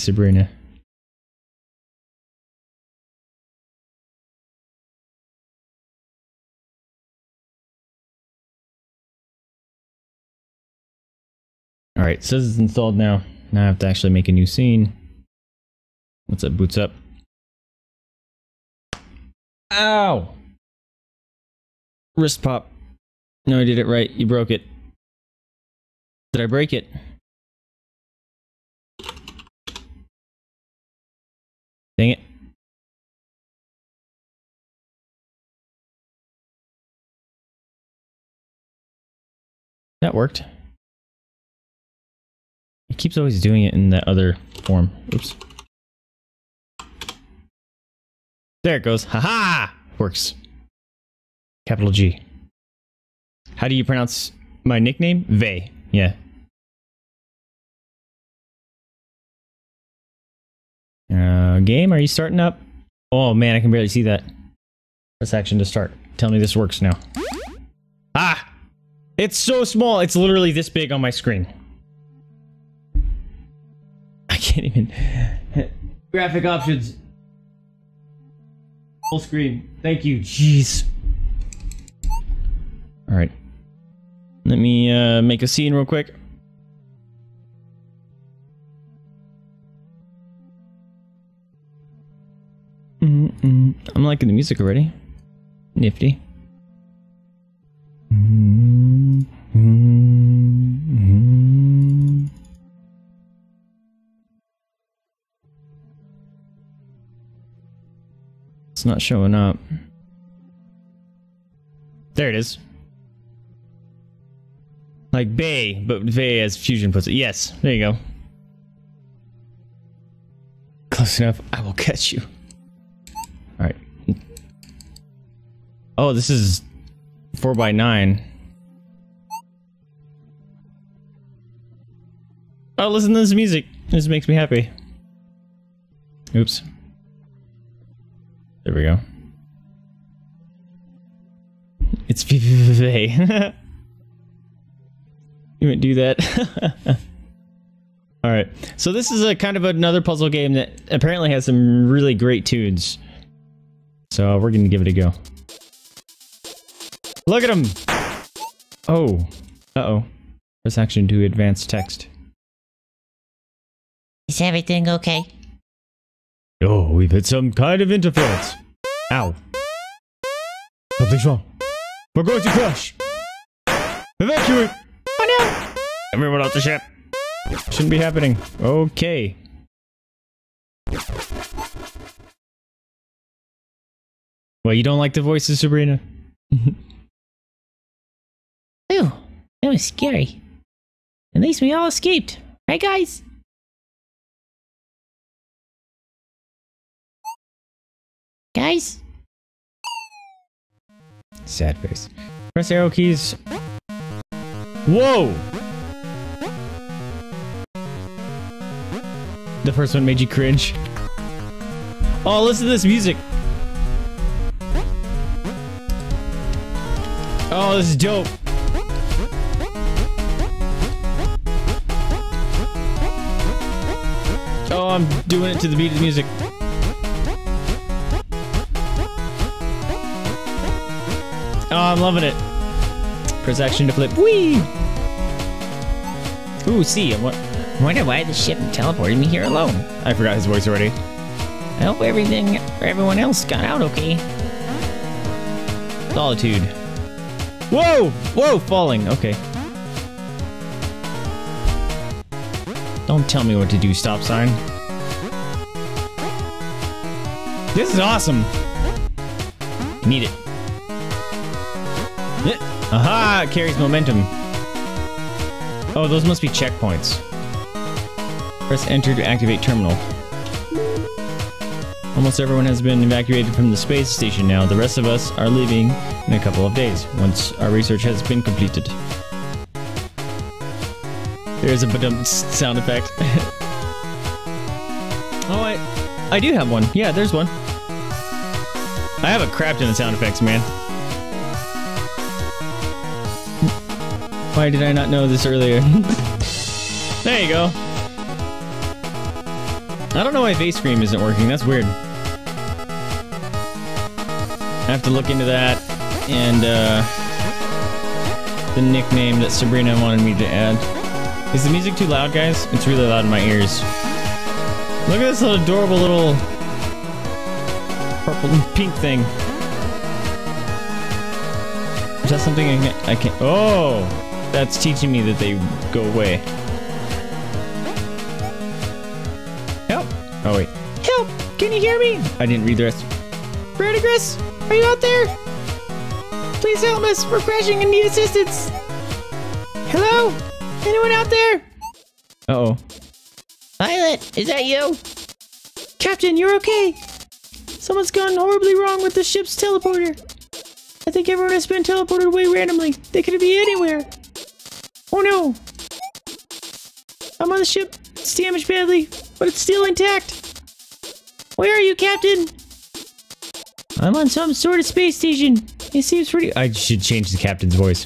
Sabrina. All right, says it's installed now. Now I have to actually make a new scene. What's up, boots up? Ow! Wrist pop. No, I did it right. You broke it. Did I break it? Dang it. That worked. It keeps always doing it in that other form. Oops. There it goes. Haha! -ha! Works. Capital G. How do you pronounce my nickname? Vey. Yeah. Uh, game, are you starting up? Oh man, I can barely see that. Press action to start. Tell me this works now. Ah! It's so small, it's literally this big on my screen. I can't even... Graphic options. Full screen. Thank you. Jeez. Alright. Let me uh, make a scene real quick. Mm. I'm liking the music already. Nifty. It's not showing up. There it is. Like Bay, but Bay as Fusion puts it. Yes, there you go. Close enough. I will catch you. Oh, this is 4 by 9 Oh, listen to this music. This makes me happy. Oops. There we go. It's Vay. You wouldn't do that. All right. So this is a kind of another puzzle game that apparently has some really great tunes. So we're going to give it a go. Look at him! Oh. Uh-oh. Press action to advance text. Is everything okay? Oh, we've hit some kind of interference. Ow. Something's wrong. We're going to crash. Evacuate! Oh, Everyone off the ship. Shouldn't be happening. Okay. Well, you don't like the voices, Sabrina? That was scary. At least we all escaped. Right, guys? Guys? Sad face. Press arrow keys. Whoa! The first one made you cringe. Oh, listen to this music. Oh, this is dope. Oh, I'm doing it to the beat of the music. Oh, I'm loving it. Press action to flip. Whee! Ooh, see, what? Wonder why the ship teleported me here alone. I forgot his voice already. I hope everything for everyone else got out okay. Solitude. Whoa! Whoa, falling. Okay. Don't tell me what to do, stop sign. This is awesome. Need it. Aha! It carries momentum. Oh, those must be checkpoints. Press enter to activate terminal. Almost everyone has been evacuated from the space station now. The rest of us are leaving in a couple of days, once our research has been completed. There's a badum sound effect. I, I do have one. Yeah, there's one. I have a crap ton of sound effects, man. Why did I not know this earlier? there you go. I don't know why face cream isn't working. That's weird. I have to look into that and uh, the nickname that Sabrina wanted me to add. Is the music too loud, guys? It's really loud in my ears. Look at this adorable little purple and pink thing. Is that something I can't, I can't? Oh, that's teaching me that they go away. Help! Oh wait. Help! Can you hear me? I didn't read the rest. Verdigris, are you out there? Please help us. We're crashing and need assistance. Hello? Anyone out there? Uh oh. Violet, is that you? Captain, you're okay. Someone's gone horribly wrong with the ship's teleporter. I think everyone has been teleported away randomly. They could be anywhere. Oh no. I'm on the ship. It's damaged badly, but it's still intact. Where are you, Captain? I'm on some sort of space station. It seems pretty... I should change the captain's voice.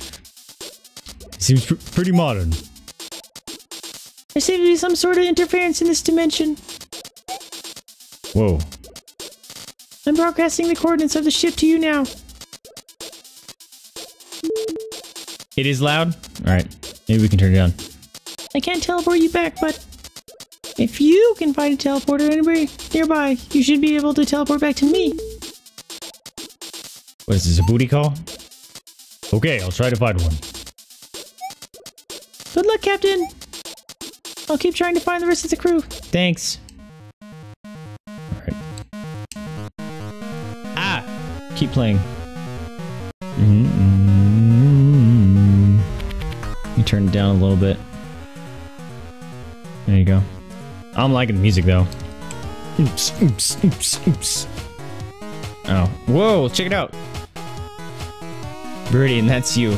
It Seems pr pretty modern. There seems to be some sort of interference in this dimension. Whoa. I'm broadcasting the coordinates of the ship to you now. It is loud? Alright. Maybe we can turn it down. I can't teleport you back, but if you can find a teleporter anywhere nearby, you should be able to teleport back to me. What is this, a booty call? Okay, I'll try to find one. Good luck, Captain. I'll keep trying to find the rest of the crew. Thanks. Alright. Ah! Keep playing. Mm -hmm. You turn it down a little bit. There you go. I'm liking the music though. Oops, oops, oops, oops. Oh. Whoa, check it out. Birdie, and that's you.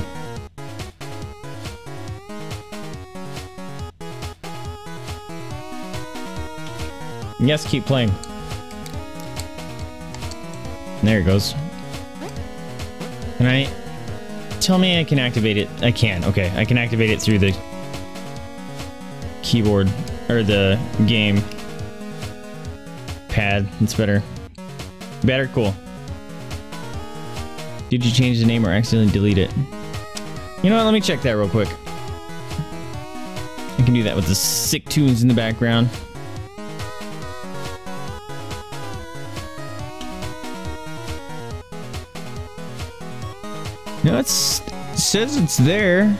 Yes, keep playing. There it goes. Can I... Tell me I can activate it. I can. Okay, I can activate it through the keyboard. Or the game pad. It's better. Better? Cool. Did you change the name or accidentally delete it? You know what? Let me check that real quick. I can do that with the sick tunes in the background. No, it says it's there.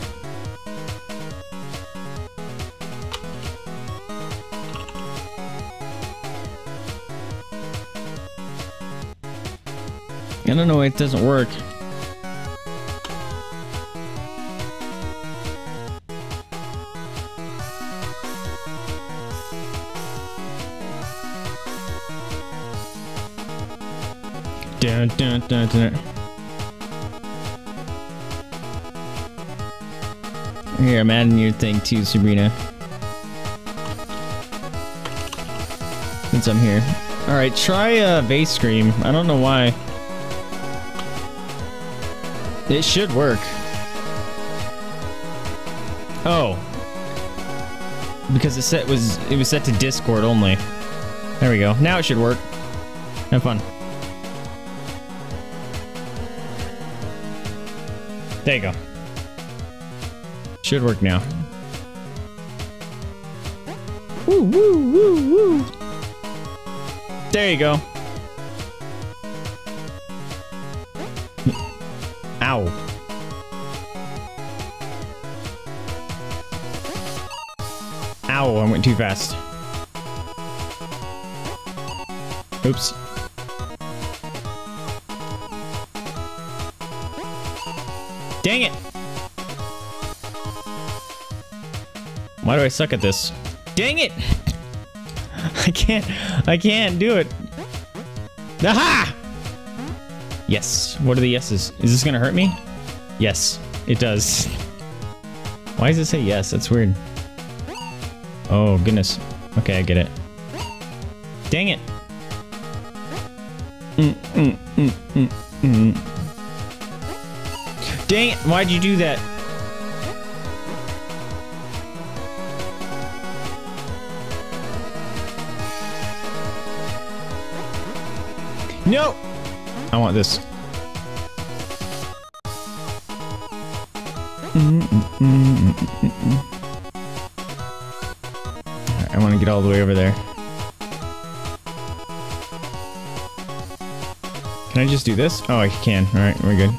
I don't know why it doesn't work. Dun, dun, dun, Here, I'm adding your thing too, Sabrina. Since I'm here. Alright, try uh, Vase Scream. I don't know why. It should work. Oh. Because it set was it was set to Discord only. There we go. Now it should work. Have fun. There you go. Should work now. Woo woo woo woo. There you go. Ow. Ow, I went too fast. Oops. Dang it! Why do I suck at this? Dang it! I can't, I can't do it. Aha! Yes. What are the yeses? Is this gonna hurt me? Yes, it does. Why does it say yes? That's weird. Oh, goodness. Okay, I get it. Dang it. Mm, mm, mm, mm, mm. Dang it, why'd you do that? No! I want this. I want to get all the way over there. Can I just do this? Oh, I can. Alright, we're good.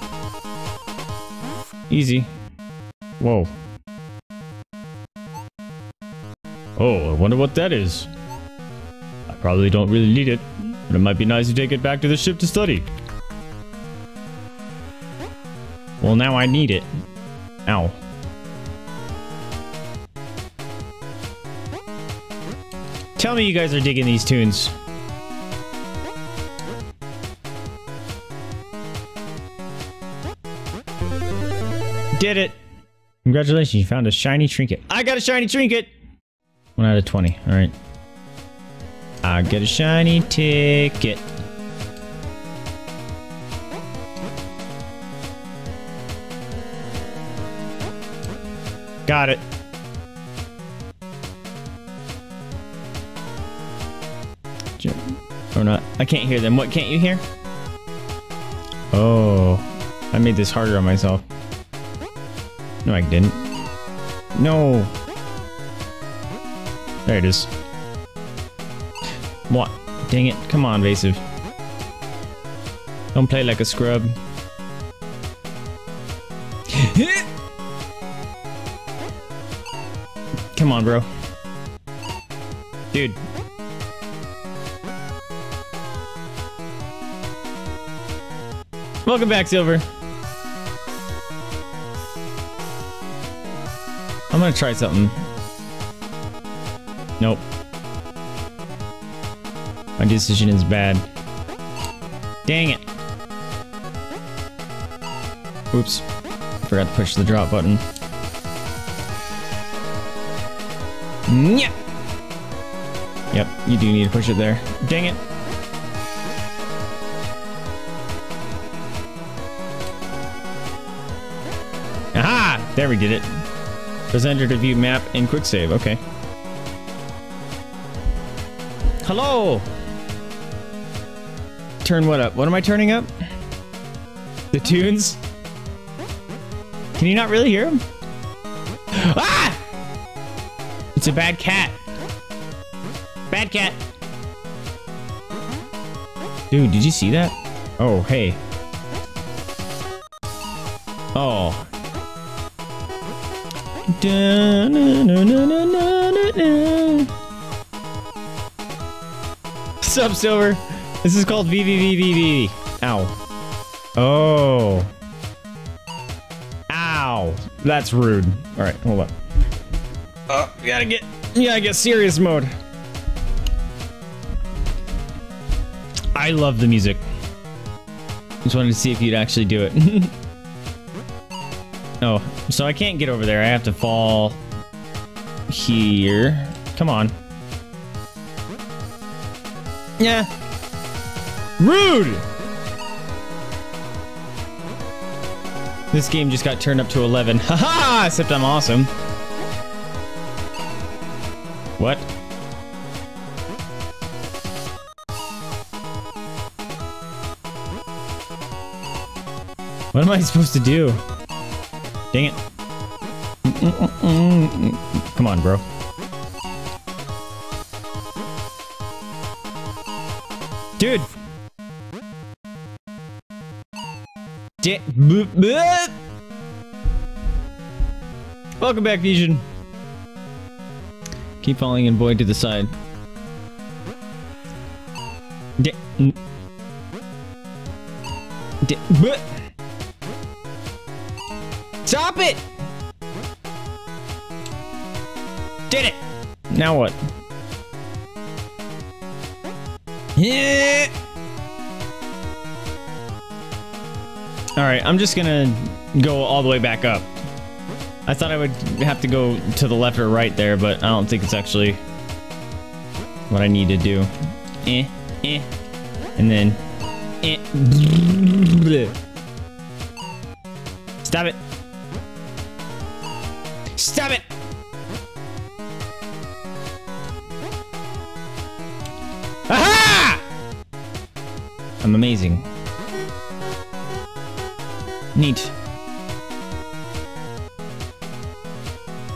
Easy. Whoa. Oh, I wonder what that is. I probably don't really need it, but it might be nice to take it back to the ship to study. Well, now I need it. Ow. Tell me you guys are digging these tunes. Did it! Congratulations, you found a shiny trinket. I got a shiny trinket! One out of 20, alright. I get a shiny ticket. Got it. Oh, or not. I can't hear them. What can't you hear? Oh. I made this harder on myself. No, I didn't. No. There it is. What? Dang it. Come on, Vaesive. Don't play like a scrub. Come on, bro. Dude. Welcome back, Silver. I'm gonna try something. Nope. Decision is bad. Dang it. Oops. Forgot to push the drop button. Yeah. Yep, you do need to push it there. Dang it. Aha! There we did it. Presenter to view map in quick save. Okay. Hello! Turn what up? What am I turning up? The tunes? Can you not really hear them? Ah! It's a bad cat. Bad cat. Dude, did you see that? Oh, hey. Oh. Sup, Silver? This is called VVVVV. Ow. Oh. Ow. That's rude. Alright, hold up. Oh, we gotta get, we gotta get serious mode. I love the music. Just wanted to see if you'd actually do it. oh, so I can't get over there. I have to fall here. Come on. Yeah. Rude! This game just got turned up to 11. Haha! Except I'm awesome. What? What am I supposed to do? Dang it. Come on, bro. Dude! Welcome back, Vision. Keep falling and void to the side. Da. Stop it! Did it! Now what? Yeah. All right, I'm just gonna go all the way back up. I thought I would have to go to the left or right there, but I don't think it's actually what I need to do. Eh, eh, and then eh. Stop it. Stop it! Aha! I'm amazing. Neat.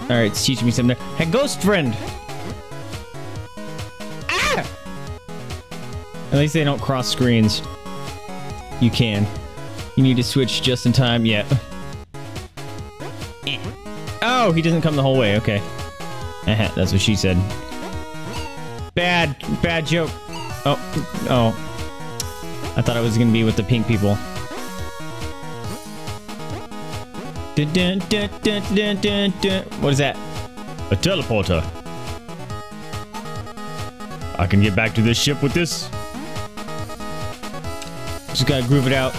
Alright, it's teaching me something. Hey, ghost friend! Ah! At least they don't cross screens. You can. You need to switch just in time. Yeah. Oh, he doesn't come the whole way. Okay. Uh-huh, that's what she said. Bad, bad joke. Oh, oh. I thought I was gonna be with the pink people. Dun, dun, dun, dun, dun, dun, dun. What is that? A teleporter. I can get back to this ship with this. Just gotta groove it out.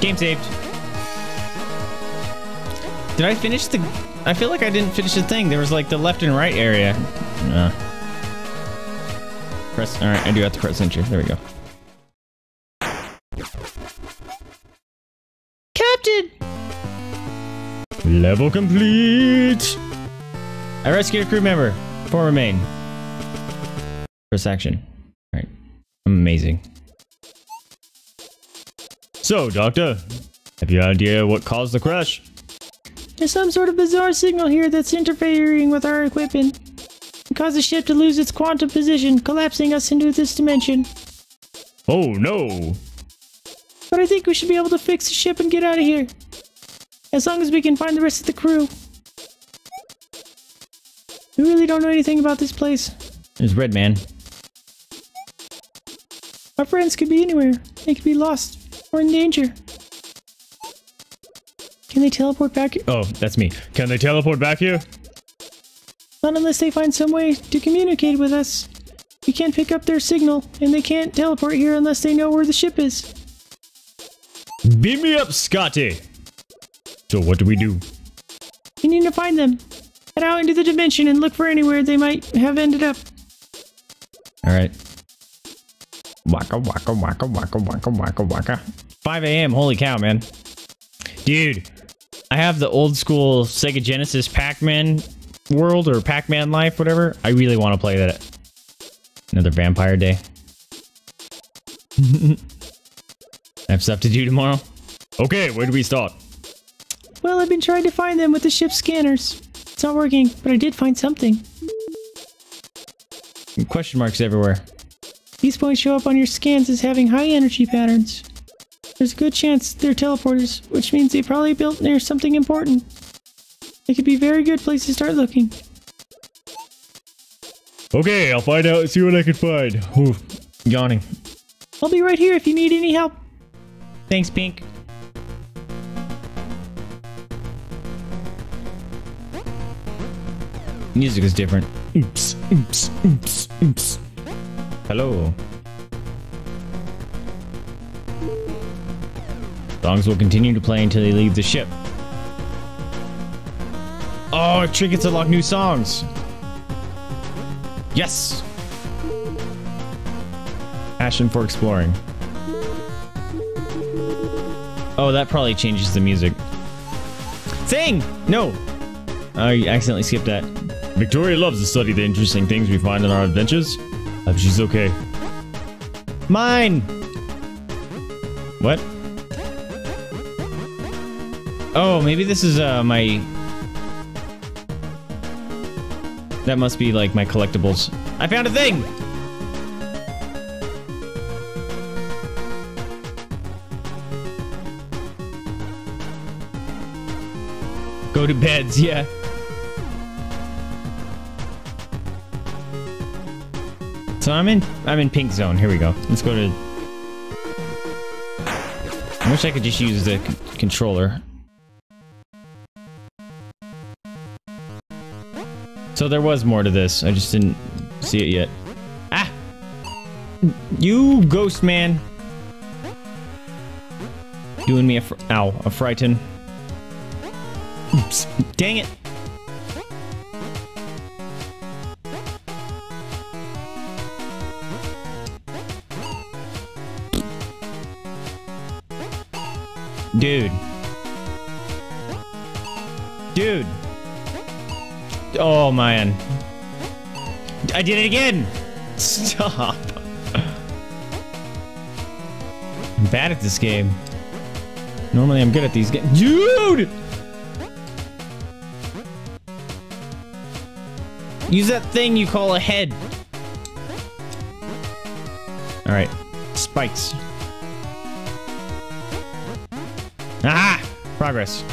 Game saved. Did I finish the... I feel like I didn't finish the thing. There was like the left and right area. Uh. Press... Alright, I do have to press enter. There we go. Level complete! I rescued a crew member. Four remain. Press action. Alright. Amazing. So, Doctor, have you idea what caused the crash? There's some sort of bizarre signal here that's interfering with our equipment. It caused the ship to lose its quantum position, collapsing us into this dimension. Oh no! But I think we should be able to fix the ship and get out of here. As long as we can find the rest of the crew. We really don't know anything about this place. There's Redman. Our friends could be anywhere. They could be lost or in danger. Can they teleport back? here? Oh, that's me. Can they teleport back here? Not unless they find some way to communicate with us. We can't pick up their signal, and they can't teleport here unless they know where the ship is. Beam me up, Scotty! So what do we do? We need to find them. Head out into the dimension and look for anywhere they might have ended up. Alright. Waka waka waka waka waka waka waka. 5 a.m. Holy cow, man. Dude, I have the old school Sega Genesis Pac-Man world or Pac-Man life, whatever. I really want to play that. Another vampire day. I have stuff to do tomorrow. Okay, where do we start? Well, I've been trying to find them with the ship's scanners. It's not working, but I did find something. Question marks everywhere. These points show up on your scans as having high energy patterns. There's a good chance they're teleporters, which means they probably built near something important. It could be a very good place to start looking. Okay, I'll find out and see what I can find. Ooh, yawning. I'll be right here if you need any help. Thanks, Pink. Music is different. Oops, oops, oops, oops. Hello. Songs will continue to play until they leave the ship. Oh, trinkets unlock new songs. Yes. Passion for exploring. Oh, that probably changes the music. Sing! No! I accidentally skipped that. Victoria loves to study the interesting things we find in our adventures. Hope she's okay. Mine! What? Oh, maybe this is uh, my... That must be like my collectibles. I found a thing! Go to beds, yeah. So I'm in I'm in pink zone. Here we go. Let's go to I wish I could just use the controller. So there was more to this. I just didn't see it yet. Ah! You ghost man! Doing me a fr ow, a frighten. Oops. Dang it! Dude. Dude. Oh, man. I did it again! Stop. I'm bad at this game. Normally I'm good at these games. Dude! Use that thing you call a head. Alright. Spikes. Ah! Progress.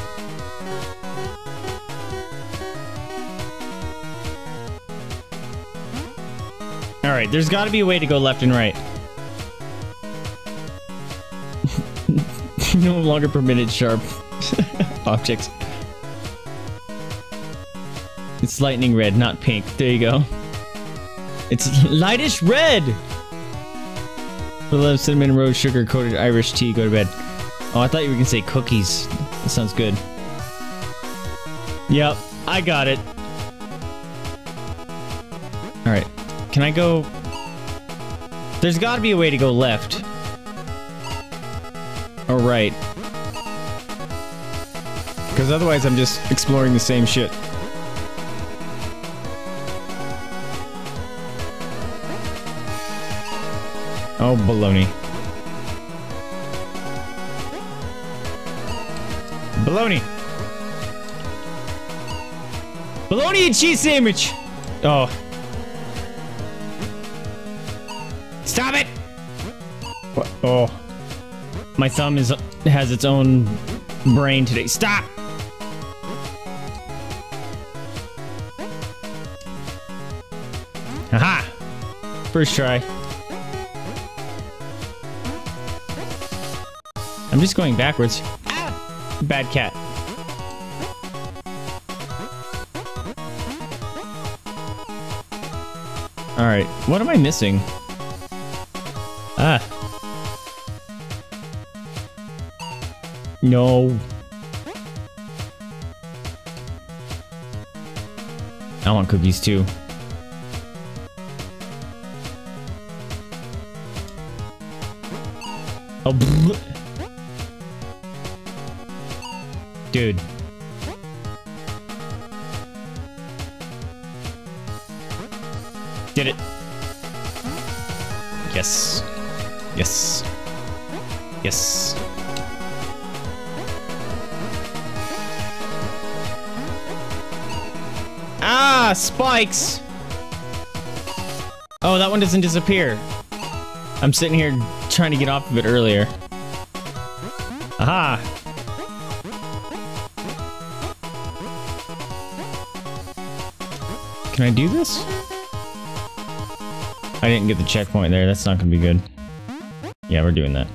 Alright, there's gotta be a way to go left and right. no longer permitted sharp objects. It's lightning red, not pink. There you go. It's lightish red! For love cinnamon rose sugar coated Irish tea, go to bed. Oh, I thought you were gonna say cookies. That sounds good. Yep, I got it. Alright. Can I go... There's gotta be a way to go left. Or right. Because otherwise I'm just exploring the same shit. Oh, baloney. Baloney. Bologna and cheese sandwich. Oh. Stop it. What? Oh. My thumb is has its own brain today. Stop. Aha. First try. I'm just going backwards. Bad cat. Alright, what am I missing? Ah. No. I want cookies too. Oh, Did it. Yes. Yes. Yes. Ah, spikes! Oh, that one doesn't disappear. I'm sitting here trying to get off of it earlier. Aha! Can I do this? I didn't get the checkpoint there. That's not gonna be good. Yeah, we're doing that.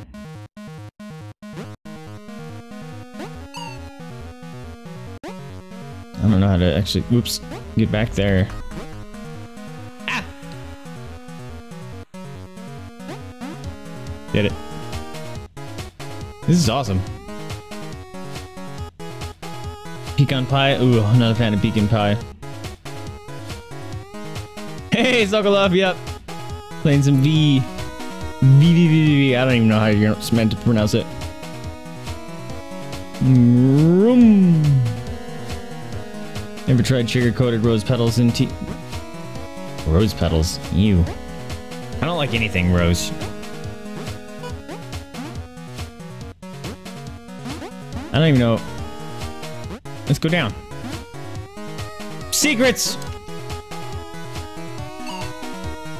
I don't know how to actually... Oops. Get back there. Ah! Did it. This is awesome. Pecan pie? Ooh, I'm not a fan of pecan pie. Hey, Sokolov, yep. Playing some V. V, V, V, V, V. I don't even know how you're meant to pronounce it. Vroom. Never tried sugar-coated rose petals in tea? Rose petals? You. I don't like anything rose. I don't even know. Let's go down. Secrets!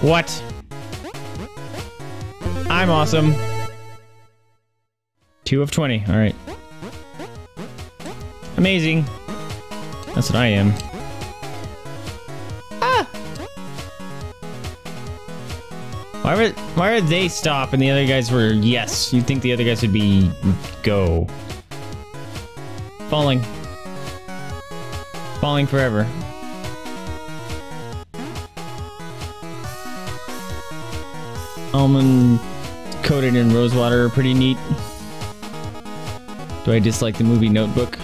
What? I'm awesome. Two of 20. All right. Amazing. That's what I am. Ah! Why would why would they stop and the other guys were yes? You'd think the other guys would be go. Falling. Falling forever. Almond coated in rosewater are pretty neat. Do I dislike the movie Notebook?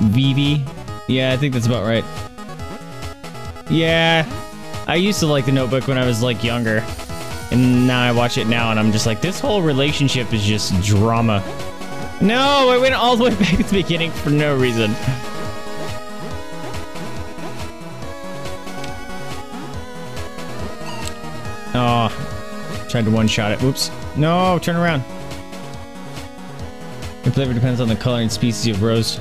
Vivi? Yeah, I think that's about right. Yeah, I used to like the Notebook when I was like younger. And now I watch it now and I'm just like, this whole relationship is just drama. No, I went all the way back to the beginning for no reason. Tried to one-shot it. Whoops. No, turn around. The flavor depends on the color and species of rose.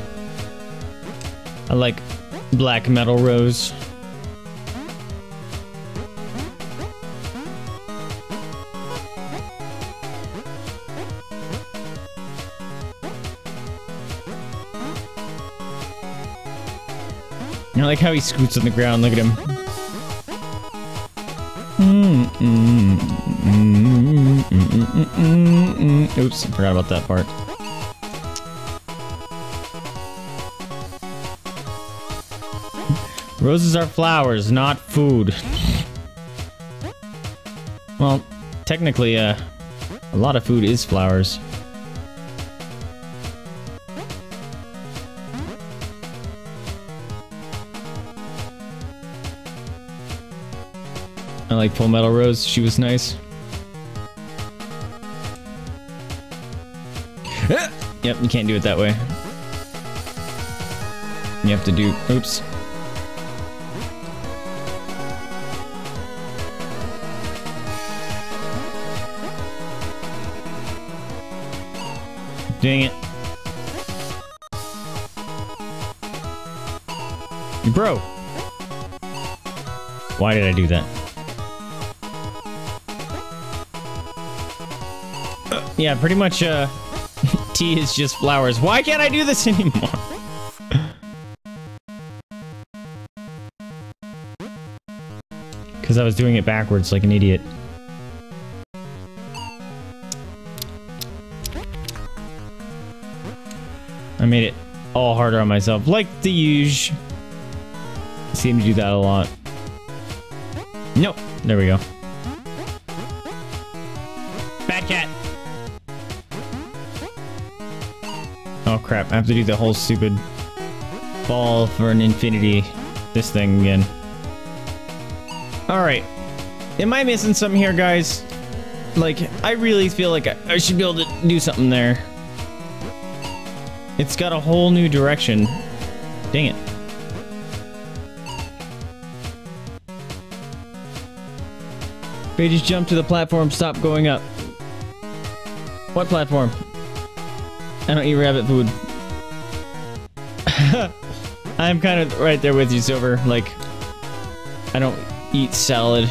I like black metal rose. I like how he scoots on the ground. Look at him. Oops, I forgot about that part. Roses are flowers, not food. well, technically, uh, a lot of food is flowers. I like Full Metal Rose. She was nice. Yep, you can't do it that way. You have to do... Oops. Dang it. Bro! Why did I do that? Yeah, pretty much, uh, tea is just flowers. Why can't I do this anymore? Because I was doing it backwards like an idiot. I made it all harder on myself, like the usual. Seem to do that a lot. Nope. There we go. Bad cat. Oh crap, I have to do the whole stupid fall for an infinity this thing again. Alright. Am I missing something here, guys? Like, I really feel like I, I should be able to do something there. It's got a whole new direction. Dang it. They just jump to the platform, stop going up. What platform? I don't eat rabbit food. I'm kind of right there with you, Silver. Like, I don't eat salad.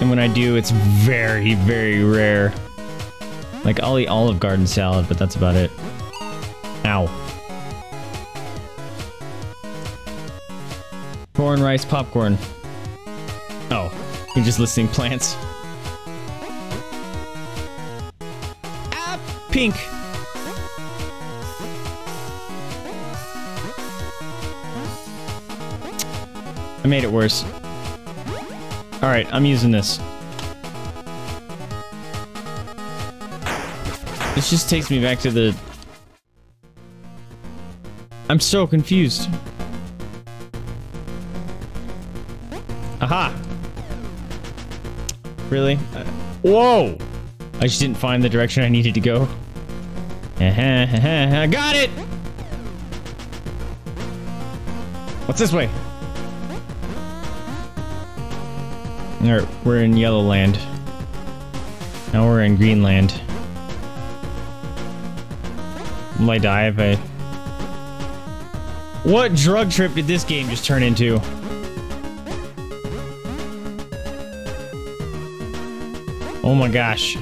And when I do, it's very, very rare. Like, I'll eat Olive Garden salad, but that's about it. Ow. Corn, rice, popcorn. Oh, you're just listing plants. Pink. I made it worse. Alright, I'm using this. This just takes me back to the... I'm so confused. Aha! Really? Uh, whoa! I just didn't find the direction I needed to go. I got it! What's this way? Alright, we're in Yellow Land. Now we're in Greenland. Will I die if I... What drug trip did this game just turn into? Oh my gosh.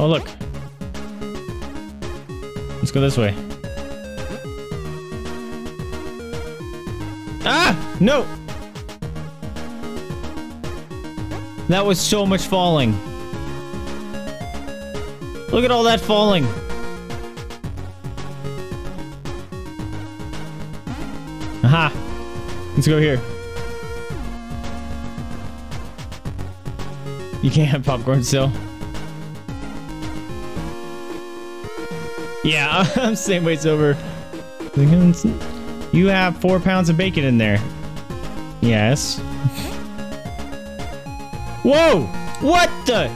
Oh look. Let's go this way. Ah! No! That was so much falling. Look at all that falling. Aha. Let's go here. You can't have popcorn still. Yeah, I'm same way over. You have four pounds of bacon in there. Yes. Whoa! What the?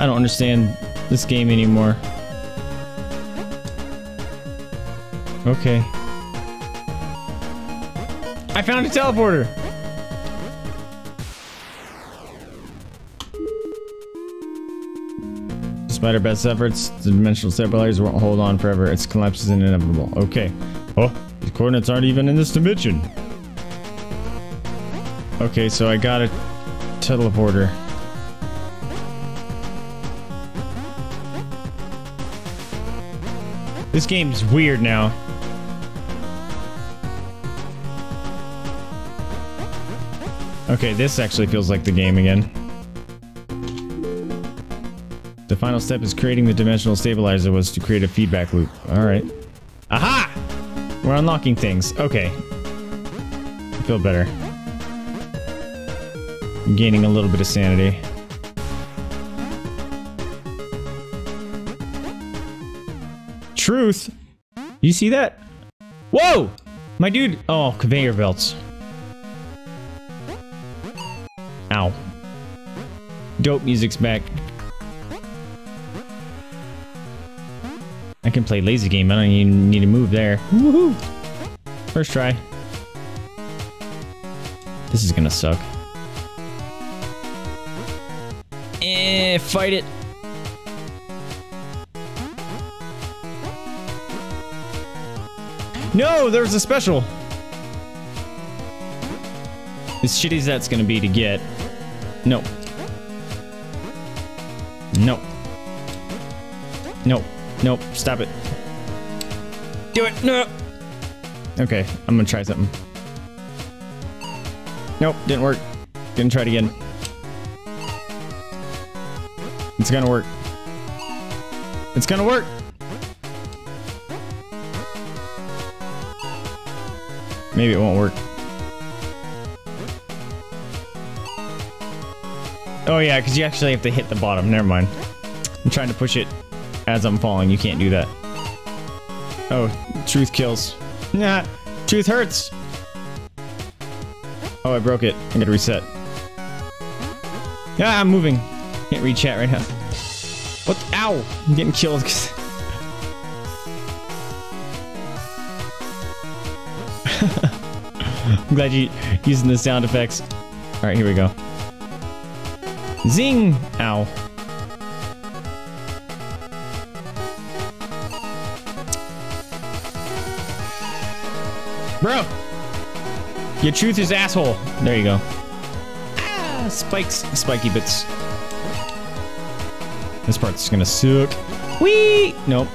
I don't understand this game anymore. Okay. I found a teleporter. Despite our best efforts, the dimensional stabilizers won't hold on forever. Its collapse is inevitable. Okay. Oh, the coordinates aren't even in this dimension. Okay, so I got a teleporter. This game's weird now. Okay, this actually feels like the game again. The final step is creating the dimensional stabilizer was to create a feedback loop. Alright. Aha! We're unlocking things. Okay. I feel better. I'm gaining a little bit of sanity. Truth? You see that? Whoa! My dude... Oh, conveyor belts. Ow. Dope music's back. Can play lazy game. I don't even need to move there. Woohoo! First try. This is gonna suck. Eh, fight it. No, there's a special. As shitty as that's gonna be to get. No. No. No. Nope. Stop it. Do it. No. Okay, I'm gonna try something. Nope, didn't work. Gonna try it again. It's gonna work. It's gonna work. Maybe it won't work. Oh yeah, because you actually have to hit the bottom. Never mind. I'm trying to push it as I'm falling. You can't do that. Oh, truth kills. Nah, truth hurts. Oh, I broke it. I gotta reset. Yeah, I'm moving. Can't read chat right now. What? Ow! I'm getting killed. I'm glad you using the sound effects. All right, here we go. Zing! Ow. Bro! Your truth is asshole. There you go. Ah, spikes. Spiky bits. This part's gonna suck. Wee! Nope.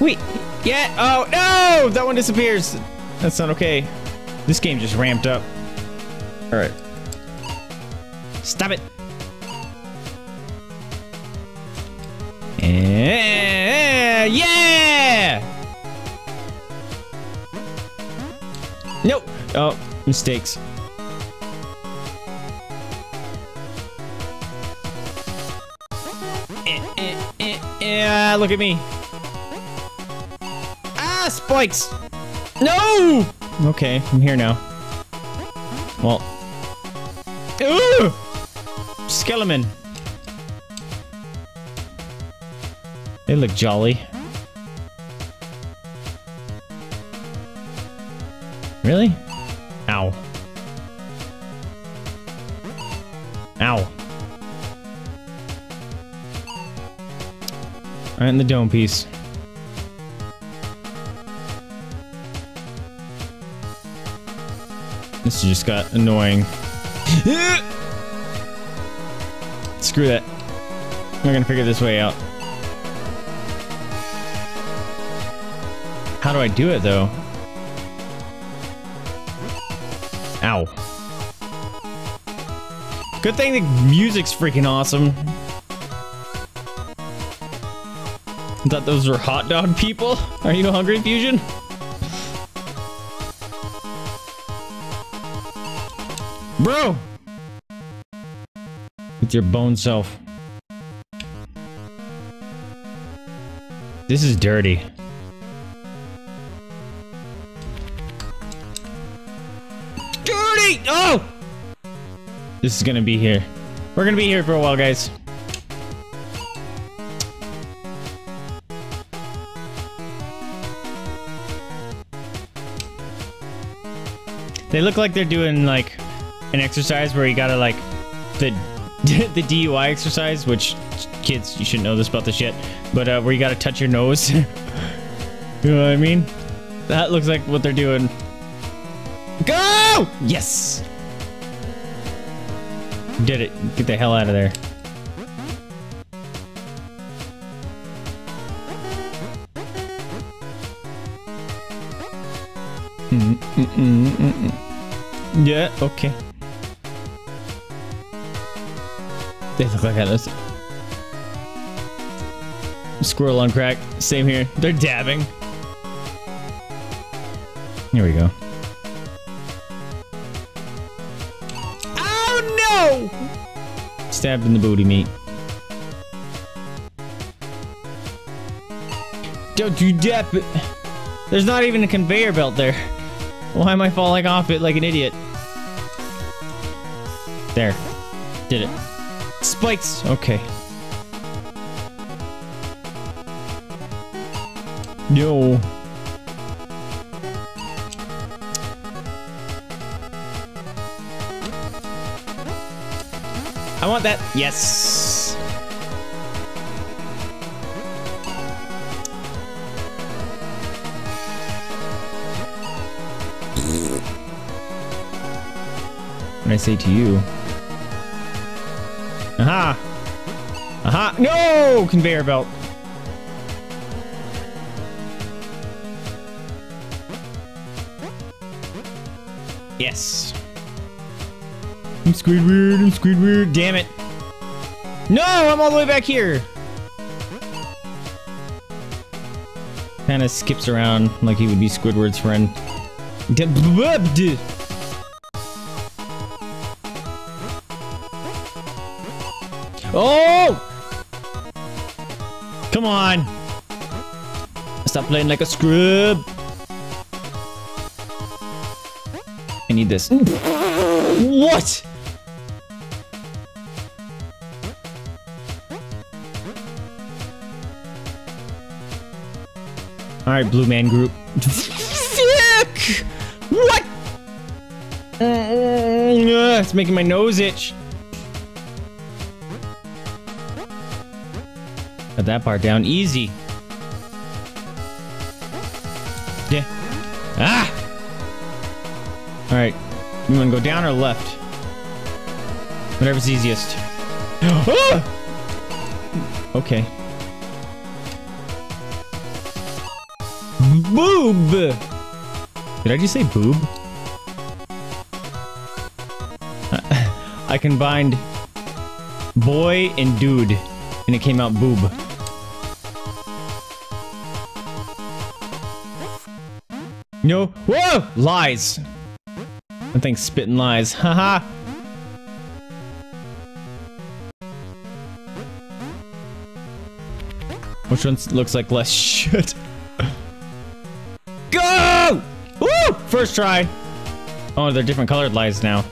Wee! Yeah! Oh, no! That one disappears. That's not okay. This game just ramped up. Alright. Oh, mistakes. Eh, eh, eh, Yeah, look at me. Ah, spikes. No! Okay, I'm here now. Well. Ooh! Skeleton. They look jolly. Really? Right in the dome piece. This just got annoying. Screw that. We're gonna figure this way out. How do I do it though? Ow. Good thing the music's freaking awesome. Thought those were hot dog people. Are you hungry, Fusion? Bro! With your bone self. This is dirty. Dirty! Oh! This is gonna be here. We're gonna be here for a while, guys. They look like they're doing like an exercise where you gotta like the the DUI exercise, which kids you shouldn't know this about this yet, but uh, where you gotta touch your nose. you know what I mean? That looks like what they're doing. Go! Yes! Did it. Get the hell out of there. Mm -mm -mm yeah, okay. They look like that. Squirrel on crack. Same here. They're dabbing. Here we go. Oh no! Stabbed in the booty meat. Don't you dap it. There's not even a conveyor belt there. Why am I falling off it like an idiot? There. Did it. Spikes! Okay. No. I want that. Yes. When I say to you. Aha! Aha! No! Conveyor belt. Yes. I'm Squidward, I'm Squidward. Damn it. No, I'm all the way back here. Kind of skips around like he would be Squidward's friend. Oh! Come on. Stop playing like a scrub. I need this. Mm. what? All right, Blue Man Group. Fuck! What? Uh, it's making my nose itch. That part down easy. Yeah. Ah! Alright. You want to go down or left? Whatever's easiest. Ah! Okay. Boob! Did I just say boob? I combined boy and dude, and it came out boob. No. Whoa! Lies. That thing's spitting lies. Haha. Which one looks like less shit? Go! Woo! First try. Oh, they're different colored lies now.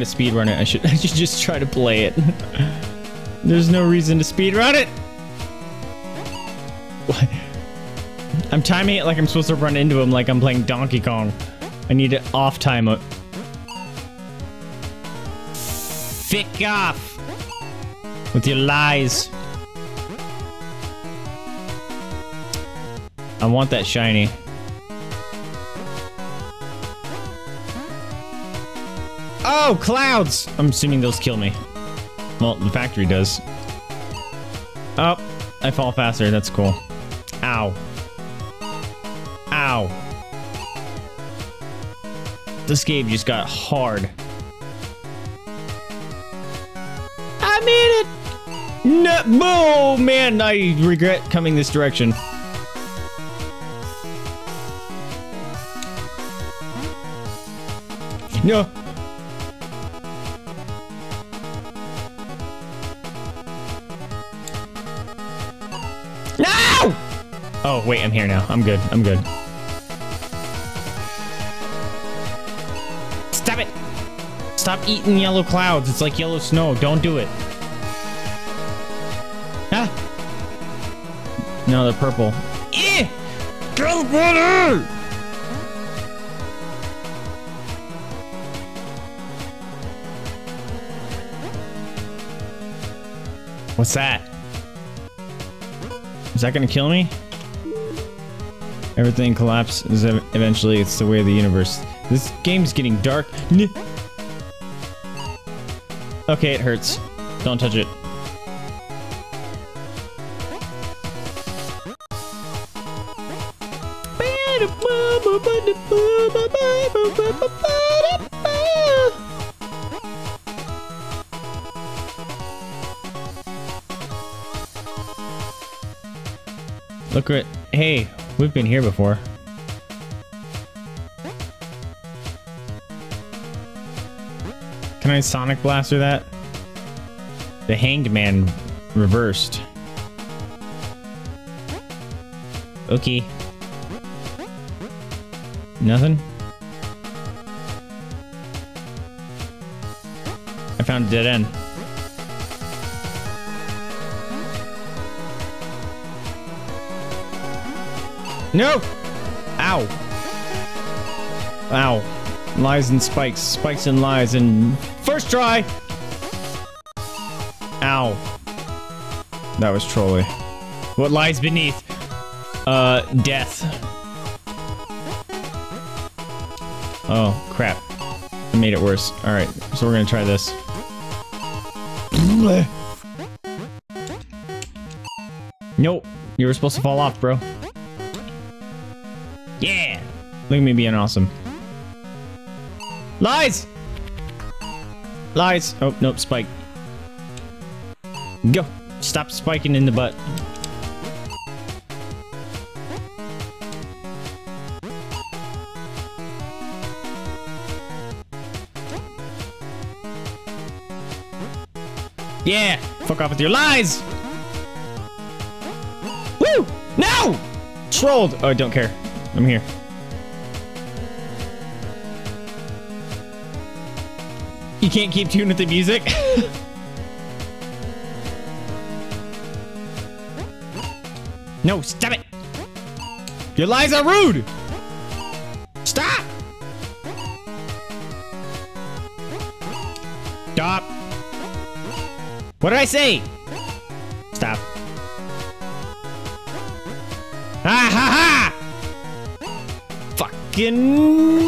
Trying to speedrun it. I should I should just try to play it. There's no reason to speedrun it. What? I'm timing it like I'm supposed to run into him like I'm playing Donkey Kong. I need to off time it. Fick off! With your lies. I want that shiny. Oh, clouds! I'm assuming those kill me. Well, the factory does. Oh, I fall faster. That's cool. Ow. Ow. This game just got hard. I made it! No, oh man, I regret coming this direction. No. Wait, I'm here now. I'm good. I'm good. Stop it! Stop eating yellow clouds. It's like yellow snow. Don't do it. Ah! No, they're purple. Eh! Teleporter! What's that? Is that gonna kill me? Everything collapses eventually. It's the way of the universe. This game's getting dark. Okay, it hurts. Don't touch it. Look at hey, we've been here before. Can I Sonic Blaster that? The Hanged Man reversed. Okay. Nothing? I found a dead end. No! Ow! Ow. Lies and spikes. Spikes and lies and... First try! Ow. That was trolly. What lies beneath? Uh, death. Oh, crap. I made it worse. Alright, so we're gonna try this. Nope. You were supposed to fall off, bro. Look at me being awesome. Lies! Lies! Oh, nope, spike. Go! Stop spiking in the butt. Yeah! Fuck off with your lies! Woo! No! Trolled! Oh, I don't care. I'm here. You can't keep tune with the music? no, stop it! Your lies are rude! Stop! Stop! What did I say? Stop. Ha ha ha! Fucking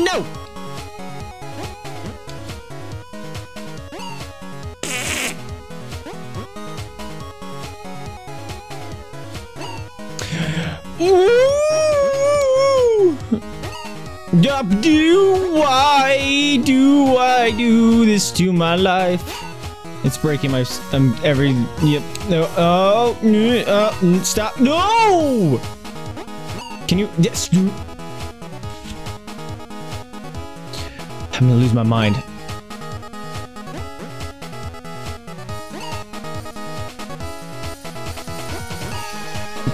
to my life? It's breaking my um, every yep no oh mm, uh, mm, stop no! Can you yes I'm gonna lose my mind.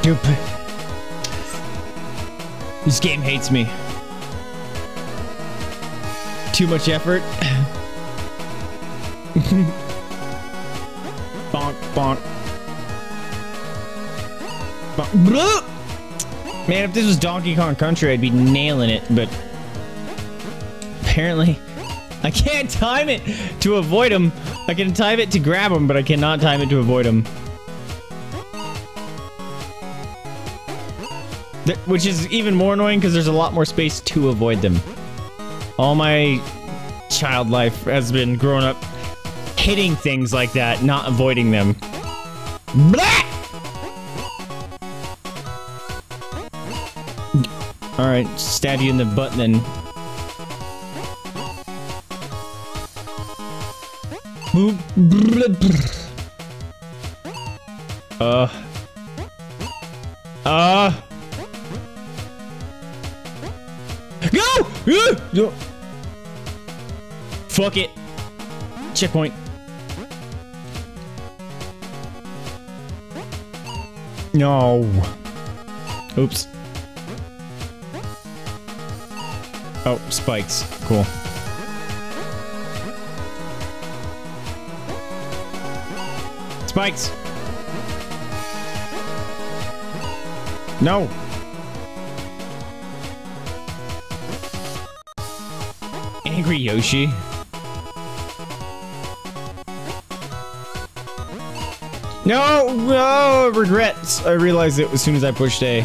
Stupid this game hates me. Too much effort bonk, bonk. Bonk. Man, if this was Donkey Kong Country, I'd be nailing it, but apparently I can't time it to avoid him. I can time it to grab him, but I cannot time it to avoid him. Which is even more annoying because there's a lot more space to avoid them. All my child life has been growing up hitting things like that, not avoiding them. Blah! Alright, stab you in the butt then. Uh. Uh. Go! Uh. Fuck it. Checkpoint. No. Oops. Oh, spikes. Cool. Spikes! No! Angry Yoshi. No! No! Regrets! I realized it as soon as I pushed A.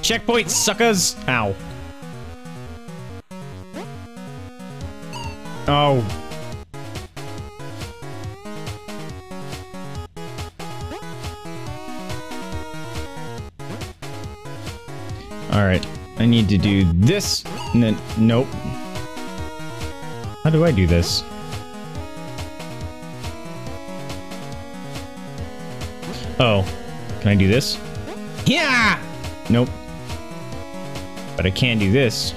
Checkpoint, suckers! Ow. Oh. Need to do this. N nope. How do I do this? Oh. Can I do this? Yeah! Nope. But I can do this.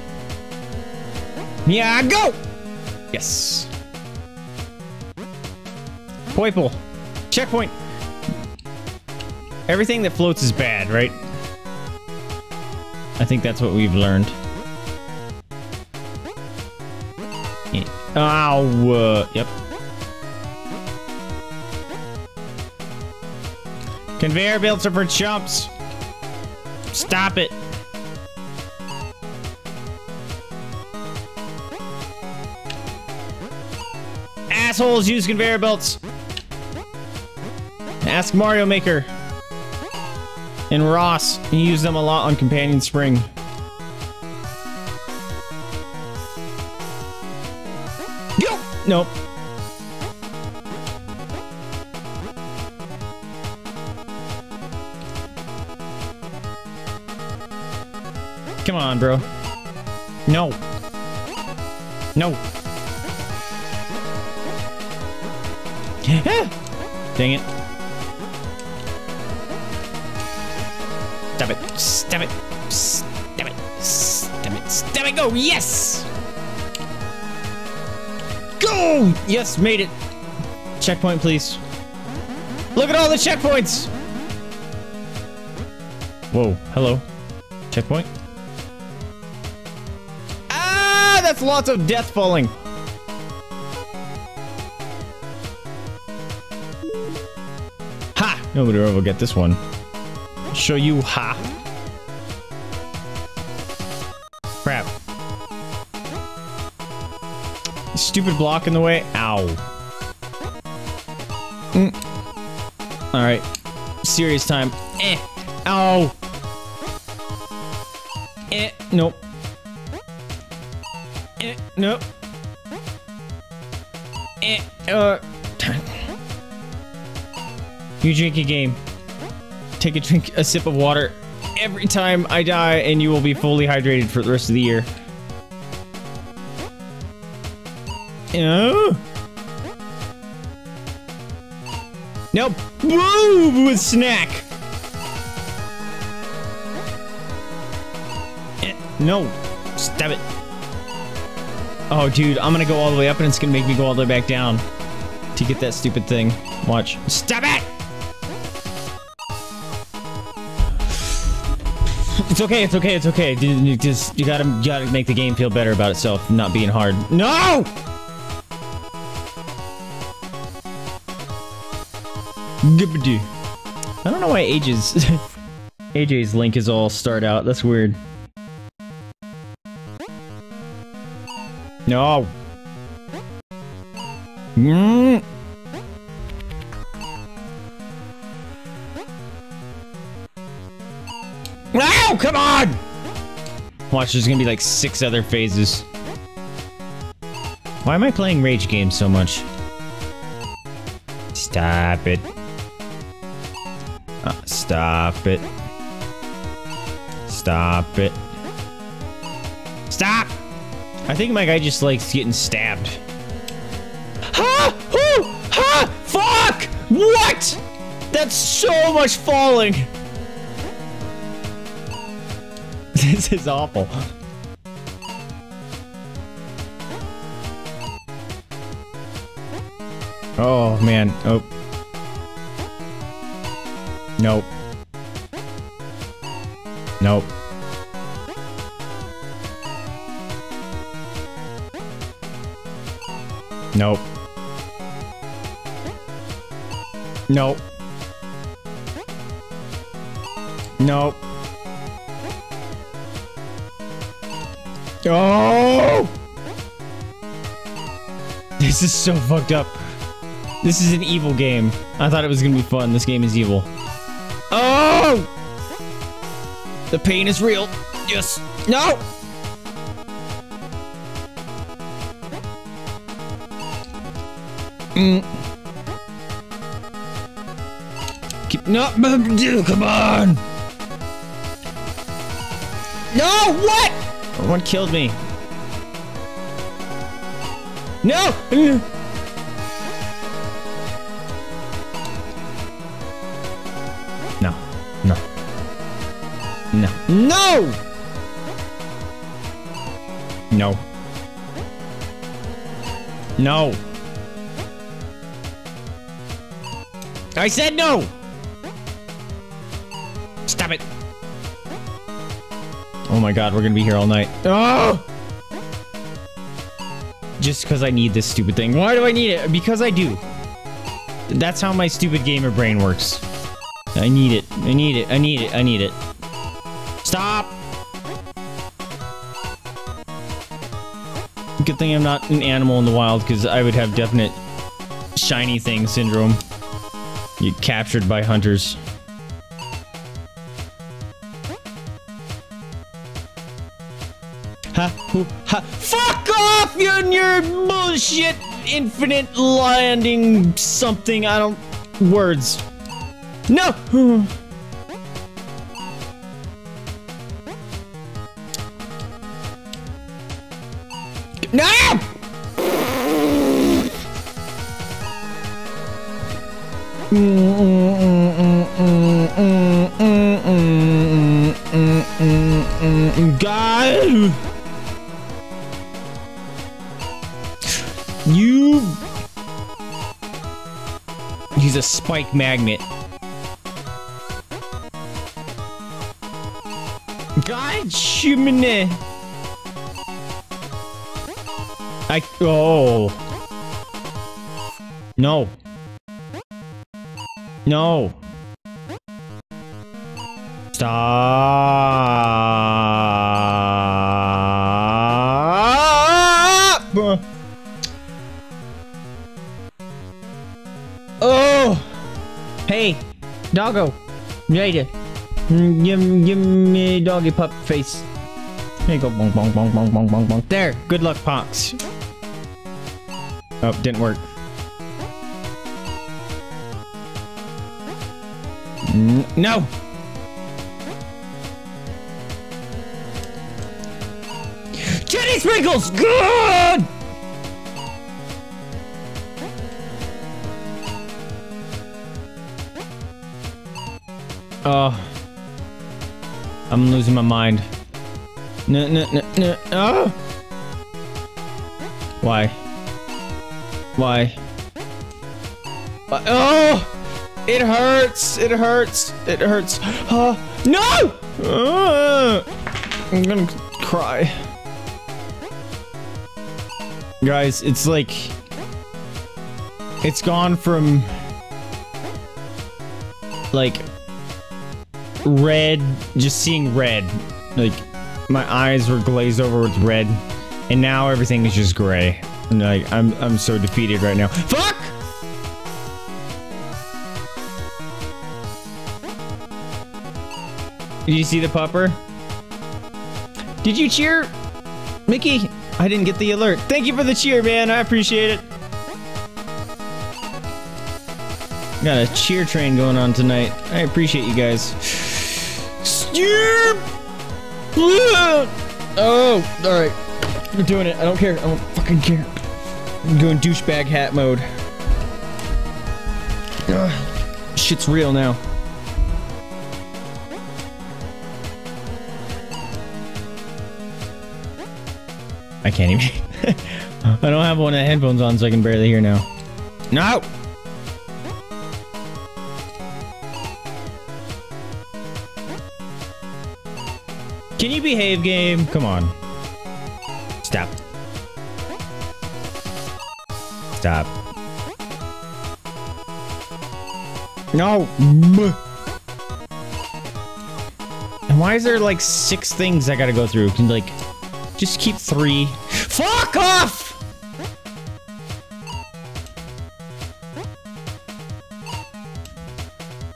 Yeah, go! Yes. Poiple. Checkpoint. Everything that floats is bad, right? I think that's what we've learned. Ow! Uh, yep. Conveyor belts are for chumps. Stop it. Assholes use conveyor belts. Ask Mario Maker. And Ross, he used them a lot on Companion Spring. Nope. Come on, bro. No. No. Dang it. Stab it. Stab it. Stab it. Stab it. Go. Yes. Go. Yes, made it. Checkpoint, please. Look at all the checkpoints. Whoa. Hello. Checkpoint. Ah, that's lots of death falling. Ha! Nobody will ever get this one. Show you ha. Stupid block in the way. Ow. Mm. Alright. Serious time. Eh. Ow. Eh. Nope. Eh. Nope. Eh. Uh. You drink a game. Take a drink, a sip of water every time I die, and you will be fully hydrated for the rest of the year. Oh. Nope. Woo! Snack. Eh, No. Stab it. Oh, dude, I'm gonna go all the way up, and it's gonna make me go all the way back down to get that stupid thing. Watch. Stab it! It's okay, it's okay, it's okay. Just you gotta you gotta make the game feel better about itself, not being hard. No! Gibbity. I don't know why AJ's AJ's link is all start out. That's weird. No. Mm. No, come on! Watch, there's gonna be like six other phases. Why am I playing rage games so much? Stop it. Stop it. Stop it. Stop! I think my guy just likes getting stabbed. Ha! Whoo! Ha! Fuck! What? That's so much falling! This is awful. Oh, man. Oh. Nope. Nope. Nope. Nope. Nope. Oh! This is so fucked up. This is an evil game. I thought it was gonna be fun. This game is evil. Oh! The pain is real. Yes. No! Mm. Keep, no, come on! No, what? One killed me. No! No. No. No! No. I said no! Stop it. Oh my god, we're gonna be here all night. Oh! Just because I need this stupid thing. Why do I need it? Because I do. That's how my stupid gamer brain works. I need it. I need it. I need it. I need it. Good thing I'm not an animal in the wild, because I would have definite shiny thing syndrome. Get captured by hunters. Ha, ha. Fuck off, you and your bullshit infinite landing something. I don't. Words. No! Spike magnet. God, chimney. I... Oh. No. No. Stop! Doggo. Later. Mm, give, give me doggy pup face. There you go. Bonk, bonk, bonk, bonk, bonk, bonk, bonk. There. Good luck, Pox. Oh, didn't work. Mm, no! Jenny Sprinkles! Good! Oh. I'm losing my mind. No, no, no, no. Oh! Why? Why? Why? Oh! It hurts! It hurts! It hurts! Uh, no! Uh, I'm gonna cry. Guys, it's like... It's gone from... Like... Red, just seeing red. Like, my eyes were glazed over with red. And now everything is just gray. And like, I'm, I'm so defeated right now. Fuck! Did you see the pupper? Did you cheer? Mickey, I didn't get the alert. Thank you for the cheer, man. I appreciate it. Got a cheer train going on tonight. I appreciate you guys. Oh, alright. We're doing it. I don't care. I don't fucking care. I'm going douchebag hat mode. Ugh. Shit's real now. I can't even. I don't have one of the headphones on, so I can barely hear now. No! Can you behave, game? Come on. Stop. Stop. No! And why is there like six things I gotta go through? Can like, just keep three. Fuck off!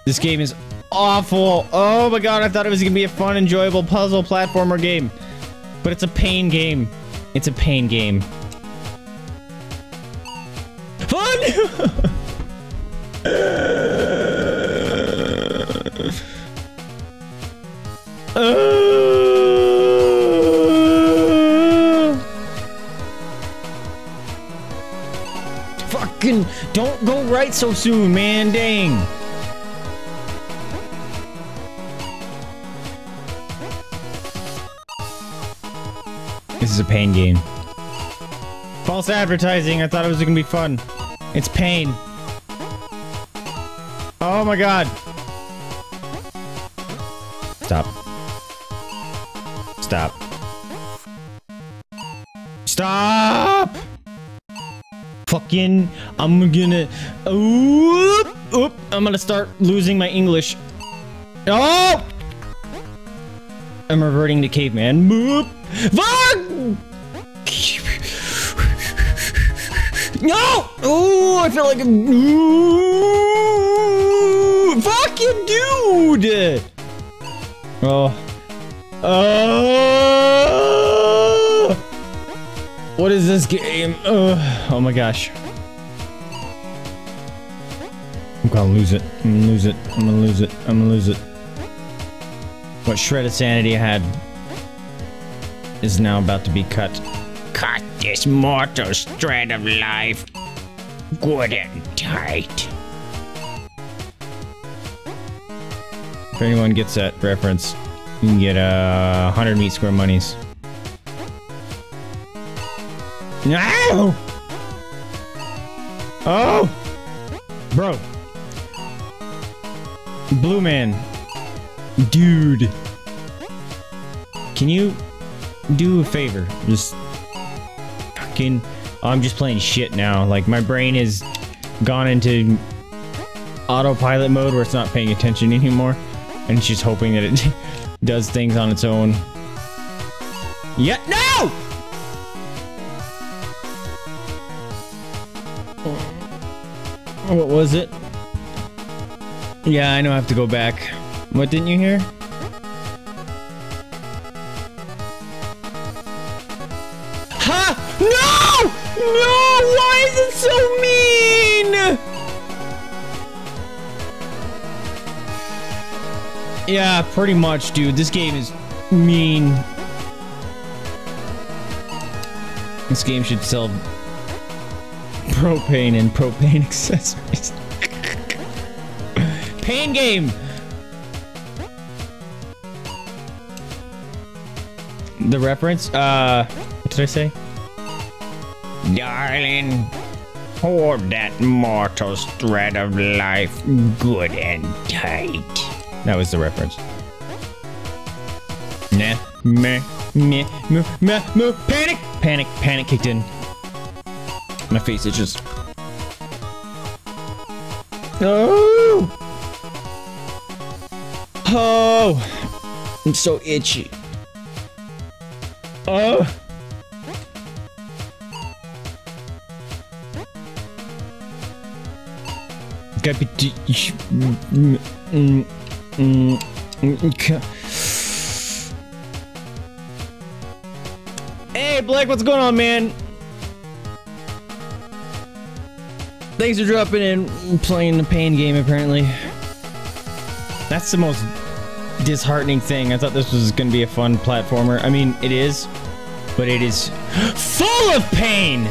This game is awful. Oh my god, I thought it was gonna be a fun, enjoyable puzzle platformer game. But it's a pain game. It's a pain game. Fun! Fucking don't go right so soon, man. Dang. This is a pain game. False advertising. I thought it was gonna be fun. It's pain. Oh my god. Stop. Stop. Stop! Fucking, I'm gonna, oop, oop, I'm gonna start losing my English. Oh! I'm reverting to caveman. Boop. Fuck! No! Oh, I feel like a Ooh, fucking dude. Oh. Oh. What is this game? Uh, oh my gosh. I'm gonna lose it. I'm gonna lose it. I'm gonna lose it. I'm gonna lose it. What shred of sanity I had is now about to be cut. Cut this mortal strand of life. Good and tight. If anyone gets that reference, you can get a uh, hundred meat square monies. No! Oh! Bro. Blue man. Dude. Can you do a favor? Just fucking I'm just playing shit now. Like my brain has gone into autopilot mode where it's not paying attention anymore and it's just hoping that it does things on its own. Yeah, no! What was it? Yeah, I know I have to go back. What didn't you hear? Ha! No! No! Why is it so mean? Yeah, pretty much, dude. This game is mean. This game should sell propane and propane accessories. Pain game! The reference? Uh, what did I say? Darling, hold that mortal thread of life good and tight. That was the reference. Nah, meh, meh, meh, meh, meh, panic! Panic, panic kicked in. My face is just. Oh! Oh! I'm so itchy. Ca- Hey, Blake, what's going on, man? Thanks for dropping in, playing the pain game, apparently. That's the most disheartening thing. I thought this was gonna be a fun platformer. I mean, it is, but it is full of pain!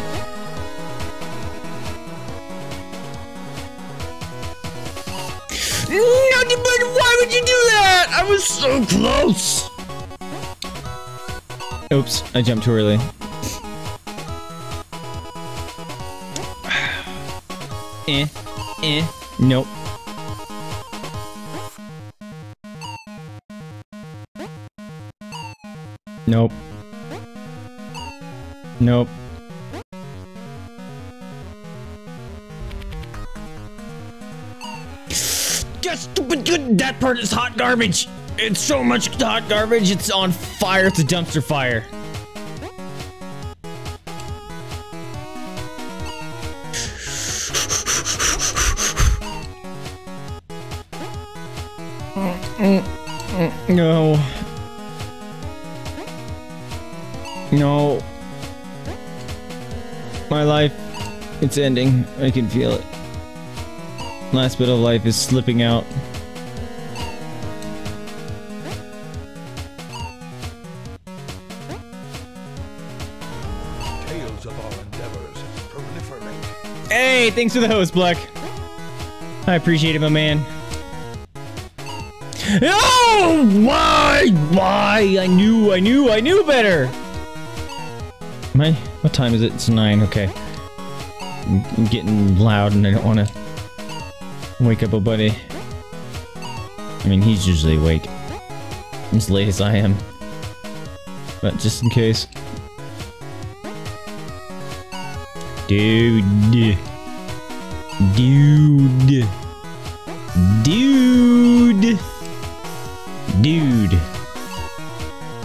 No, but why would you do that? I was so close! Oops, I jumped too early. eh, eh. Nope. Nope. Nope. Just stupid good. That part is hot garbage. It's so much hot garbage. It's on fire. It's a dumpster fire. No. No. My life, it's ending. I can feel it. Last bit of life is slipping out. Tales of our endeavors proliferate. Hey, thanks for the host, Black. I appreciate it, my man. Oh, why? Why? I knew, I knew, I knew better. My, what time is it? It's nine. Okay. I'm I'm getting loud, and I don't want to wake up a buddy. I mean, he's usually awake. As late as I am. But just in case. Dude. Dude. Dude. Dude.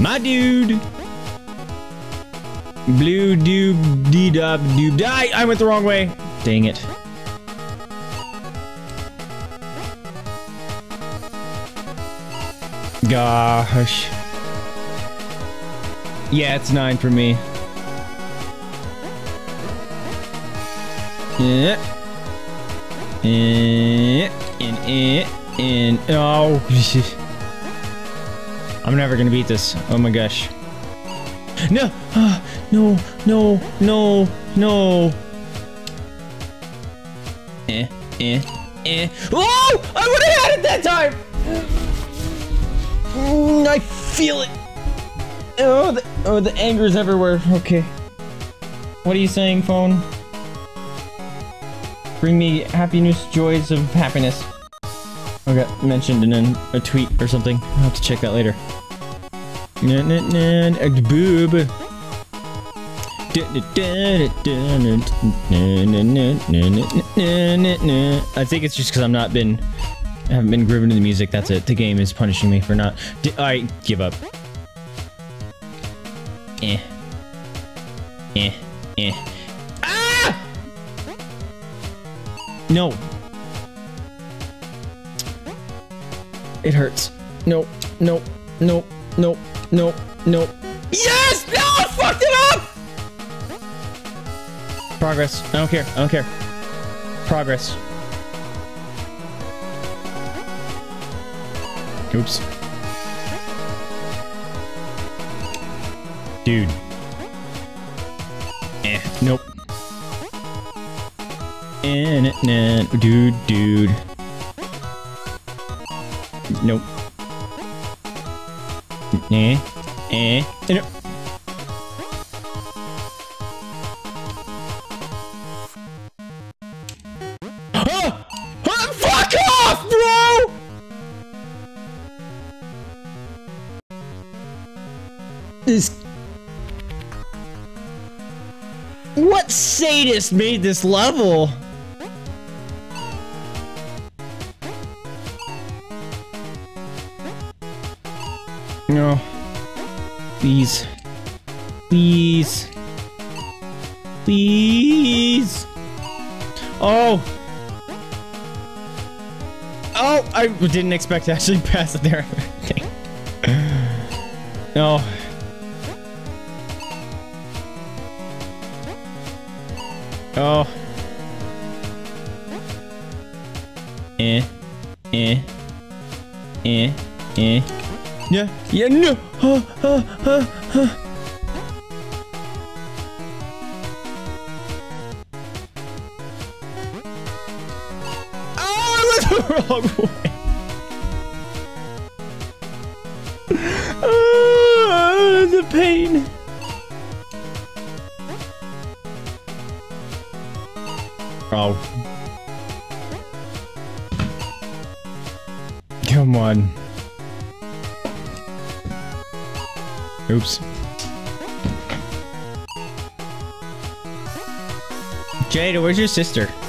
My dude. Blue doob dee dub doob die. I went the wrong way. Dang it. Gosh. Yeah, it's nine for me. Yeah. And, and, and, and, oh. I'm never gonna beat this. Oh my gosh. No, ah, no, no, no, no. Eh, eh, eh. Oh! I would have had it that time! Mm, I feel it. Oh, the, oh, the anger's everywhere. Okay. What are you saying, phone? Bring me happiness, joys of happiness. I got mentioned in an, a tweet or something. I'll have to check that later. Boob. I think it's just because I'm not been, I haven't been grooving to the music. That's it. The game is punishing me for not. I give up. Eh. Eh. Eh. Ah! No. It hurts. No, no, no, no, no, no. Yes! No, I fucked it up! Progress. I don't care. I don't care. Progress. Oops. Dude. Eh, nope. Eh, nah, nah, dude, dude. Nope. Eh, eh. Ah! Ah, Fuck off, bro! This. What sadist made this level? I didn't expect to actually pass it there. no. Oh. Eh. Eh. Eh. Eh. Yeah. Yeah. No. Sister?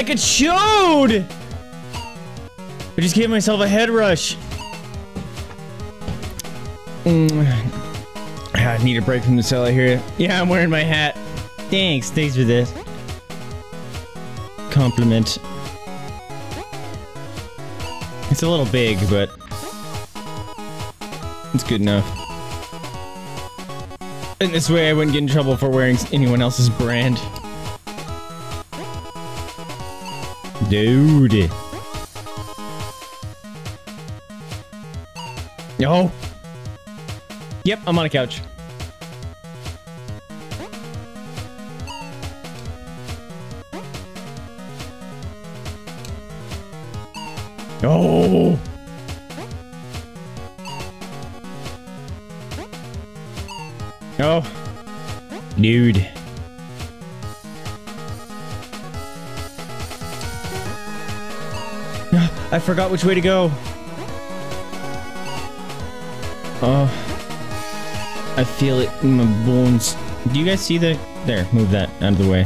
Like it showed! I just gave myself a head rush. Mm. I need a break from the cell, I hear. Yeah, I'm wearing my hat. Thanks, thanks for this. Compliment. It's a little big, but it's good enough. And this way I wouldn't get in trouble for wearing anyone else's brand. Dude. No. Yep, I'm on a couch. Oh. Oh. Dude. I forgot which way to go. Oh. I feel it in my bones. Do you guys see the... There, move that out of the way.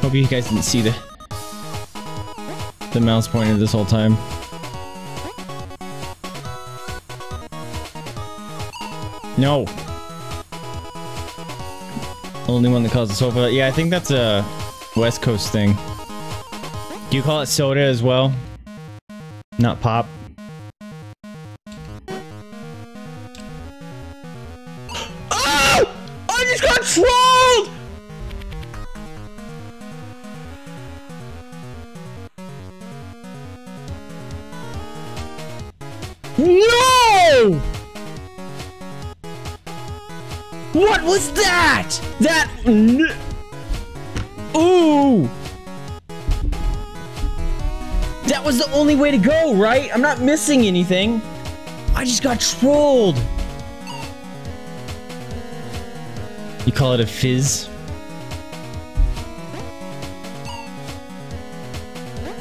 Hope you guys didn't see the... The mouse pointer this whole time. No. Only one that calls it sofa. Yeah, I think that's a West Coast thing. Do you call it soda as well? Not pop? Right? I'm not missing anything. I just got trolled. You call it a fizz?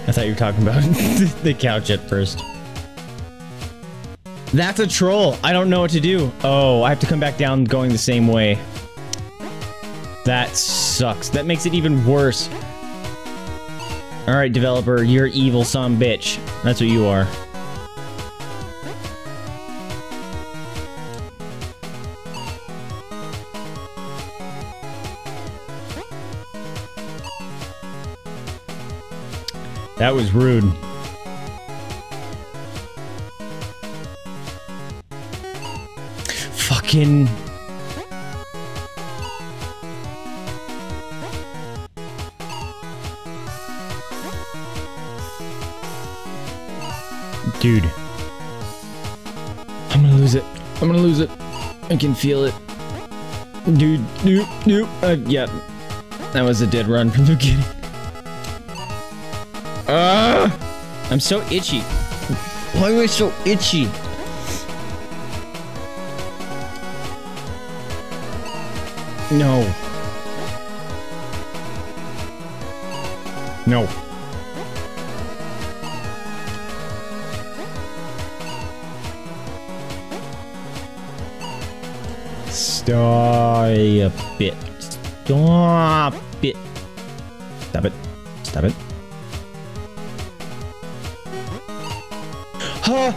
I thought you were talking about the couch at first. That's a troll. I don't know what to do. Oh, I have to come back down going the same way. That sucks. That makes it even worse. Alright, developer, you're evil some bitch. That's what you are. That was rude. Fucking... Dude. I'm gonna lose it. I'm gonna lose it. I can feel it. Dude, nope, nope. Uh, yeah. That was a dead run from the beginning. Ah! I'm so itchy. Why am I so itchy? No. No. Stop it. Stop it. Stop it. Stop it. Huh.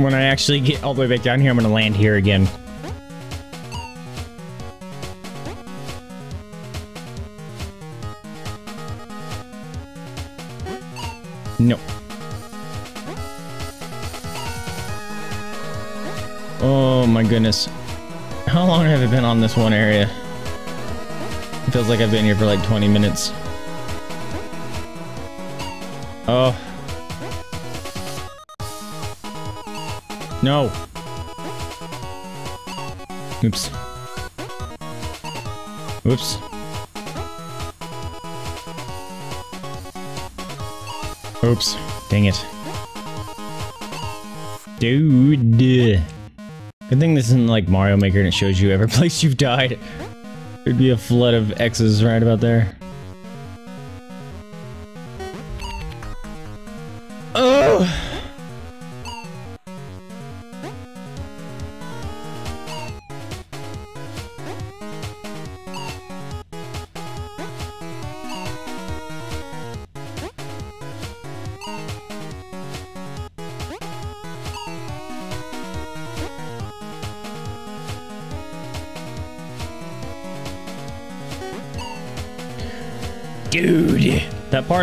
When I actually get all the way back down here, I'm gonna land here again. No. Oh my goodness. How long have I been on this one area? It feels like I've been here for like 20 minutes. Oh. No. Oops. Oops. Oops. Dang it. Dude. Good thing this isn't like Mario Maker and it shows you every place you've died. There'd be a flood of X's right about there.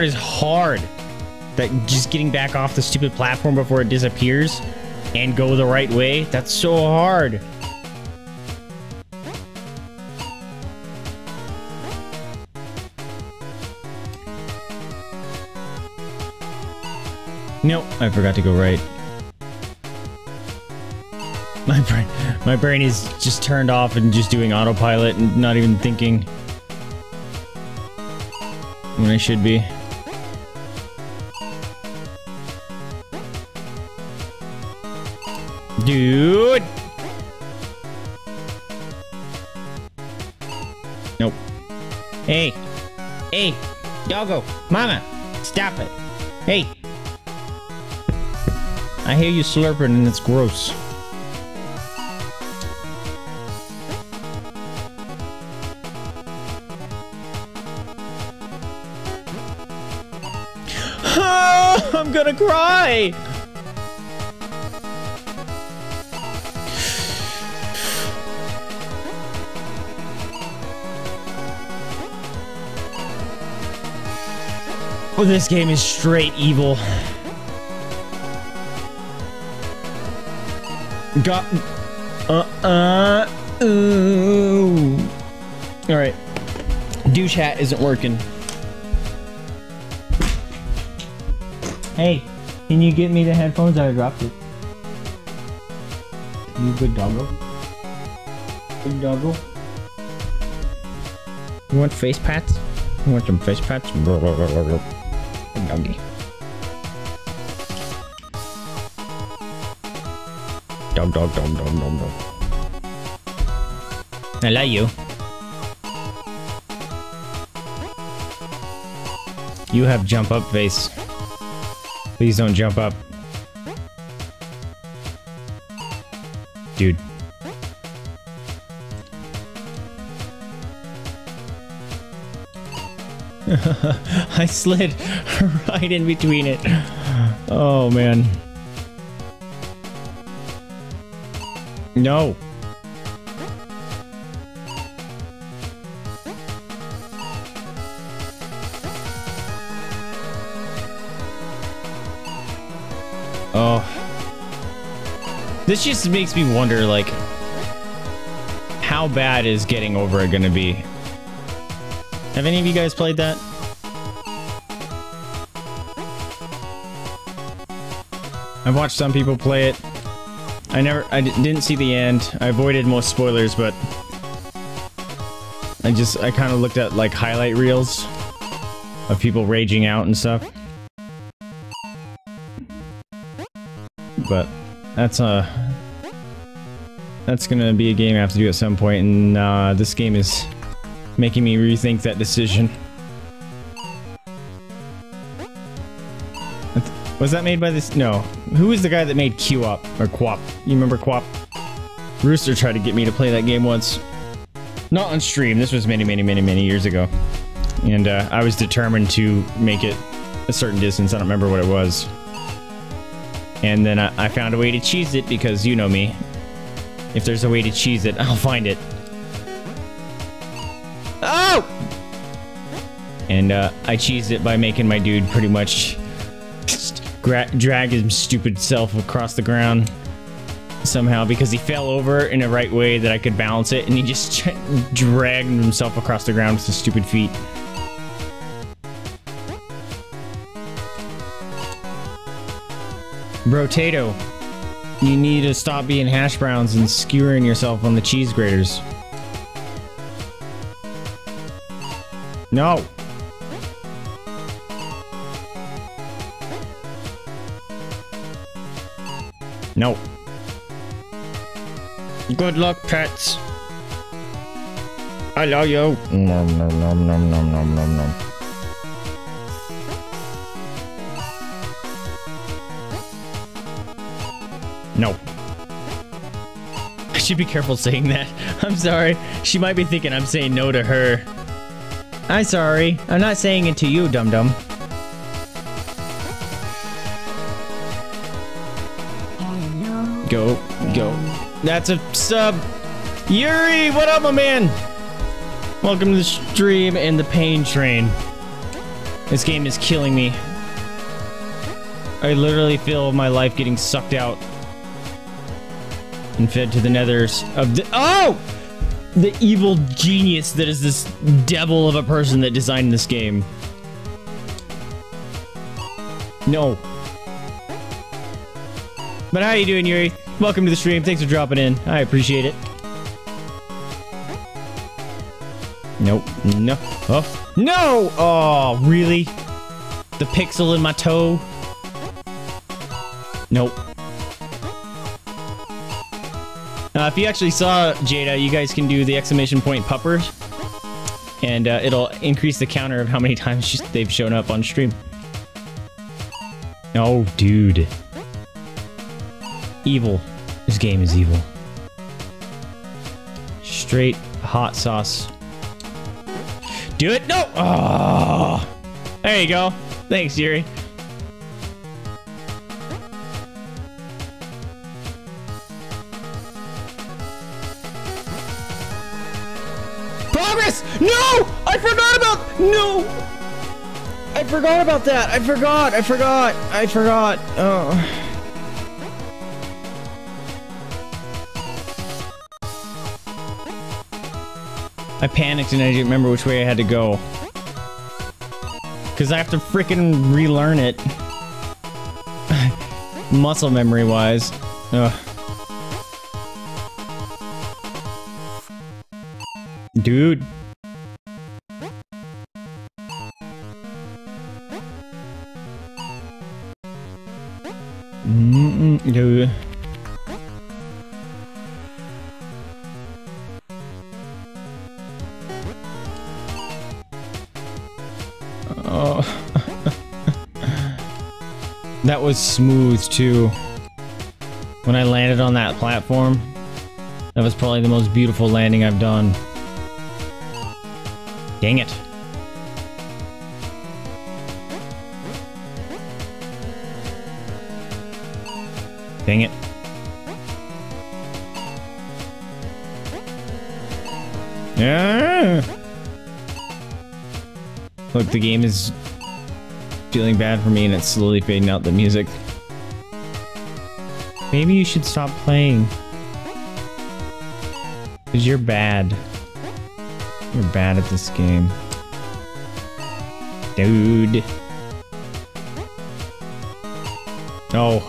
Is hard. That just getting back off the stupid platform before it disappears and go the right way, that's so hard. Nope, I forgot to go right. My brain, my brain is just turned off and just doing autopilot and not even thinking when I should be. Doggo! Mama! Stop it! Hey! I hear you slurping and it's gross. I'm gonna cry! Oh, this game is straight evil. Got. Uh uh. Ooh. All right. Douche hat isn't working. Hey, can you get me the headphones? I dropped it. You good doggo? Good doggo? You want face pats? You want some face pats? Good doggy. Dog, dog, dog, dog, dog, dog. I love you. You have jump up face. Please don't jump up. Dude. I slid right in between it. Oh, man. No. Oh. This just makes me wonder, like, how bad is getting over it gonna be? Have any of you guys played that? Watched some people play it. I never, I didn't see the end. I avoided most spoilers, but I just, I kind of looked at like highlight reels of people raging out and stuff. But that's a, that's gonna be a game I have to do at some point, and uh, this game is making me rethink that decision. Was that made by this? No. Who was the guy that made QWOP? Or QWOP? You remember QWOP? Rooster tried to get me to play that game once. Not on stream. This was many, many, many, many years ago. and uh, I was determined to make it a certain distance. I don't remember what it was. And then I, I found a way to cheese it because you know me. If there's a way to cheese it, I'll find it. Oh! And uh, I cheesed it by making my dude pretty much drag his stupid self across the ground somehow because he fell over in a right way that I could balance it, and he just dragged himself across the ground with his stupid feet. Brotato, you need to stop being hash browns and skewering yourself on the cheese graters. No. No. Good luck, pets. I love you. Nom nom nom nom nom nom nom nom. No. I should be careful saying that. I'm sorry. She might be thinking I'm saying no to her. I'm sorry. I'm not saying it to you, dum dum Go, go. That's a sub. Yuri, what up, my man? Welcome to the stream and the pain train. This game is killing me. I literally feel my life getting sucked out and fed to the nethers of the- Oh! The evil genius that is this devil of a person that designed this game. No. But how you doing, Yuri? Welcome to the stream. Thanks for dropping in. I appreciate it. Nope. No. Oh. No! Oh, really? The pixel in my toe? Nope. Uh, if you actually saw Jada, you guys can do the exclamation point puppers. And uh, it'll increase the counter of how many times they've shown up on stream. Oh, dude. Evil. This game is evil. Straight hot sauce. Do it? No! Oh! There you go. Thanks, Yuri. Progress! No! I forgot about... No! I forgot about that. I forgot. I forgot. I forgot. Oh. I panicked and I didn't remember which way I had to go. Because I have to freaking relearn it. Muscle memory wise. Ugh. Dude. Mm -mm, dude. That was smooth too. When I landed on that platform, that was probably the most beautiful landing I've done. Dang it. Dang it. Yeah. Look, the game is feeling bad for me and it's slowly fading out the music. Maybe you should stop playing. Because you're bad. You're bad at this game. Dude. No.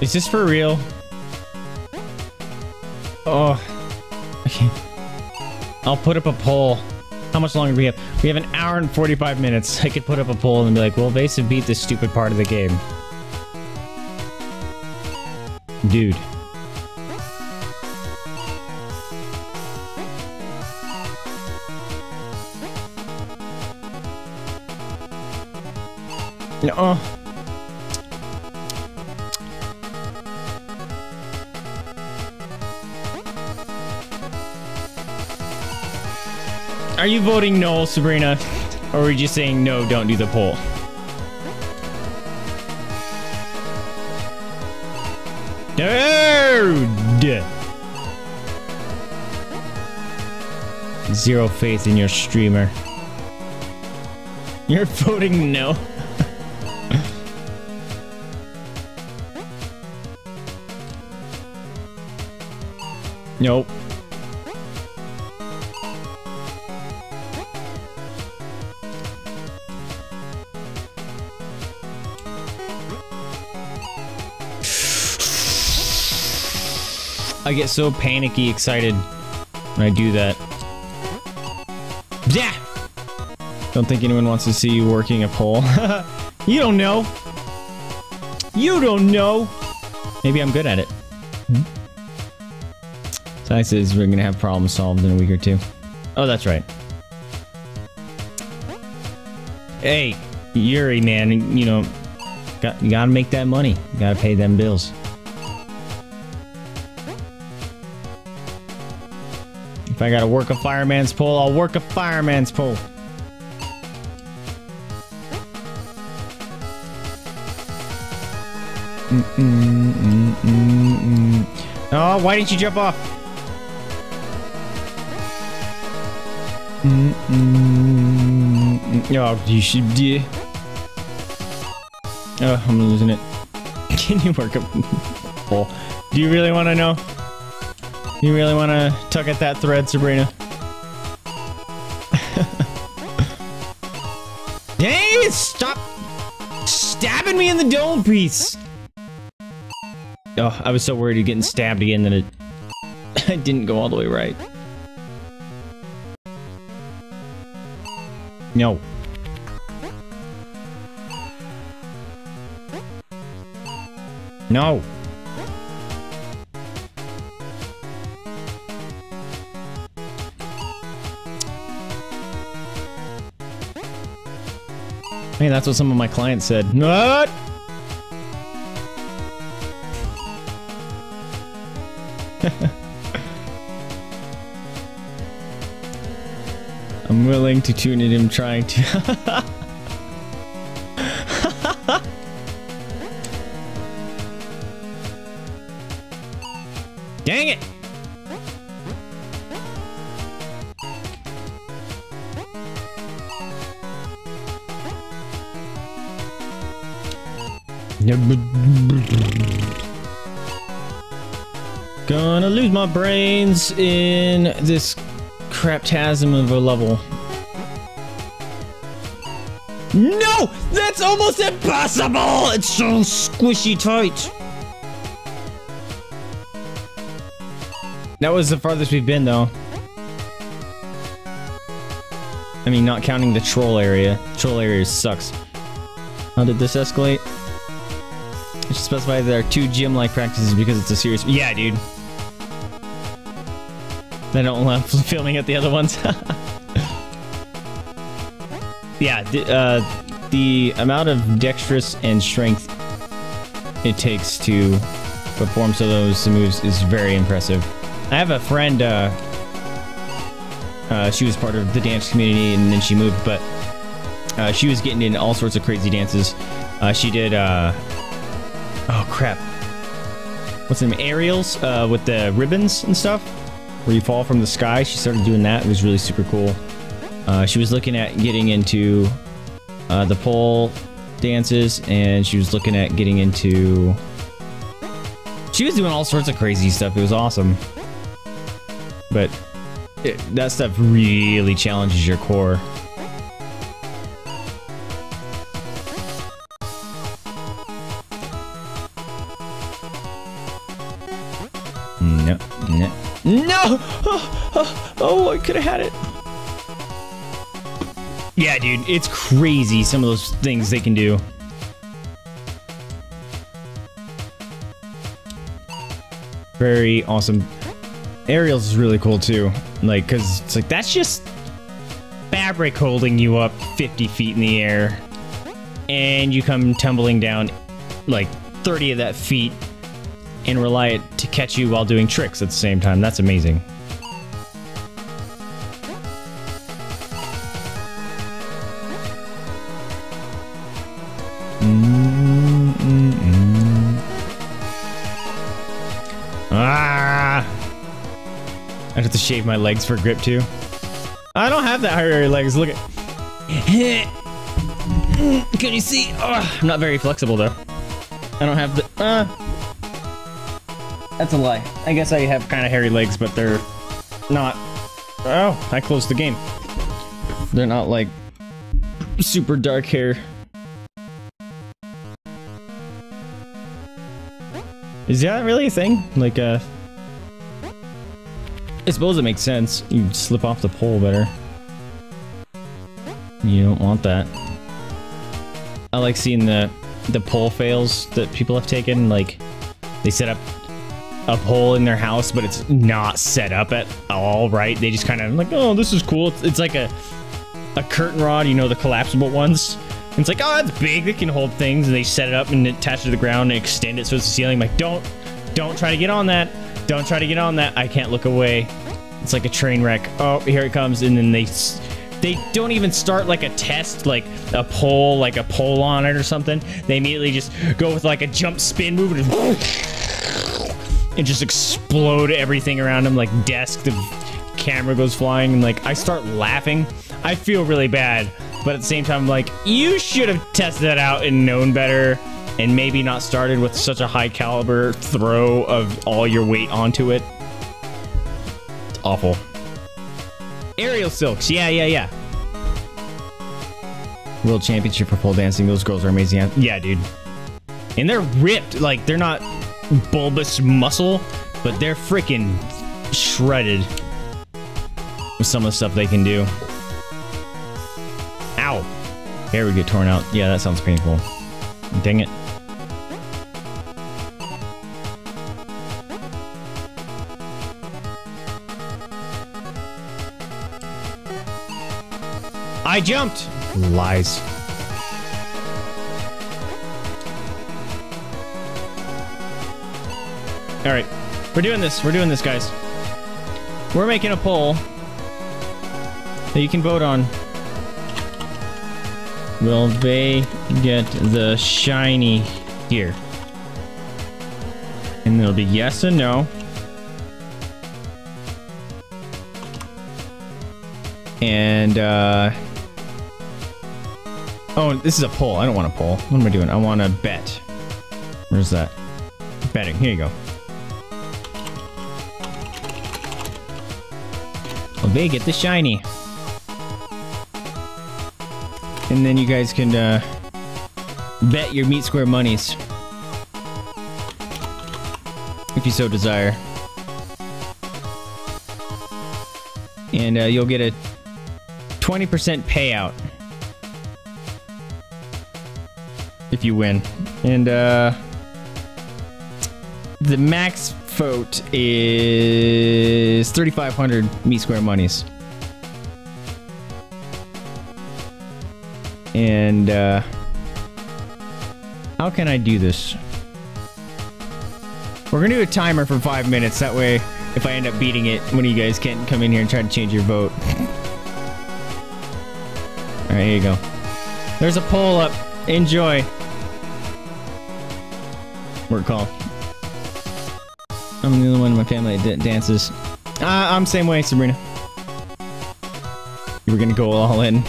Is this for real? Oh. Okay. I'll put up a poll. How much longer do we have? We have an hour and 45 minutes. I could put up a poll and be like, will Vaesive beat this stupid part of the game? Dude. No. Uh. Are you voting no, Sabrina? Or are you just saying no, don't do the poll? Nerd! Zero faith in your streamer. You're voting no. nope. I get so panicky excited when I do that. Yeah! Don't think anyone wants to see you working a pole. you don't know. You don't know. Maybe I'm good at it. Hmm? Sai says we're gonna have problems solved in a week or two. Oh, that's right. Hey, Yuri, man, you know, got, you gotta make that money. You gotta pay them bills. If I gotta work a fireman's pole, I'll work a fireman's pole. Mm -mm, mm oh, why didn't you jump off? Oh, you should be. Oh, I'm losing it. Can you work a pole? Do you really want to know? You really want to tuck at that thread, Sabrina? Dang it! Stop stabbing me in the dome piece! Oh, I was so worried of getting stabbed again that it, it didn't go all the way right. No. No. Hey, that's what some of my clients said. What? I'm willing to tune in him trying to. my brains in this craptasm of a level. No! That's almost impossible! It's so squishy tight. That was the farthest we've been, though. I mean, not counting the troll area. Troll area sucks. How did this escalate? I should specify there are two gym-like practices because it's a serious... Yeah, dude. I don't love filming at the other ones. yeah, uh, the amount of dexterous and strength it takes to perform some of those moves is very impressive. I have a friend, uh, uh, she was part of the dance community and then she moved, but uh, she was getting in all sorts of crazy dances. Uh, she did, uh, oh crap, what's the name, aerials uh, with the ribbons and stuff where you fall from the sky. She started doing that. It was really super cool. Uh, she was looking at getting into uh, the pole dances, and she was looking at getting into... She was doing all sorts of crazy stuff. It was awesome. But it, that stuff really challenges your core. Oh, oh, oh I could have had it. Yeah, dude, it's crazy some of those things they can do. Very awesome. Aerials is really cool too. Like, cause it's like, that's just fabric holding you up 50 feet in the air. And you come tumbling down like 30 of that feet and rely it to catch you while doing tricks at the same time. That's amazing. Mm-hmm. Ah! I have to shave my legs for grip too. I don't have that hairy legs. Look at. Can you see? Oh, I'm not very flexible though. I don't have the. Uh that's a lie. I guess I have kind of hairy legs, but they're not. Oh, I closed the game. They're not like super dark hair. Is that really a thing? Like, uh... I suppose it makes sense. You slip off the pole better. You don't want that. I like seeing the the pole fails that people have taken. Like, they set up a pole in their house, but it's not set up at all right. They just kind of like, oh, this is cool. It's, it's like a a curtain rod, you know, the collapsible ones. And it's like, oh, that's big. It can hold things. And they set it up and attach it to the ground and extend it so it's the ceiling. I'm like, don't, don't try to get on that. Don't try to get on that. I can't look away. It's like a train wreck. Oh, here it comes. And then they, they don't even start like a test, like a pole, like a pole on it or something. They immediately just go with like a jump spin move and, and just explode everything around him, like desk. The camera goes flying and like I start laughing. I feel really bad but at the same time, like, you should have tested that out and known better and maybe not started with such a high caliber throw of all your weight onto it. It's awful. Aerial silks. Yeah, yeah, yeah. World Championship for pole dancing. Those girls are amazing. Yeah, dude. And they're ripped. Like, they're not bulbous muscle, but they're freaking shredded with some of the stuff they can do. Ow! Hair would get torn out. Yeah, that sounds painful. Dang it. I jumped! Lies. Alright. We're doing this. We're doing this, guys. We're making a poll that you can vote on. Will they get the shiny here? And it'll be yes and no. And, uh... Oh, this is a poll. I don't want a poll. What am I doing? I want to bet. Where's that? Betting. Here you go. They get the shiny? And then you guys can uh, bet your Meat Square monies. If you so desire. And uh, you'll get a 20% payout. If you win. And uh, the max vote is 3,500 Meat Square monies. And, uh... How can I do this? We're gonna do a timer for five minutes. That way, if I end up beating it, one of you guys can't come in here and try to change your vote. Alright, here you go. There's a poll up. Enjoy. Work call. I'm the only one in my family that dances. Uh, I'm same way, Sabrina. You were gonna go all in.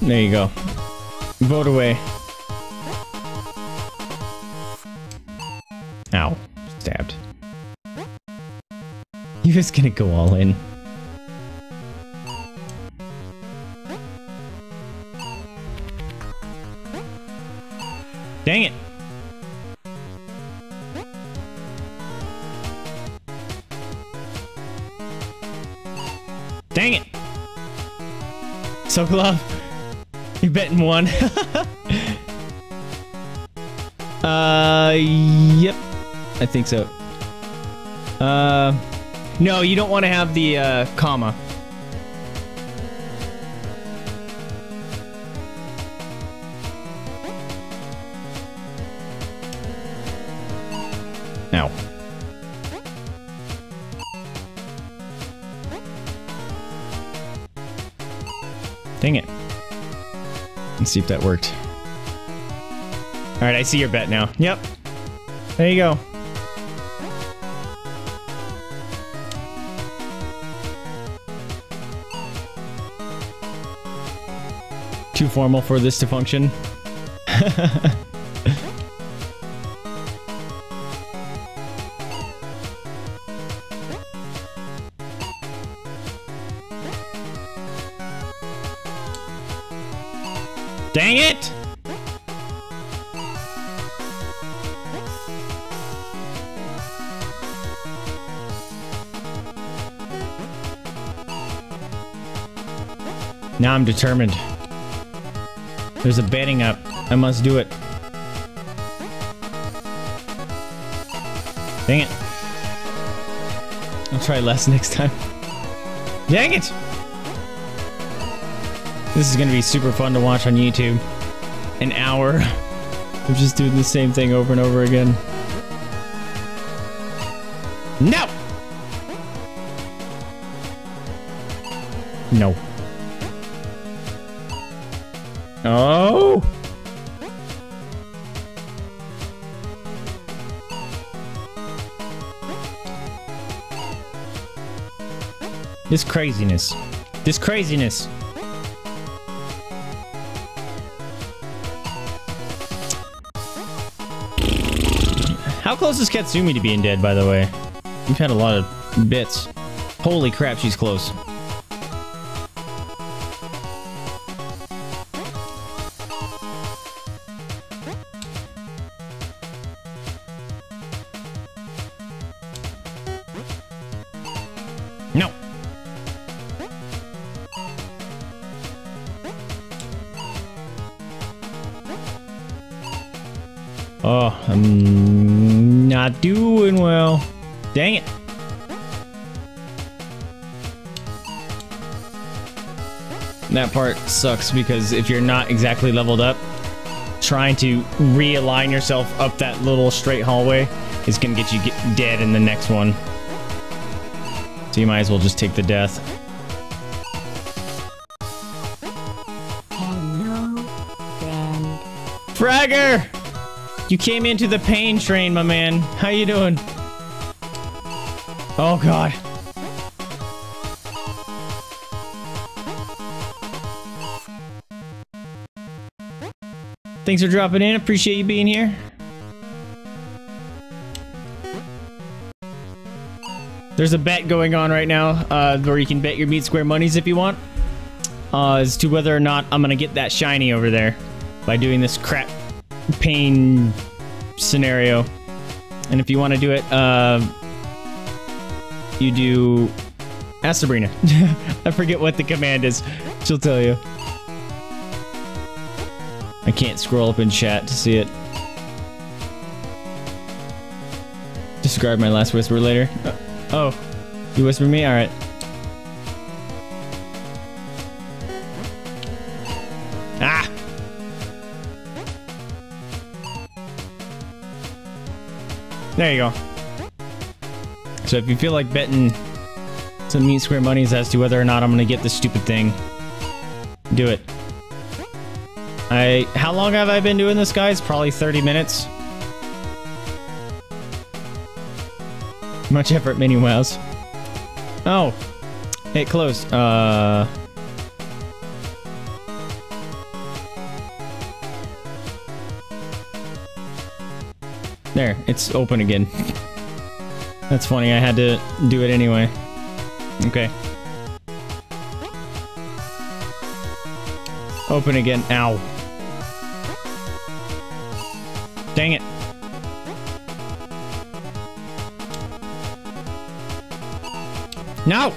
There you go. Vote away. Ow. Stabbed. You was gonna go all in. So glove. You betting one. uh, yep. I think so. Uh, no, you don't want to have the uh, comma. Dang see if that worked. Alright, I see your bet now. Yep. There you go. Too formal for this to function. Dang it! Now I'm determined. There's a betting up. I must do it. Dang it. I'll try less next time. Dang it! This is gonna be super fun to watch on YouTube. An hour of just doing the same thing over and over again. No! No. Oh! This craziness. This craziness. Close is Katsumi to being dead, by the way? You've had a lot of bits. Holy crap, she's close. Oh, I'm not doing well. Dang it. That part sucks because if you're not exactly leveled up, trying to realign yourself up that little straight hallway is going to get you get dead in the next one. So you might as well just take the death. Hello, friend. Fragger! You came into the pain train, my man. How you doing? Oh god. Thanks for dropping in. Appreciate you being here. There's a bet going on right now uh, where you can bet your meat square monies if you want uh, as to whether or not I'm gonna get that shiny over there by doing this crap pain scenario. And if you want to do it, uh, you do ask Sabrina. I forget what the command is. She'll tell you. I can't scroll up in chat to see it. Describe my last whisper later. Oh, you whisper me? All There you go. So if you feel like betting some meat square monies as to whether or not I'm gonna get this stupid thing, do it. I how long have I been doing this, guys? Probably 30 minutes. Much effort, mini wows. Oh, it closed. Uh. There, it's open again. That's funny, I had to do it anyway. Okay. Open again. Ow. Dang it. No!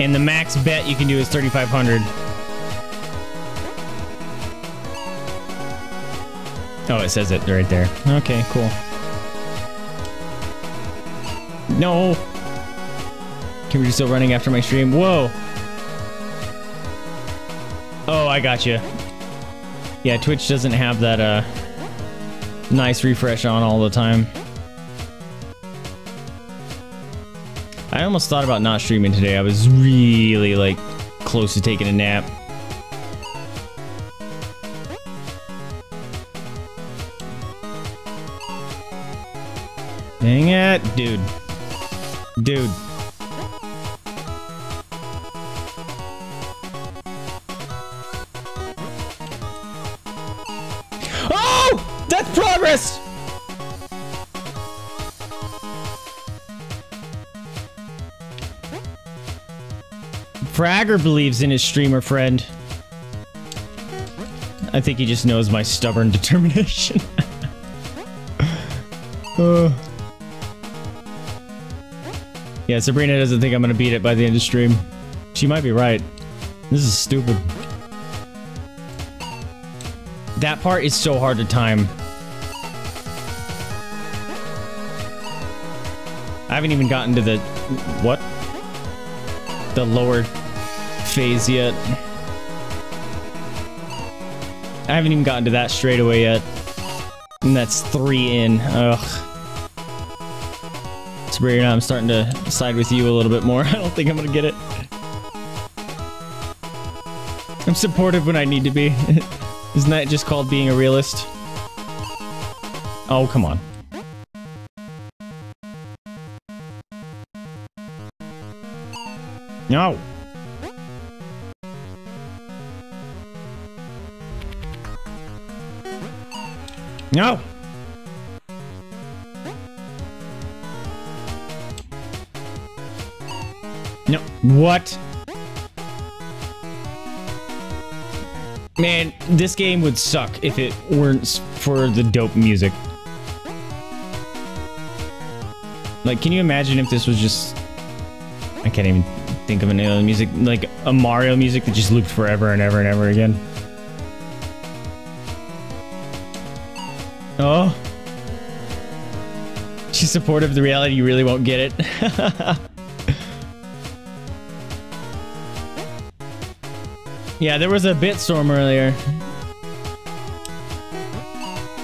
And the max bet you can do is 3,500. Oh, it says it right there. Okay, cool. No! Can we still running after my stream? Whoa! Oh, I got you. Yeah, Twitch doesn't have that, uh, nice refresh on all the time. I almost thought about not streaming today. I was really, like, close to taking a nap. Dang it, dude. Dude. Oh! That's progress! Fragger believes in his streamer friend. I think he just knows my stubborn determination. uh. Yeah, Sabrina doesn't think I'm gonna beat it by the end of stream. She might be right. This is stupid. That part is so hard to time. I haven't even gotten to the... What? The lower phase yet. I haven't even gotten to that straightaway yet. And that's three in. Ugh. Sabrina, I'm starting to side with you a little bit more. I don't think I'm gonna get it. I'm supportive when I need to be. Isn't that just called being a realist? Oh, come on. No. No. No. What? Man, this game would suck if it weren't for the dope music. Like, can you imagine if this was just... I can't even think of any other music. Like, a Mario music that just looped forever and ever and ever again. Oh. She's supportive of the reality you really won't get it. yeah, there was a bit storm earlier.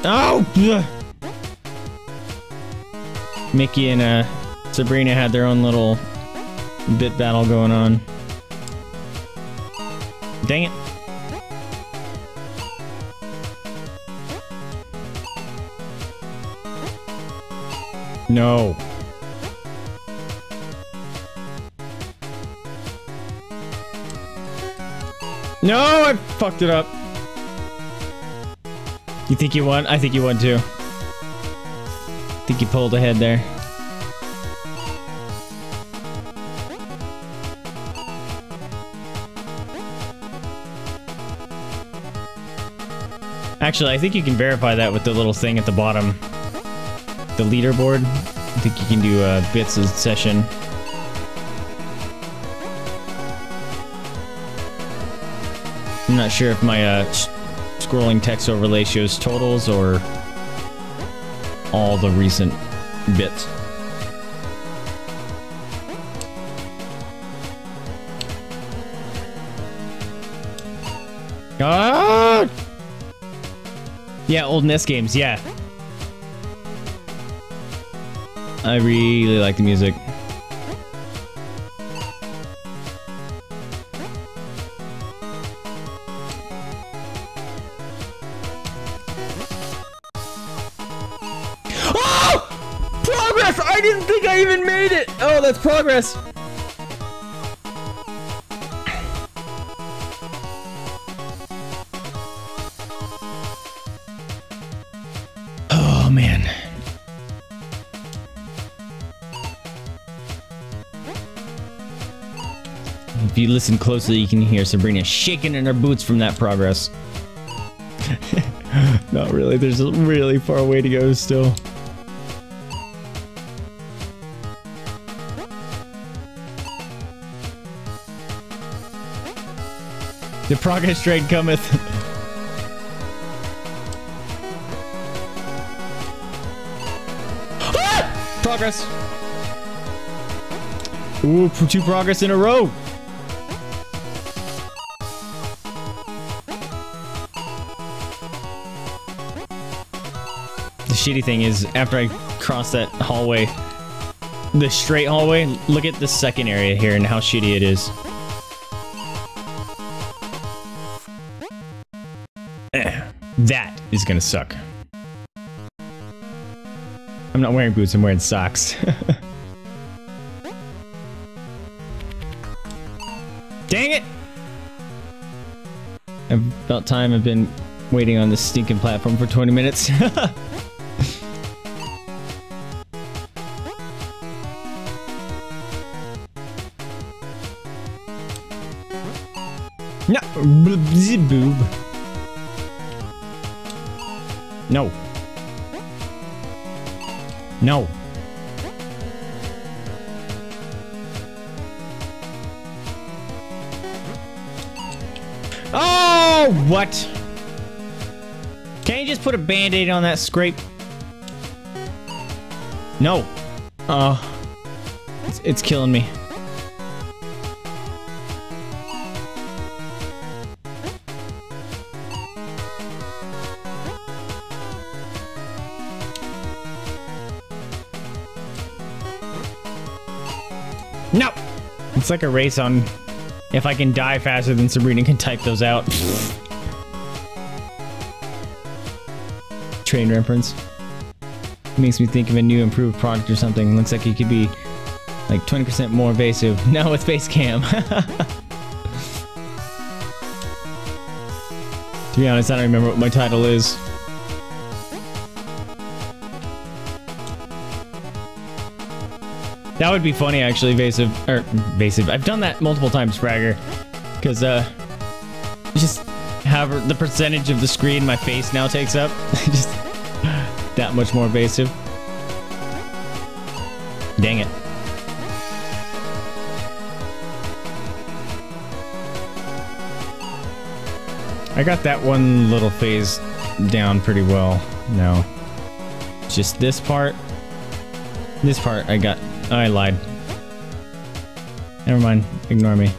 Oh! Mickey and uh, Sabrina had their own little bit battle going on. Dang it. No. No, I fucked it up. You think you won? I think you won too. I think you pulled ahead there. Actually, I think you can verify that with the little thing at the bottom. The leaderboard. I think you can do uh, bits of session. I'm not sure if my uh, scrolling text overlay shows totals or all the recent bits. Ah! Yeah, old NES games, yeah. I really like the music. Listen closely, you can hear Sabrina shaking in her boots from that progress. Not really, there's a really far way to go still. The progress train cometh. Ah! Progress. Ooh, two progress in a row. Shitty thing is, after I cross that hallway, the straight hallway, look at the second area here and how shitty it is. Eh, that is gonna suck. I'm I'm not wearing boots, I'm wearing socks. Dang it! About time I've been waiting on this stinking platform for 20 minutes. No. Oh, what? Can you just put a band-aid on that scrape? No. Oh. It's, it's killing me. It's like a race on if I can die faster than Sabrina can type those out. Train reference. Makes me think of a new improved product or something. Looks like it could be like 20% more evasive. No, it's face cam. to be honest, I don't remember what my title is. That would be funny, actually, evasive. Or, evasive. I've done that multiple times, Fragger. Because, uh, just have the percentage of the screen my face now takes up. just that much more evasive. Dang it. I got that one little phase down pretty well now. Just this part. This part I got Oh, I lied. Never mind. Ignore me.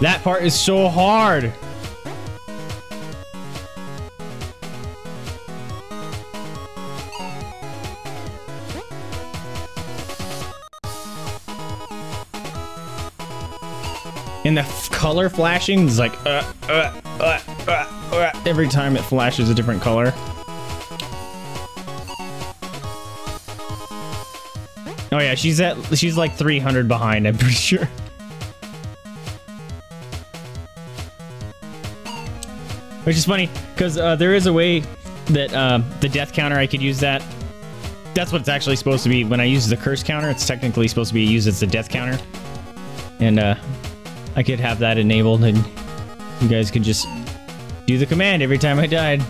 That part is so hard. And the color flashing is like uh, uh, uh, uh, uh, every time it flashes a different color. Oh yeah, she's at she's like 300 behind, I'm pretty sure. Which is funny, because uh, there is a way that uh, the death counter, I could use that. That's what it's actually supposed to be. When I use the curse counter, it's technically supposed to be used as the death counter. And uh, I could have that enabled, and you guys could just do the command every time I died.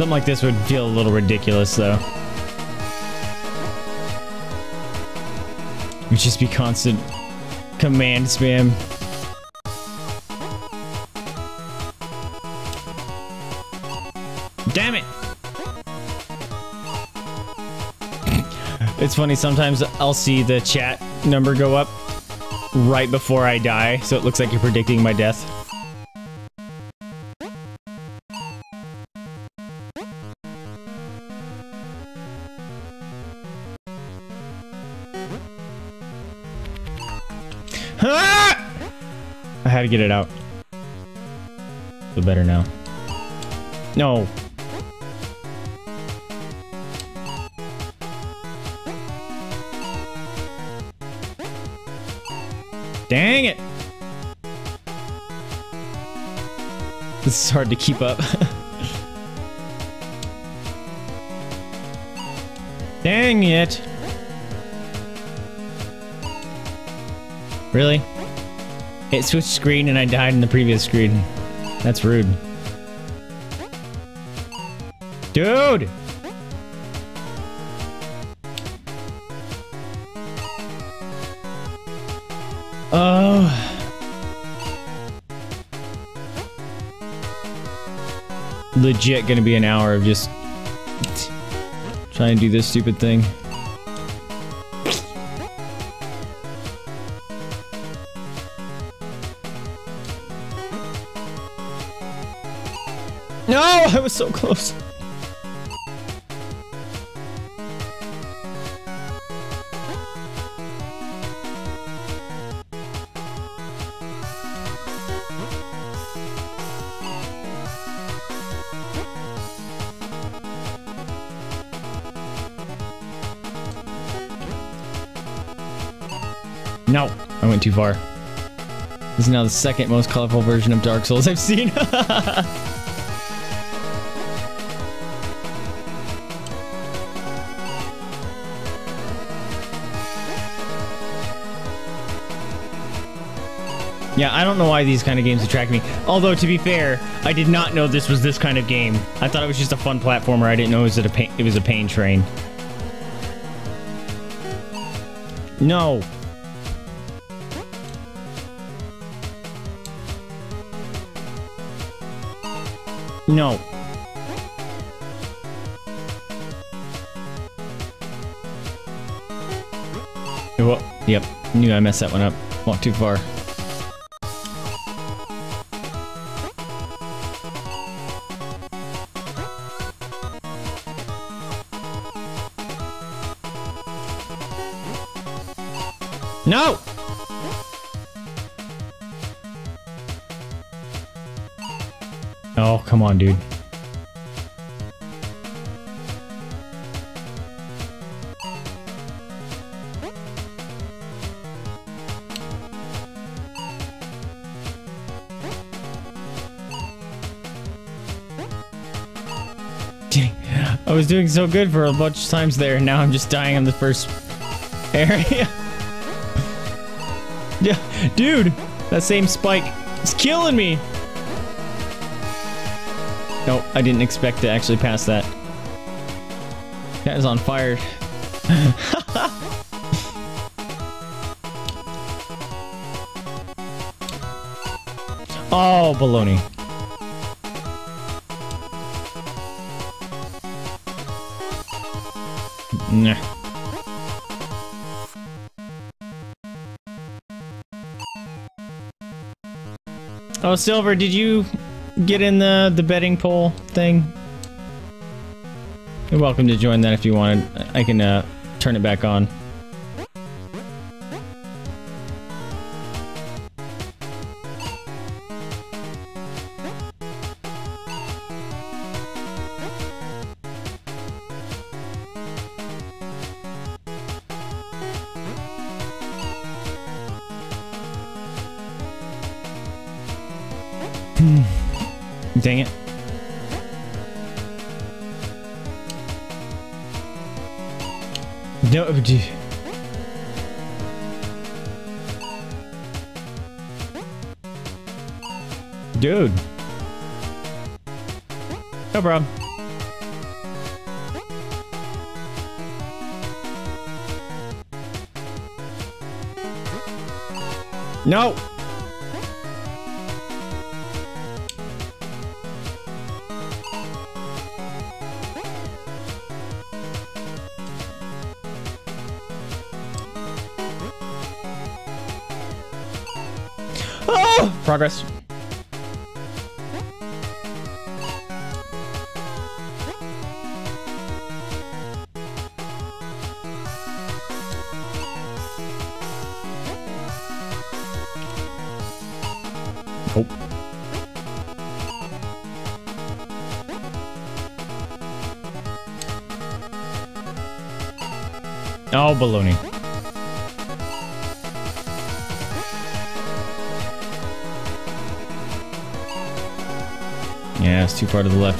Something like this would feel a little ridiculous, though. It would just be constant command spam. Damn it! it's funny, sometimes I'll see the chat number go up right before I die, so it looks like you're predicting my death. Get it out. Feel better now. No. Dang it! This is hard to keep up. Dang it! Really? It switched screen and I died in the previous screen. That's rude. Dude! Oh. Legit gonna be an hour of just trying to do this stupid thing. so close. No, I went too far. This is now the second most colorful version of Dark Souls I've seen. Yeah, I don't know why these kind of games attract me. Although, to be fair, I did not know this was this kind of game. I thought it was just a fun platformer. I didn't know it was a pain, it was a pain train. No. No. Yep. Knew I messed that one up. Walked too far. On, dude. Dang. I was doing so good for a bunch of times there, and now I'm just dying on the first area. Yeah, dude, that same spike is killing me. Nope, I didn't expect to actually pass that. That is on fire. oh, baloney. Nah. Oh, Silver, did you get in the the betting pool thing? You're welcome to join that if you wanted. I can uh, turn it back on.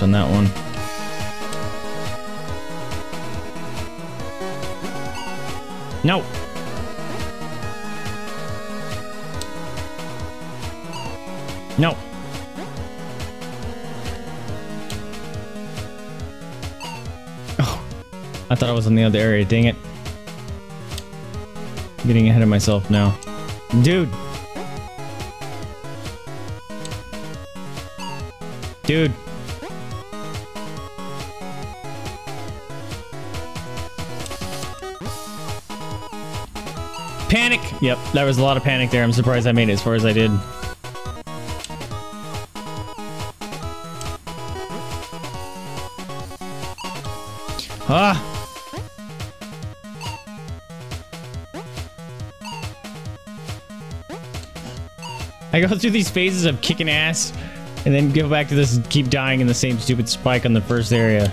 Left on that one. No. No. Oh, I thought I was in the other area. Dang it. Getting ahead of myself now. Dude. Dude. Yep, there was a lot of panic there. I'm surprised I made it as far as I did. Ah! I go through these phases of kicking ass and then go back to this and keep dying in the same stupid spike on the first area.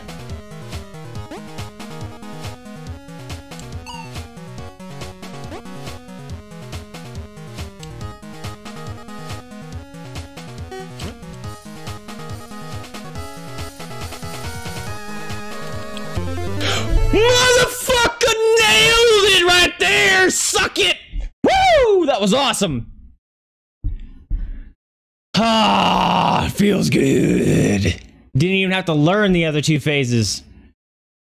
Awesome! Ah, feels good. Didn't even have to learn the other two phases.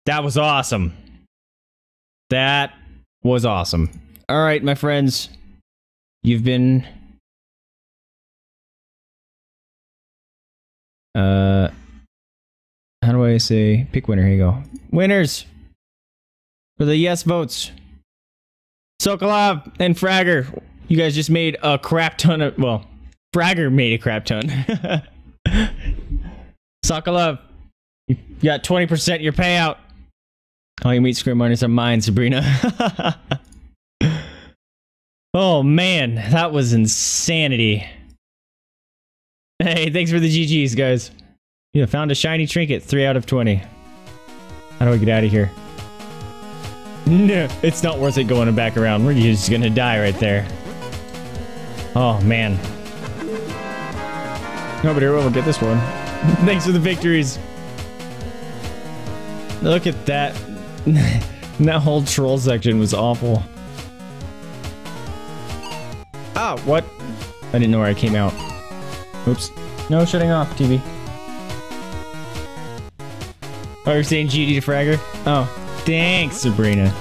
That was awesome. That was awesome. All right, my friends. You've been uh how do I say pick winner? Here you go. Winners for the yes votes. Sokolov and Fragger. You guys just made a crap ton of well, Fragger made a crap ton. Sokolov, you got 20% your payout. All you meat scream miners are mine, Sabrina. oh man, that was insanity. Hey, thanks for the GGs, guys. Yeah, found a shiny trinket, 3 out of 20. How do I get out of here? No, it's not worth it going back around. We're just gonna die right there. Oh, man. Nobody will get this one. Thanks for the victories. Look at that. that whole troll section was awful. Ah, what? I didn't know where I came out. Oops. No shutting off, TV. Oh, you're saying GD to Fragger? Oh, thanks, Sabrina.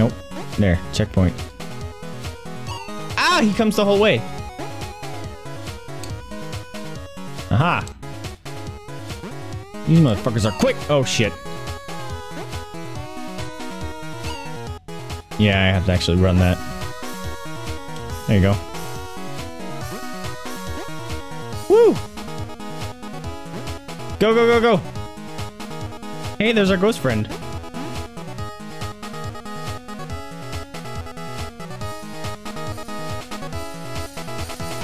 Nope. There, checkpoint. Ah, he comes the whole way. Aha. These motherfuckers are quick. Oh, shit. Yeah, I have to actually run that. There you go. Woo! Go, go, go, go! Hey, there's our ghost friend.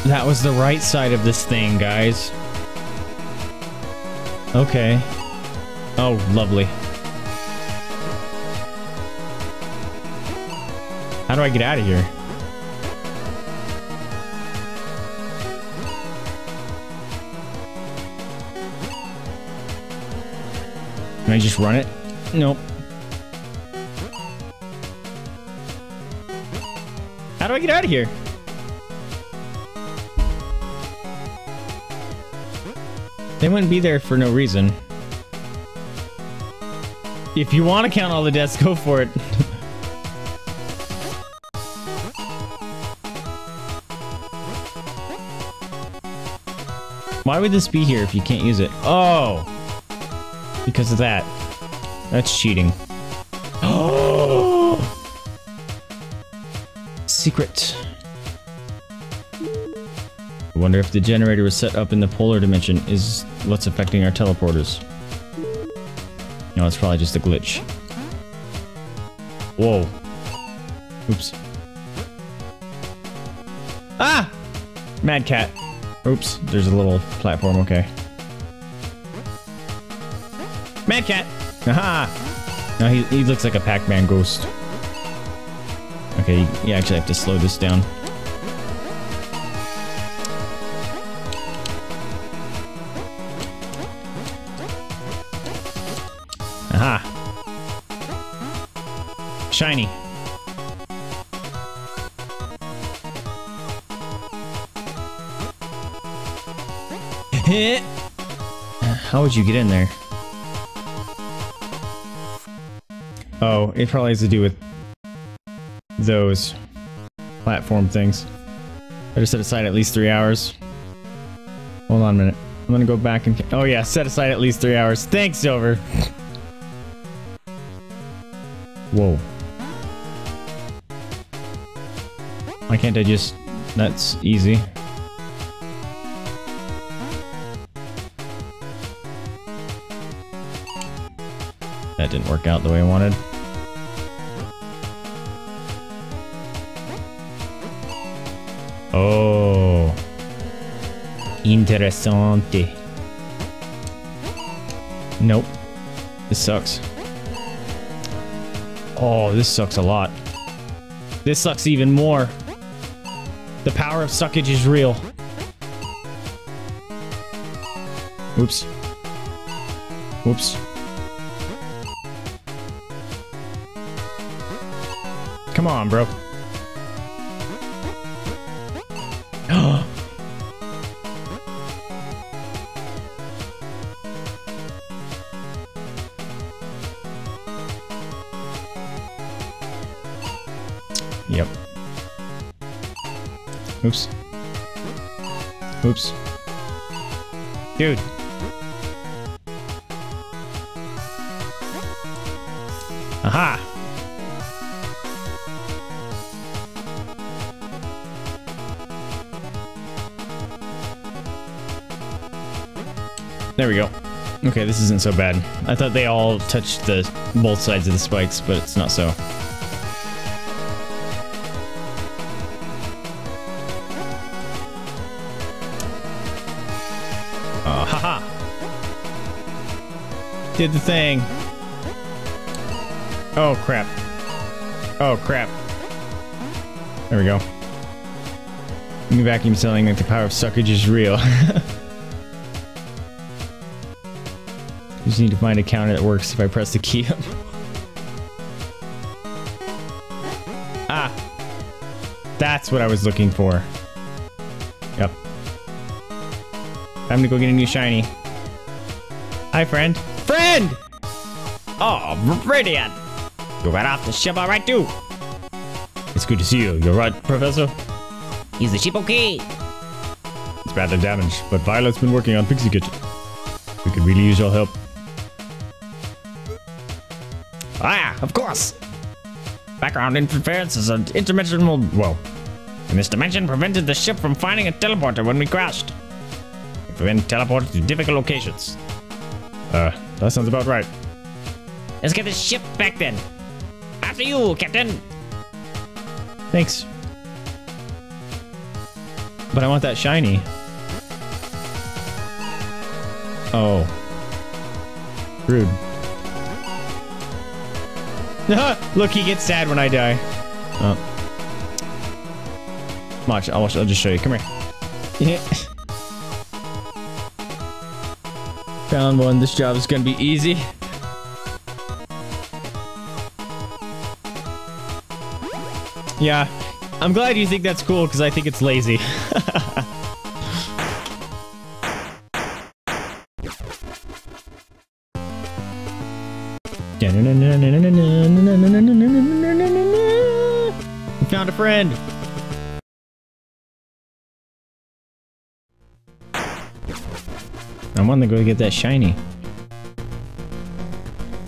That was the right side of this thing, guys. Okay. Oh, lovely. How do I get out of here? Can I just run it? Nope. How do I get out of here? They wouldn't be there for no reason. If you want to count all the deaths, go for it. Why would this be here if you can't use it? Oh! Because of that. That's cheating. Oh! Secret. I wonder if the generator was set up in the polar dimension is what's affecting our teleporters. No, it's probably just a glitch. Whoa. Oops. Ah! Mad Cat. Oops, there's a little platform, okay. Mad Cat! Aha! No, he, he looks like a Pac-Man ghost. Okay, you actually have to slow this down. Shiny. How would you get in there? Oh, it probably has to do with those platform things. I just set aside at least three hours. Hold on a minute. I'm gonna go back and... Oh yeah, set aside at least three hours. Thanks, Silver. Whoa. Why can't I just... That's easy. That didn't work out the way I wanted. Oh. Interessante. Nope. This sucks. Oh, this sucks a lot. This sucks even more. The power of suckage is real. Whoops. Whoops. Come on, bro. Oops. Oops. Dude. Aha! There we go. Okay, this isn't so bad. I thought they all touched the both sides of the spikes, but it's not so. Did the thing. Oh, crap. Oh, crap. There we go. New vacuum selling that the power of suckage is real. Just need to find a counter that works if I press the key ah! That's what I was looking for. Yep. Time to go get a new shiny. Hi, friend. Friend! Oh, brilliant! You got off the ship all right, too. It's good to see you. You're right, Professor. Is the ship okay? It's badly damaged, but Violet's been working on fixing it. We could really use your help. Ah, of course. Background interference is an interdimensional. Well, And this dimension prevented the ship from finding a teleporter when we crashed. We've been teleported to difficult locations. Uh, that sounds about right. Let's get the ship back then. After you, Captain. Thanks. But I want that shiny. Oh. Rude. Look, he gets sad when I die. Oh. Watch, I'll, watch, I'll just show you. Come here. Found one. This job is gonna be easy. Yeah. I'm glad you think that's cool because I think it's lazy. Found a friend. I want to go get that shiny.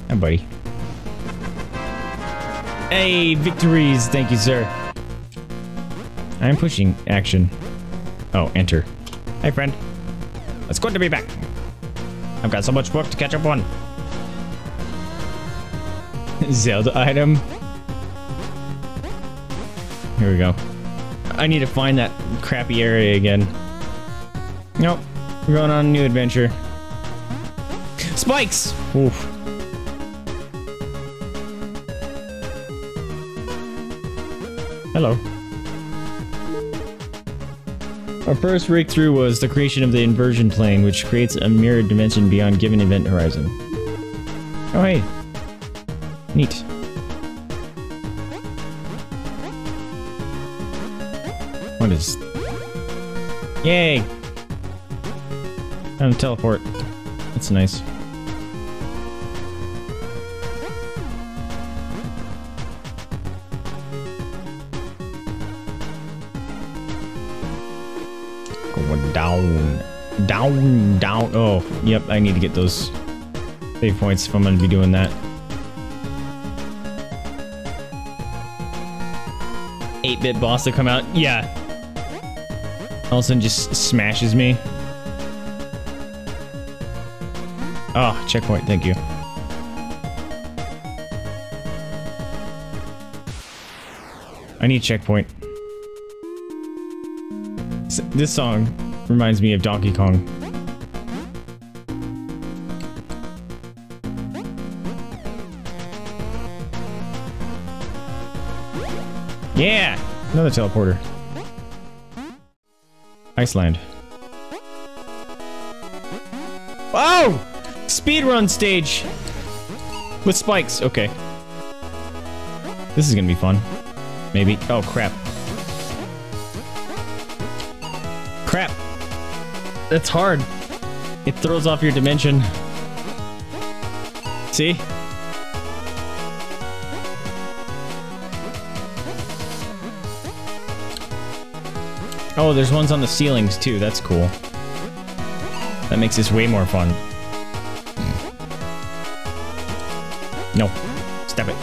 Hi, buddy. Hey, victories! Thank you, sir. I'm pushing action. Oh, enter. Hi, friend. It's good to be back. I've got so much work to catch up on. Zelda item. Here we go. I need to find that crappy area again. We're going on a new adventure. Spikes! Oof. Hello. Our first breakthrough was the creation of the inversion plane, which creates a mirrored dimension beyond given event horizon. Oh hey. Neat. What is... Yay! To teleport. That's nice. Going down. Down, down. Oh, yep, I need to get those save points if I'm going to be doing that. 8-bit boss to come out. Yeah. All of a sudden just smashes me. Oh, checkpoint, thank you. I need checkpoint. This song reminds me of Donkey Kong. Yeah! Another teleporter. Iceland. Oh! Speedrun stage. With spikes. Okay. This is gonna be fun. Maybe. Oh, crap. Crap. That's hard. It throws off your dimension. See? Oh, there's ones on the ceilings too. That's cool. That makes this way more fun. No. Stop it.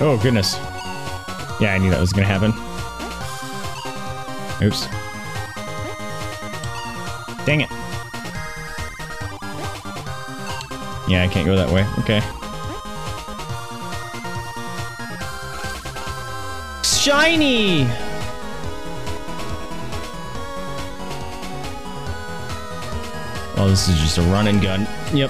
Oh, goodness. Yeah, I knew that was gonna happen. Oops. Dang it. Yeah, I can't go that way. Okay. Shiny! Oh, this is just a run and gun. Yep.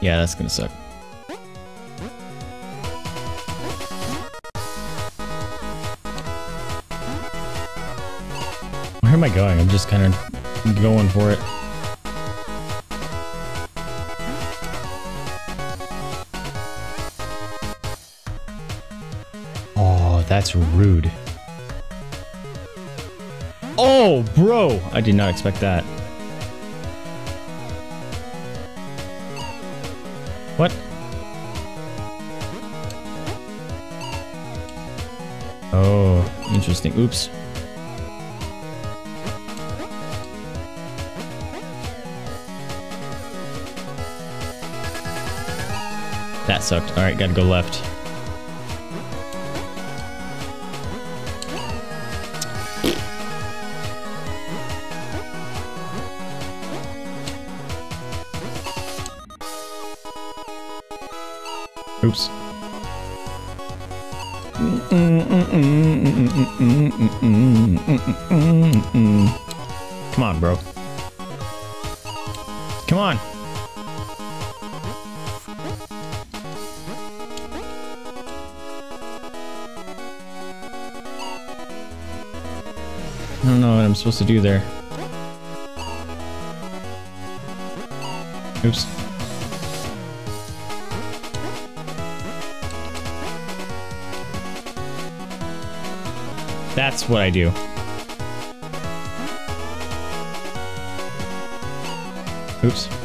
Yeah, that's gonna suck. Am I going? I'm just kind of going for it. Oh, that's rude. Oh, bro! I did not expect that. What? Oh, interesting. Oops. Sucked. Alright, gotta go left. To do there. Oops. That's what I do. Oops.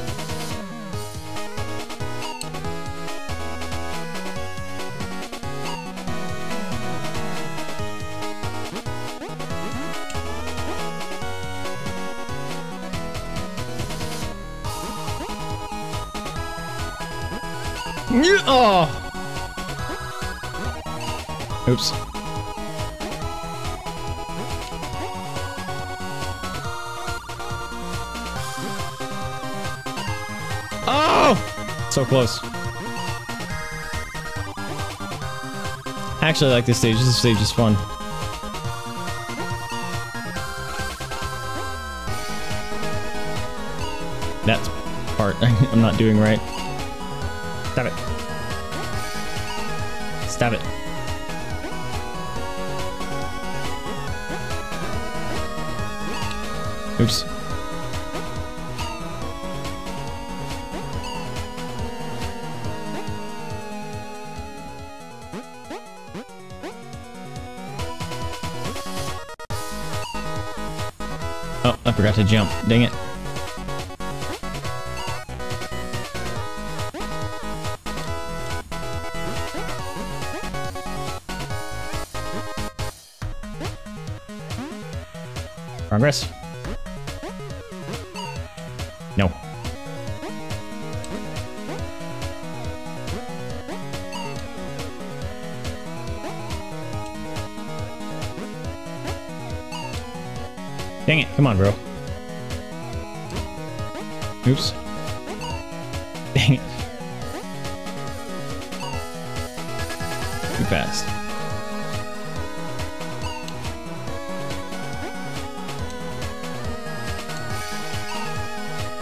Oops. Oh! So close. Actually, I like this stage. This stage is fun. That's part I'm not doing right. Stop it. Oops. Oh, I forgot to jump. Dang it. Progress. Come on, bro. Oops. Dang it. fast.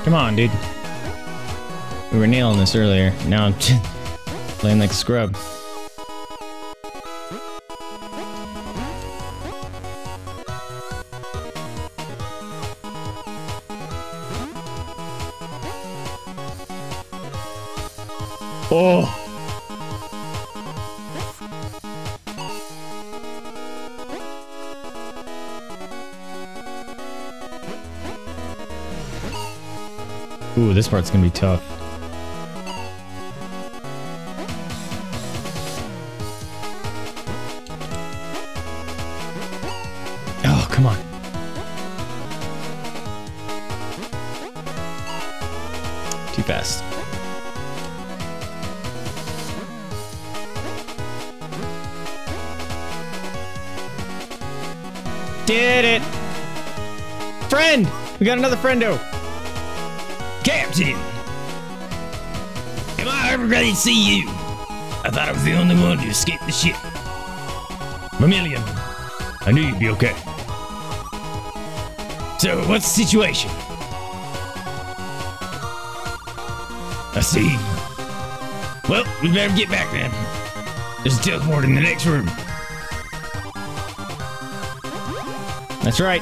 Come on, dude. We were nailing this earlier. Now I'm playing like a scrub. Part's gonna be tough. Oh, come on. Too fast. Did it! Friend! We got another friendo! Captain! Am I ever ready to see you? I thought I was the only one to escape the ship. Vermilion! I knew you'd be okay. So, what's the situation? I see. Well, we better get back then. There's a teleport in the next room. That's right.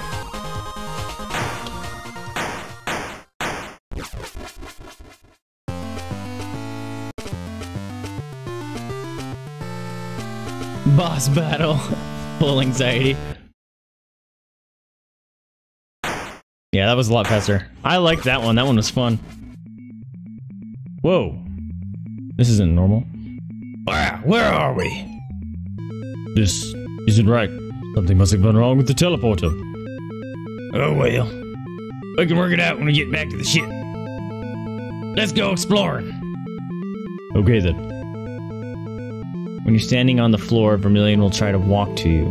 Boss battle. Full anxiety. Yeah, that was a lot faster. I liked that one. That one was fun. Whoa. This isn't normal. Wow, where are we? This isn't right. Something must have gone wrong with the teleporter. Oh well. We can work it out when we get back to the ship. Let's go exploring. Okay then. When you're standing on the floor, Vermilion will try to walk to you.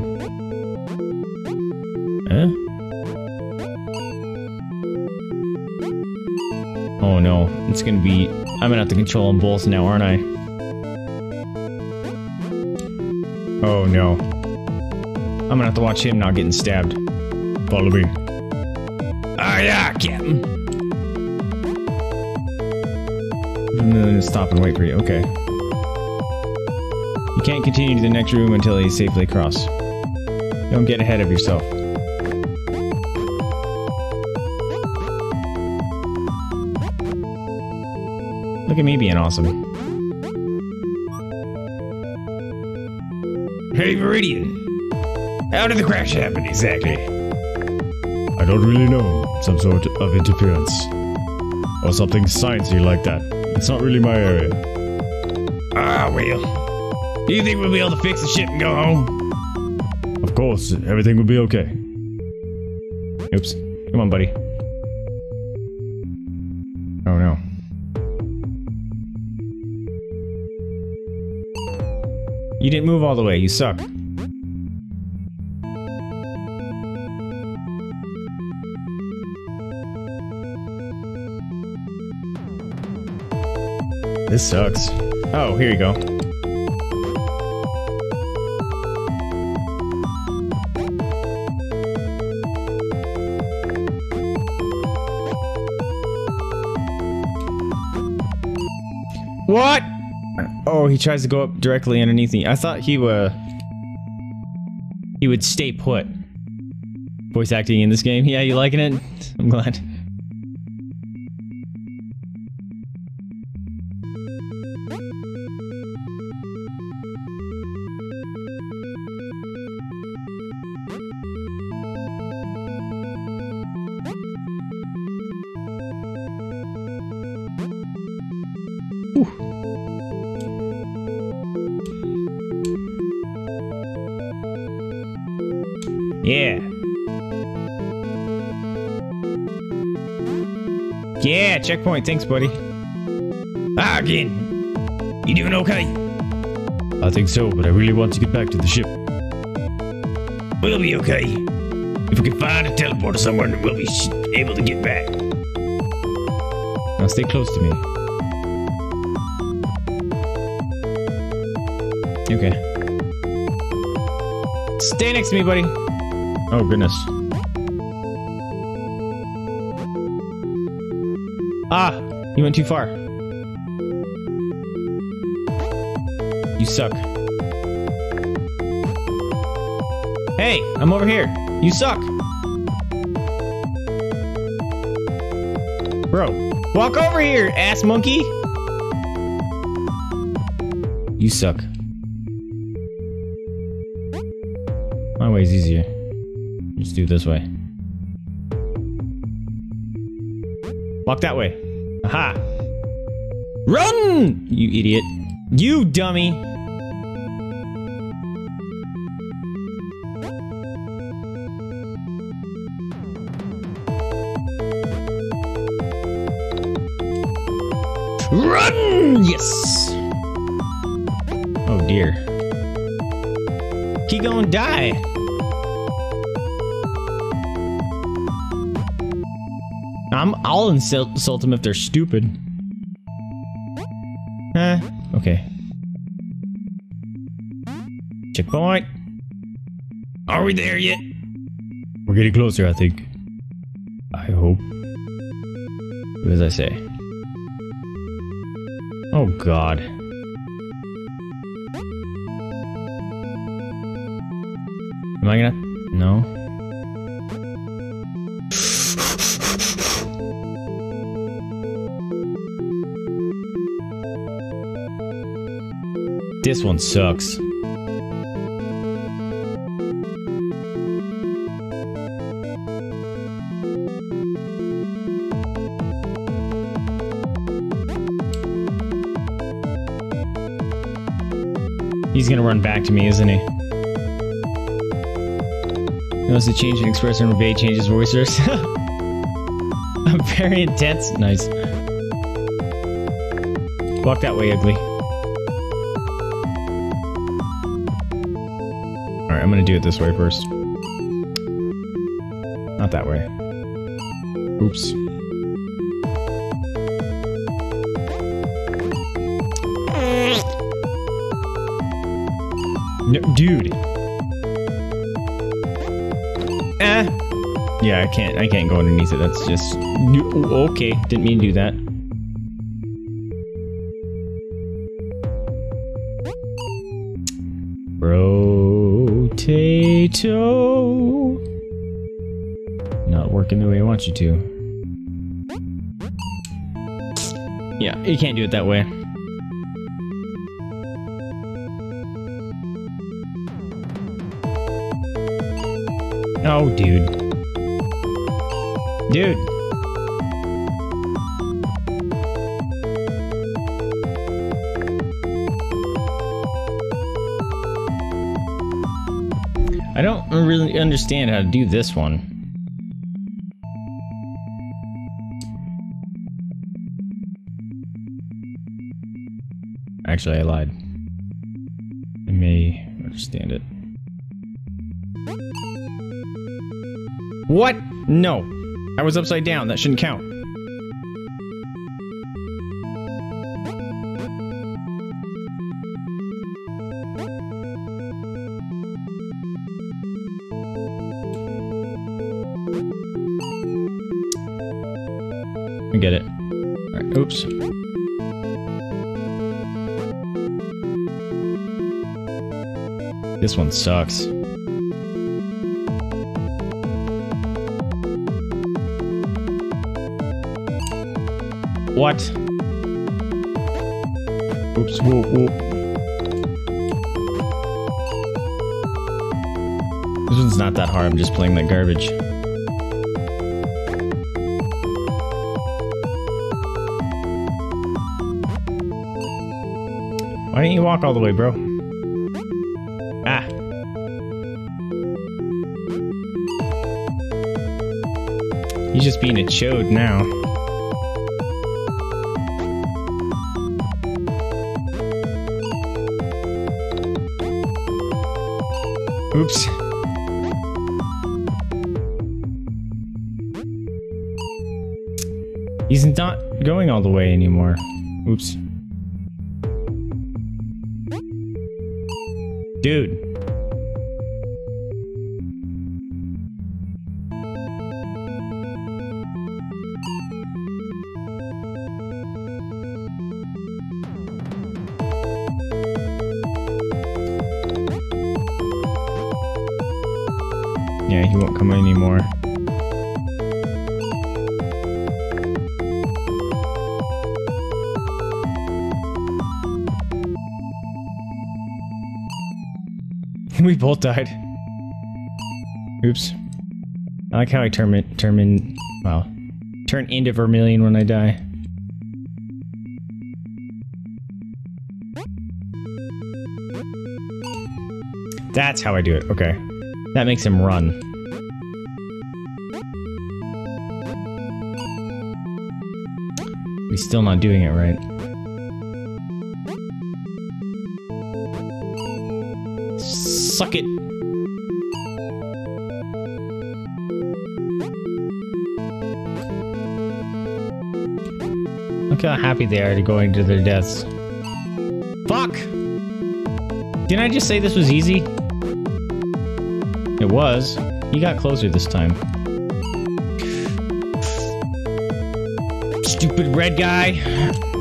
Huh? Oh no, it's gonna be... I'm gonna have to control them both now, aren't I? Oh no. I'm gonna have to watch him not getting stabbed. Follow me. Ah, aye, aye, Captain. Vermilion will stop and wait for you, okay. You can't continue to the next room until he's safely across. Don't get ahead of yourself. Look at me being awesome. Hey, Viridian. How did the crash happen exactly? I don't really know. Some sort of interference. Or something sciencey like that. It's not really my area. Ah, well. Do you think we'll be able to fix the ship and go home? Of course, everything will be okay. Oops. Come on, buddy. Oh no. You didn't move all the way, you suck. This sucks. Oh, here you go. What? Oh, he tries to go up directly underneath me. I thought he would. He would stay put. Voice acting in this game. Yeah, you liking it? I'm glad. Checkpoint. Thanks, buddy. Ah, again. You doing okay? I think so, but I really want to get back to the ship. We'll be okay. If we can find a teleporter somewhere, we'll be able to get back. Now stay close to me. Okay. Stay next to me, buddy. Oh, goodness. You went too far. You suck. Hey, I'm over here. You suck. Bro, walk over here, ass monkey. You suck. My way's easier. Just do it this way. Walk that way. Aha! Run! You idiot. You dummy! Run! Yes! Oh dear. Keep going, die! I'll insult, insult them if they're stupid. Eh, okay. Checkpoint. Are we there yet? We're getting closer, I think. I hope. Do as I say. Oh god. Am I gonna? This one sucks. He's gonna run back to me, isn't he? Notice the change in expression when Vay changes voicers. I'm very intense. Nice. Walk that way, ugly. Alright, I'm gonna do it this way first. Not that way. Oops. No, dude. Eh. Yeah, I can't. I can't go underneath it. That's just okay. Didn't mean to do that. Not working the way I want you to. Yeah, you can't do it that way. Oh, dude. Dude. Understand how to do this one. Actually, I lied. I may understand it. What? No. I was upside down. That shouldn't count. This one sucks. What? Oops, whoa, whoa. This one's not that hard, I'm just playing that garbage. Why didn't you walk all the way, bro? Being a chode now. Oops. He's not going all the way anymore. Oops. Dude. Died. Oops. I like how I turn it, turn in, well, turn into Vermilion when I die. That's how I do it. Okay. That makes him run. He's still not doing it right. Suck it. Look how happy they are to going to their deaths. Fuck! Didn't I just say this was easy? It was. He got closer this time. Stupid red guy.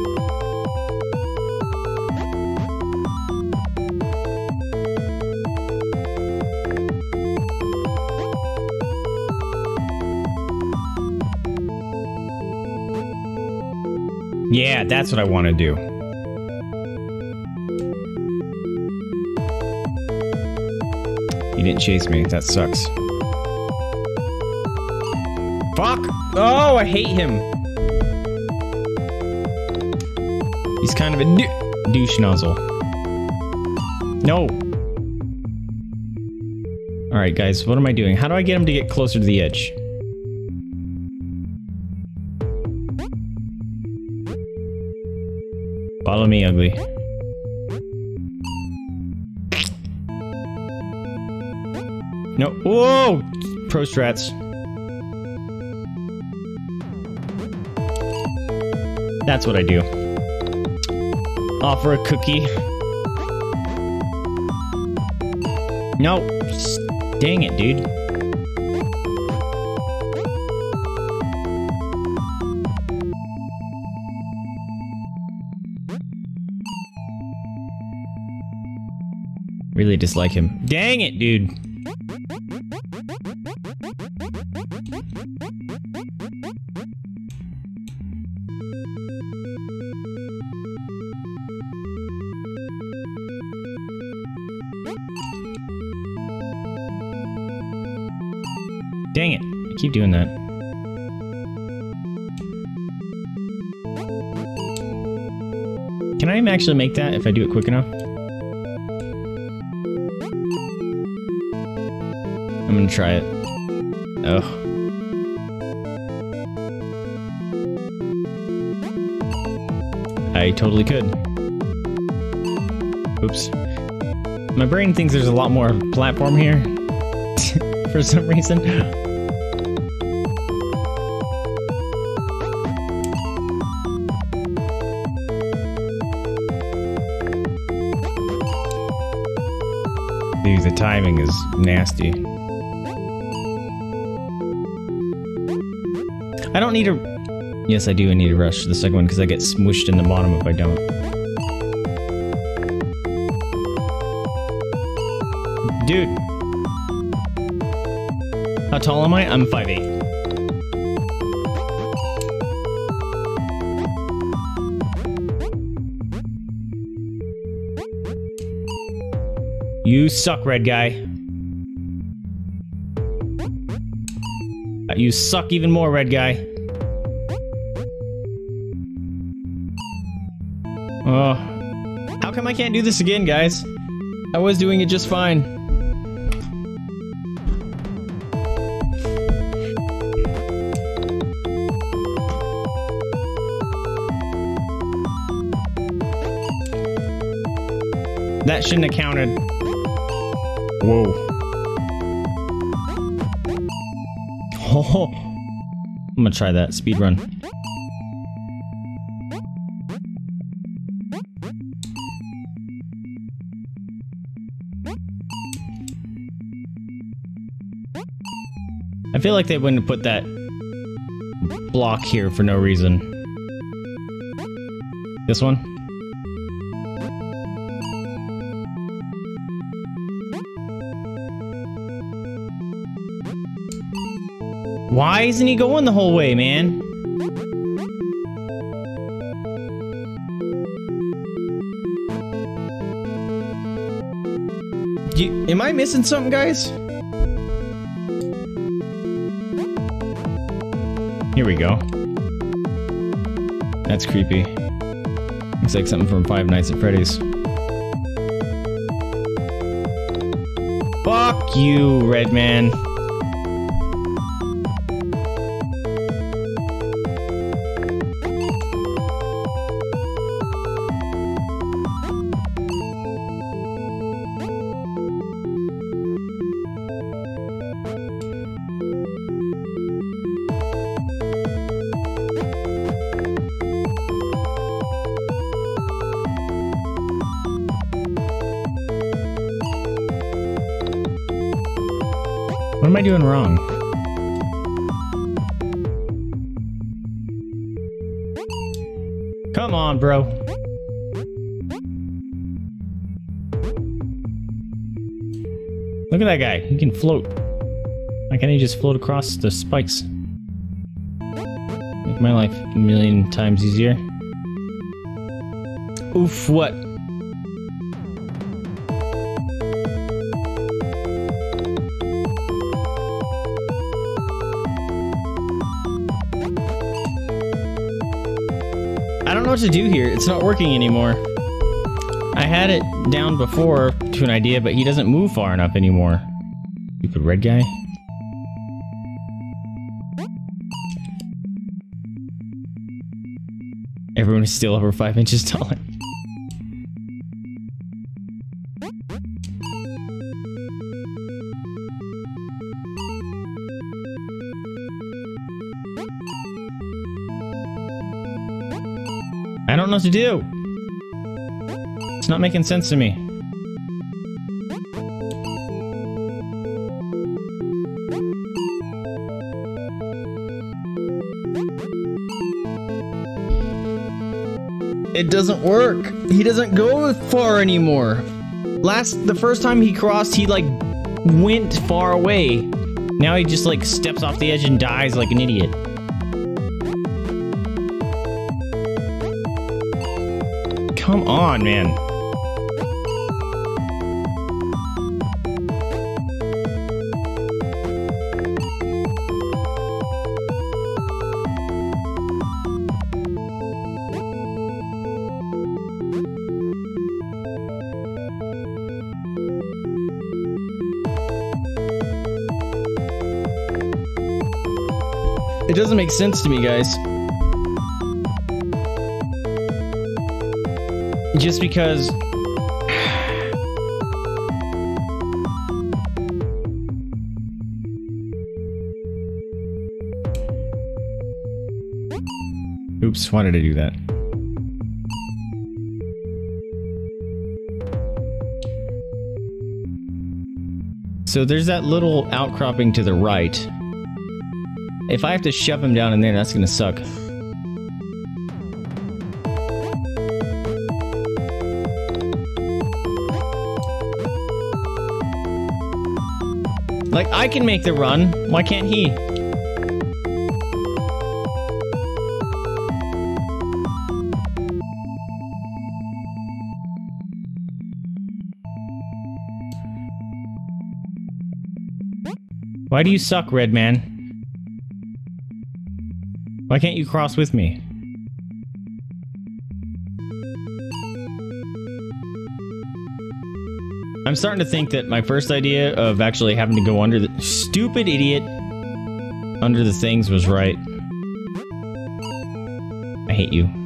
Yeah, that's what I want to do. He didn't chase me. That sucks. Fuck! Oh, I hate him. He's kind of a dou- douche nozzle. No. Alright, guys, what am I doing? How do I get him to get closer to the edge? Me, ugly. No. Whoa! Pro strats. That's what I do. Offer a cookie. No. Dang it, dude. Really dislike him. Dang it, dude. Dang it. I keep doing that. Can I actually make that if I do it quick enough? Try it. Oh. I totally could. Oops. My brain thinks there's a lot more platform here. For some reason. Dude, the timing is nasty. I don't need to... Yes, I do I need to rush the second one because I get smushed in the bottom if I don't. Dude. How tall am I? I'm 5'8". You suck, red guy. You suck even more, red guy. Oh. How come I can't do this again, guys? I was doing it just fine. That shouldn't have counted. Oh, I'm gonna try that speed run. I feel like they wouldn't put that block here for no reason. This one? Why isn't he going the whole way, man? You, am I missing something, guys? Here we go. That's creepy. Looks like something from Five Nights at Freddy's. Fuck you, Redman. Can float. Why can't he just float across the spikes? Make my life a million times easier. Oof, what? I don't know what to do here. It's not working anymore. I had it down before to an idea, but he doesn't move far enough anymore. Stupid red guy. Everyone is still over five inches taller. I don't know what to do. It's not making sense to me. Doesn't work. He doesn't go far anymore. Last, the first time he crossed, he like went far away. Now he just like steps off the edge and dies like an idiot. Come on, man. Doesn't make sense to me, guys. Just because Oops, why did I do that? So there's that little outcropping to the right. If I have to shove him down in there, that's gonna suck. Like, I can make the run. Why can't he? Why do you suck, Red Man? Why can't you cross with me? I'm starting to think that my first idea of actually having to go under the stupid idiot under the things was right. I hate you.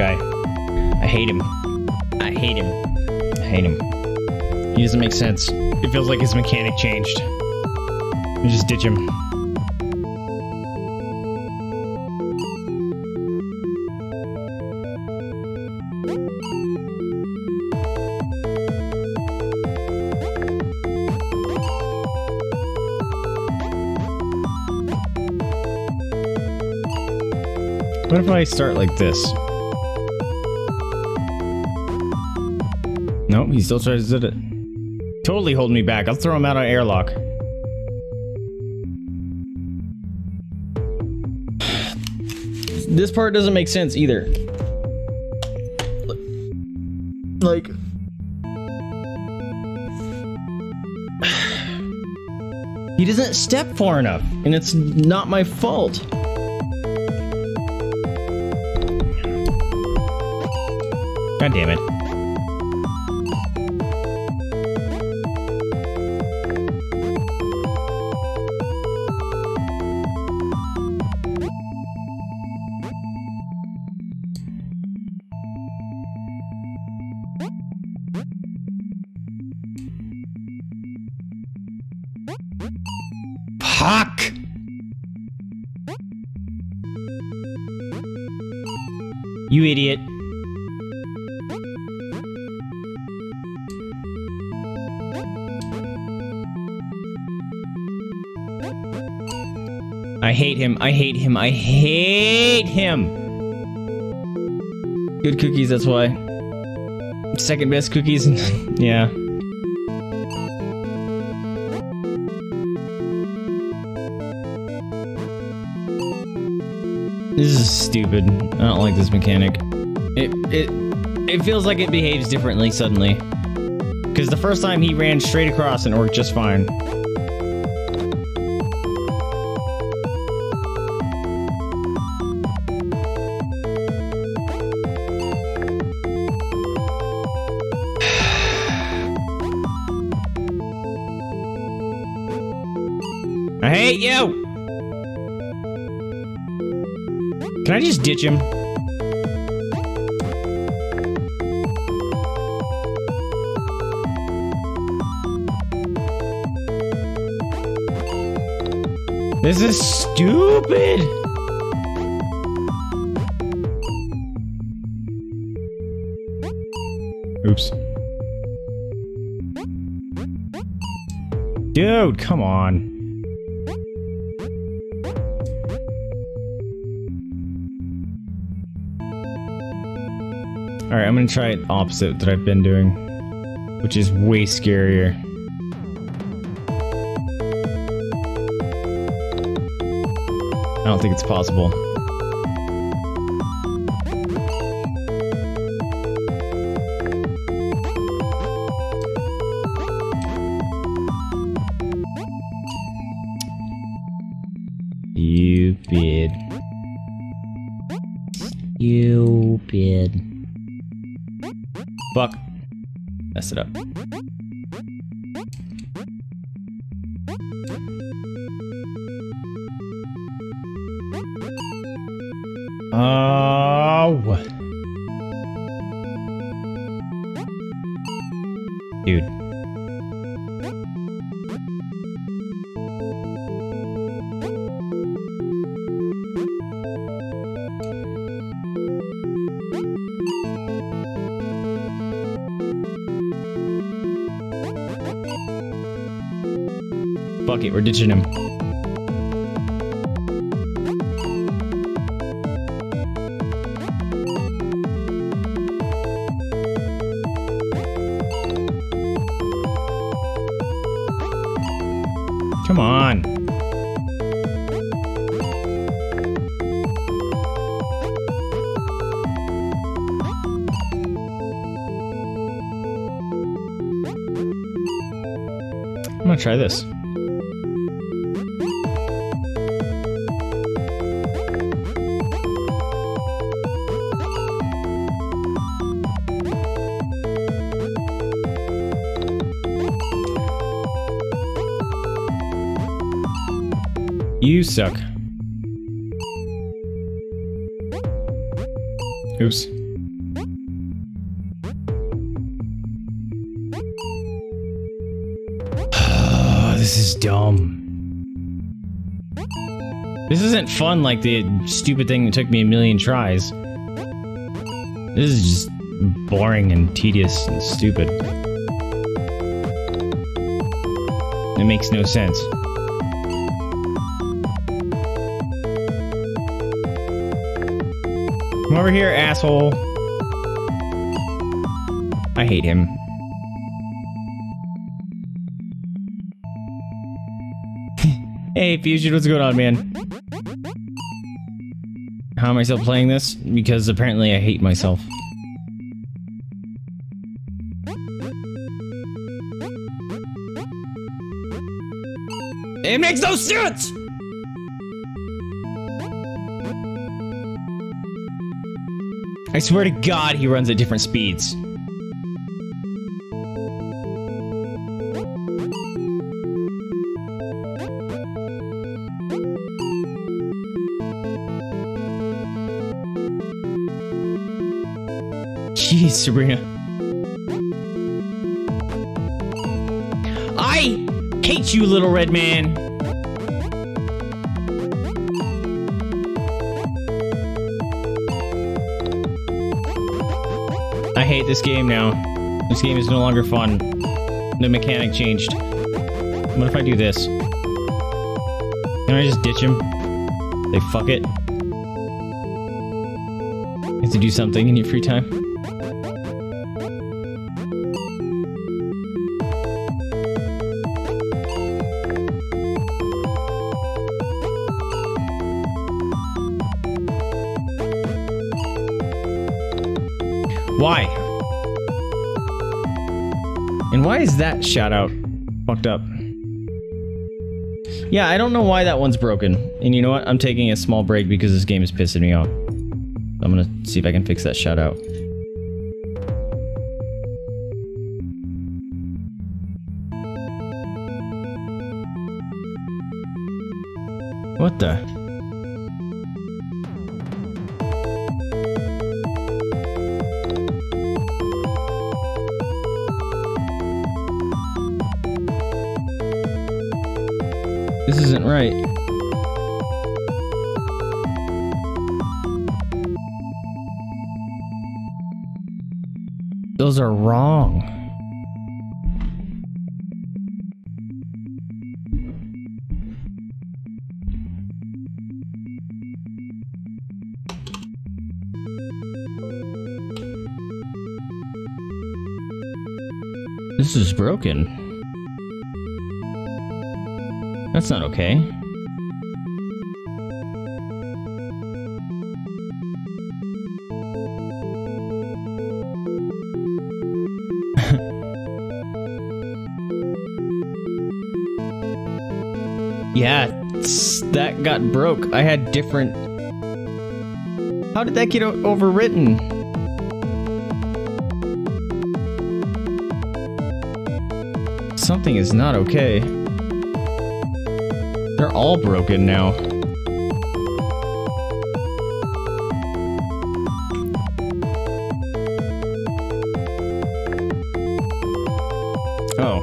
guy. I hate him. I hate him. I hate him. He doesn't make sense. It feels like his mechanic changed. You just ditch him. What if I start like this? He still tries to. Totally holding me back. I'll throw him out on airlock. This part doesn't make sense either. Like... He doesn't step far enough, and it's not my fault. God damn it. You idiot. I hate him. I hate him. I hate him. Good cookies, that's why. Second best cookies. yeah. This is stupid. I don't like this mechanic. It it it feels like it behaves differently suddenly. Because the first time he ran straight across and worked just fine. Just ditch him? This is stupid! Oops. Dude, come on. Alright, I'm gonna try it opposite that I've been doing. Which is way scarier. I don't think it's possible. It up. Fuck it, we're ditching him. Come on. I'm gonna try this. You suck. Oops. this is dumb. This isn't fun like the stupid thing that took me a million tries. This is just boring and tedious and stupid. It makes no sense. Over here, asshole. I hate him. hey, Fusion, what's going on, man? How am I still playing this? Because apparently I hate myself. It makes no sense! I swear to God, he runs at different speeds. Jeez, Sabrina. I hate you, little red man. Hate this game now. This game is no longer fun. The mechanic changed. What if I do this? Can I just ditch him? They fuck it. You have to do something in your free time. That shout out fucked up? Yeah, I don't know why that one's broken. And you know what? I'm taking a small break because this game is pissing me off. I'm gonna see if I can fix that shout out. This is broken. That's not okay. yeah, that got broke. I had different... How did that get overwritten? Something is not okay. They're all broken now. Oh.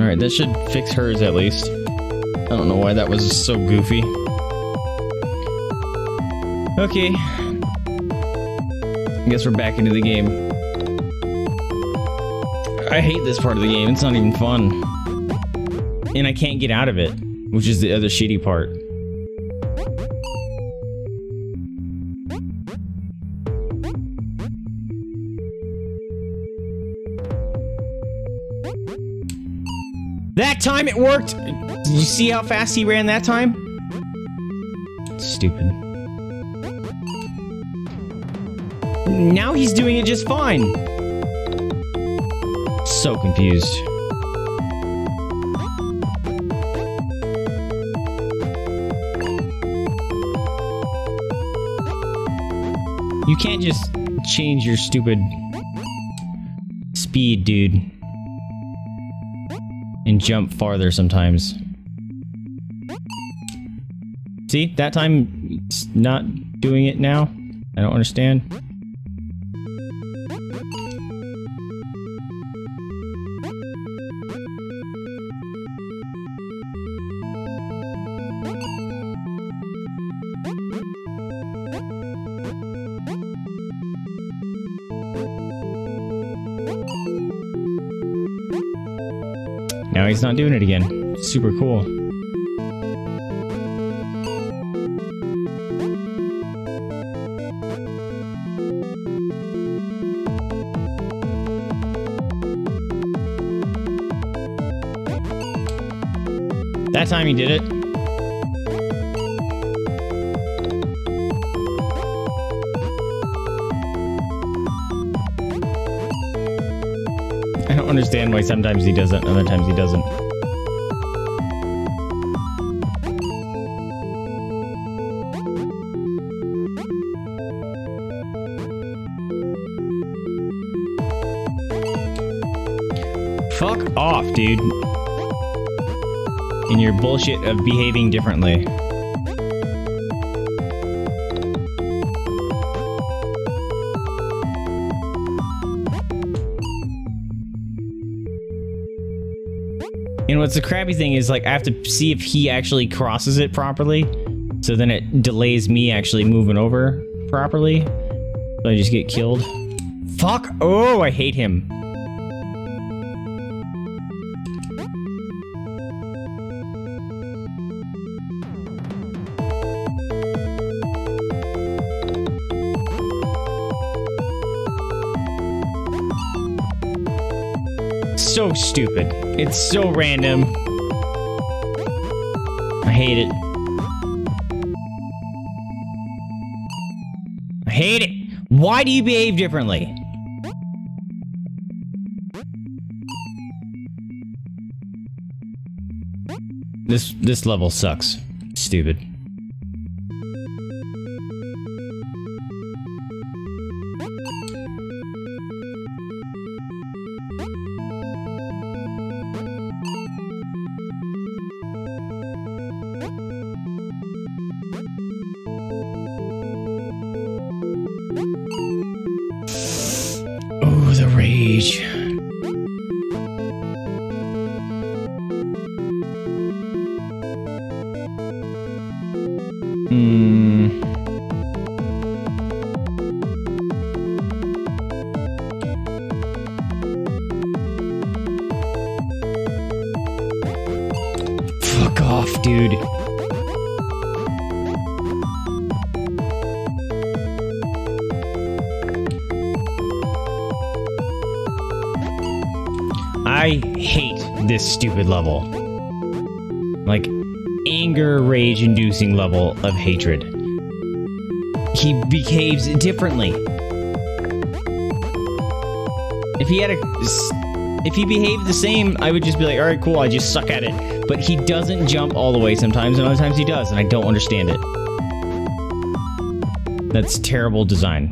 Alright, that should fix hers at least. I don't know why that was so goofy. Okay, I guess we're back into the game. I hate this part of the game. It's not even fun. And I can't get out of it, which is the other shitty part. That time it worked! Did you see how fast he ran that time? Stupid. Now he's doing it just fine. So confused. You can't just change your stupid speed, dude. And jump farther sometimes. See, that time it's not doing it now. I don't understand. He's not doing it again. Super cool. That time he did it. Understand why sometimes he does it, other times he doesn't. Fuck off, dude. In your bullshit of behaving differently. What's the crappy thing is like I have to see if he actually crosses it properly. So then it delays me actually moving over properly. So I just get killed. Fuck! Oh, I hate him. Stupid. It's so random. I hate it. I hate it. Why do you behave differently? This this level sucks. Stupid. Level of hatred. He behaves differently. If he had a. If he behaved the same, I would just be like, alright, cool, I just suck at it. But he doesn't jump all the way sometimes, and other times he does, and I don't understand it. That's terrible design.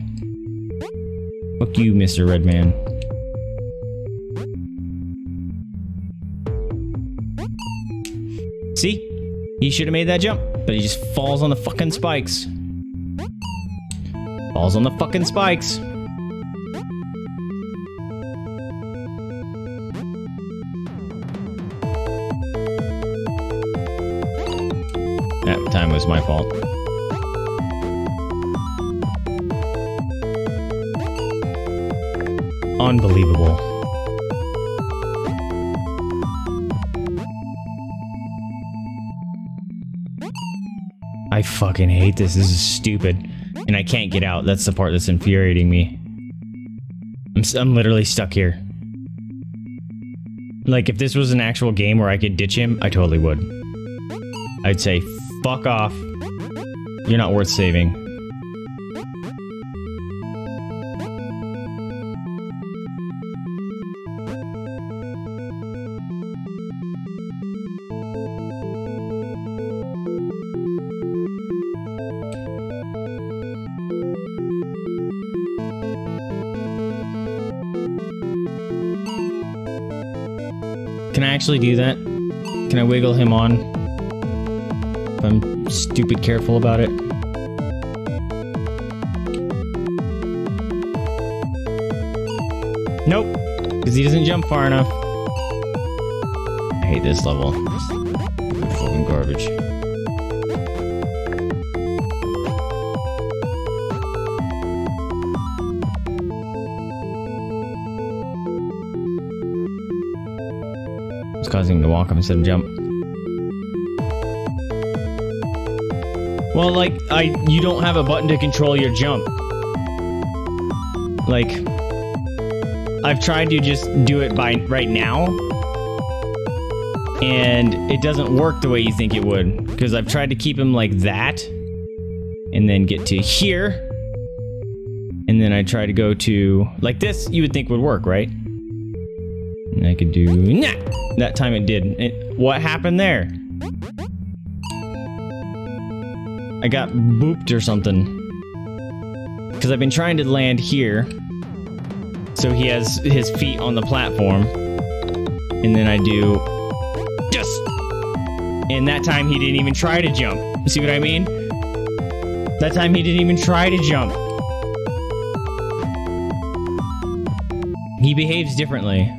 Fuck you, Mr. Redman. See? He should have made that jump, but he just falls on the fucking spikes. Falls on the fucking spikes. That time was my fault. Fucking hate this. This is stupid. And I can't get out. That's the part that's infuriating me. I'm, I'm literally stuck here. Like, if this was an actual game where I could ditch him, I totally would. I'd say, fuck off. You're not worth saving. Actually do that? Can I wiggle him on? If I'm stupid careful about it. Nope, because he doesn't jump far enough. I hate this level. Fucking garbage. Instead of jump. Well, like, I you don't have a button to control your jump. Like, I've tried to just do it by right now, and it doesn't work the way you think it would. Because I've tried to keep him like that, and then get to here, and then I try to go to like this. You would think would work, right? I could do nah. That time it did. It, what happened there? I got booped or something. Because I've been trying to land here. So he has his feet on the platform. And then I do... Just! And that time he didn't even try to jump. See what I mean? That time he didn't even try to jump. He behaves differently.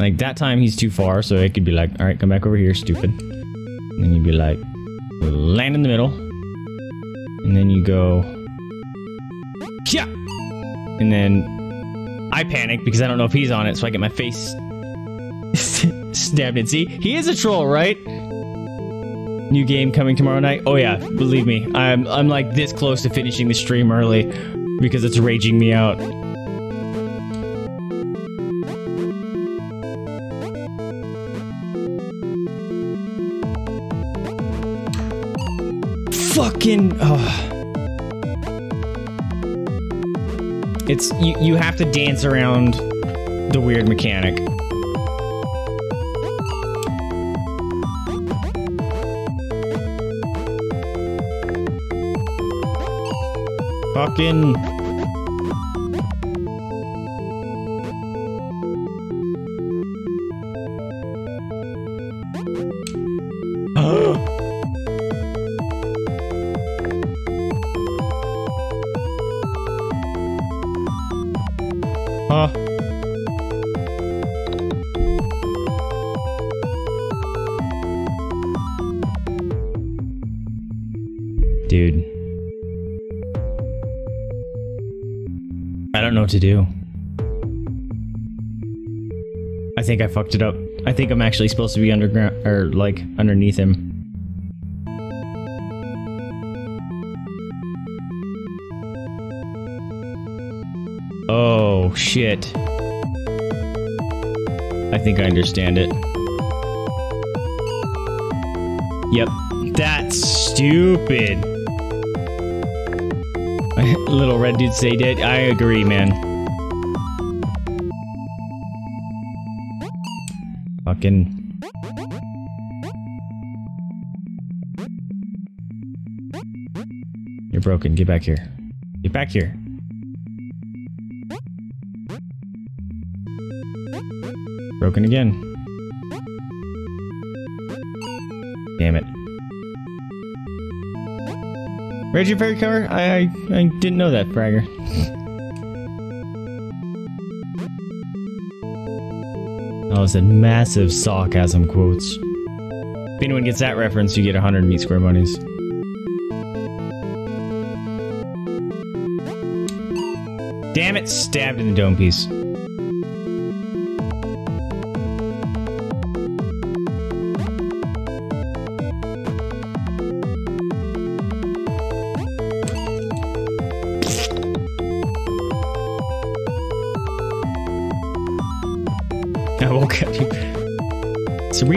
Like that time he's too far, so it could be like, all right, come back over here, stupid. And then you'd be like, land in the middle. And then you go, yeah. And then I panic because I don't know if he's on it, so I get my face stabbed in. See, he is a troll, right? New game coming tomorrow night. Oh yeah, believe me, I'm I'm like this close to finishing the stream early because it's raging me out. Fucking oh. It's you you have to dance around the weird mechanic. Fucking. Think I fucked it up. I think I'm actually supposed to be underground or like underneath him. Oh shit. I think I understand it. Yep. That's stupid. Little red dude say dead. I agree, man. Fucking. You're broken. Get back here. Get back here. Broken again. Damn it. Where'd fairy cover? I, I I didn't know that, Fragger. Oh, it's a massive sarcasm quotes. If anyone gets that reference, you get 100 meat square monies. Damn it, stabbed in the dome piece.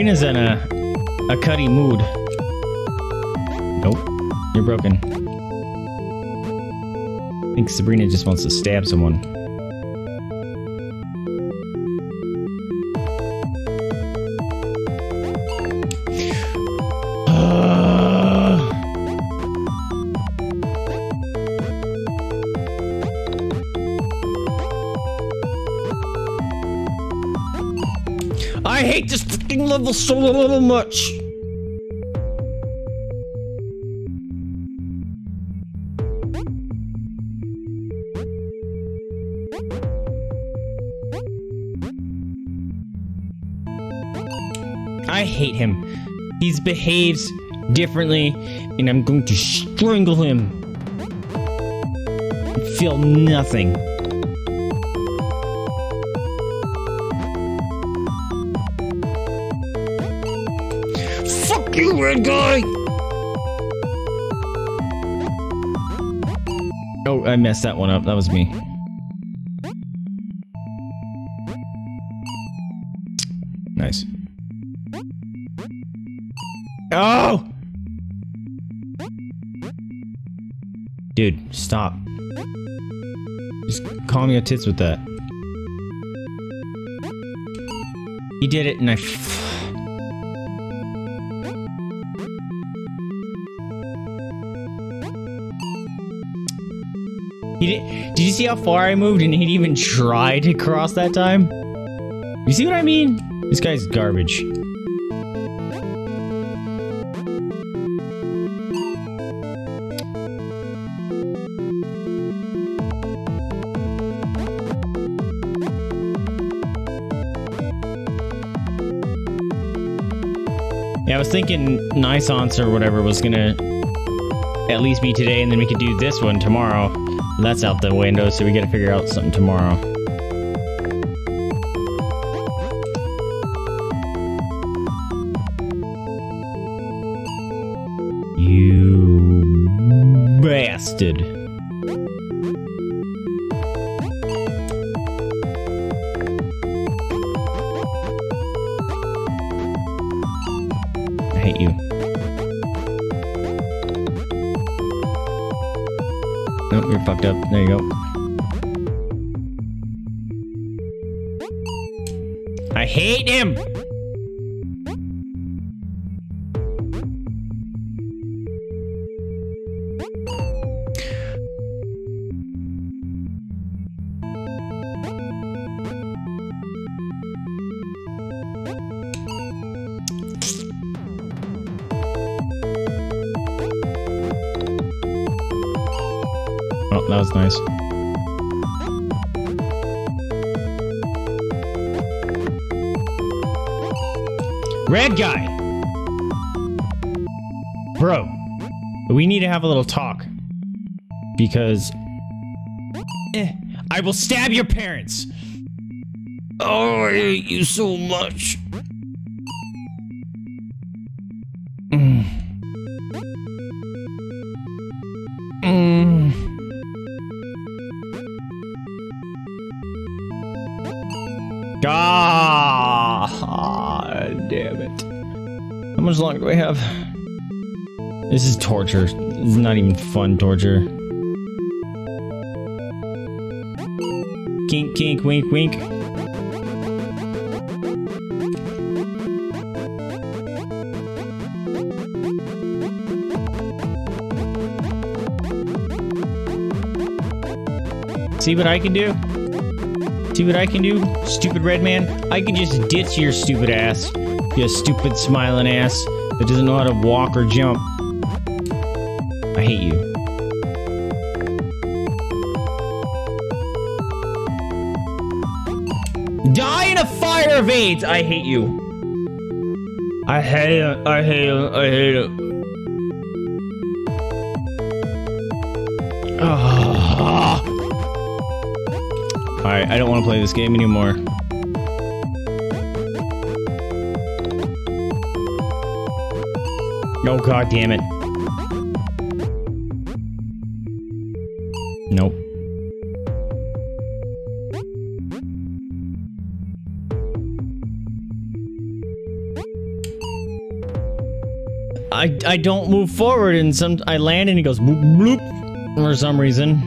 Sabrina's in a a cutty mood. Nope, you're broken. I think Sabrina just wants to stab someone. So much. I hate him. He's behaves differently, and I'm going to strangle him. Feel nothing. You, red guy! Oh, I messed that one up. That was me. Nice. Oh! Dude, stop. Just call me a tits with that. He did it and I... He did, did you see how far I moved and he didn't even try to cross that time? You see what I mean? This guy's garbage. Yeah, I was thinking Nisance or whatever was gonna at least be today, and then we could do this one tomorrow. That's out the window, so we gotta figure out something tomorrow. You bastard. Up. There you go. Because... Eh, I will stab your parents! Oh, I hate you so much. Mm. Mm. God damn it. How much longer do I have? This is torture. This is not even fun torture. Kink, kink, wink, wink. See what I can do? See what I can do, stupid red man? I can just ditch your stupid ass. You stupid smiling ass that doesn't know how to walk or jump. In a fire of I hate you. I hate it. I hate it. I hate it. Ah. Alright, I don't want to play this game anymore. Oh god damn it. I, I don't move forward and some I land and he goes bloop bloop for some reason.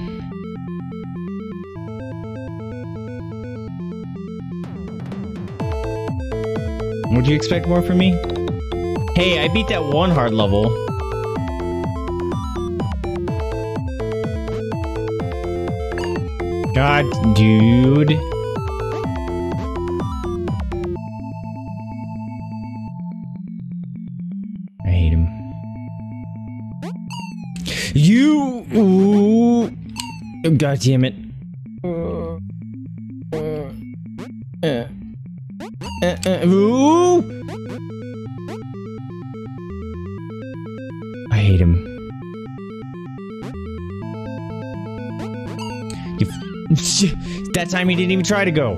Would you expect more from me? Hey, I beat that one hard level. God, dude. God damn it. Uh, uh, uh, ooh. hate him. That time he didn't even try to go.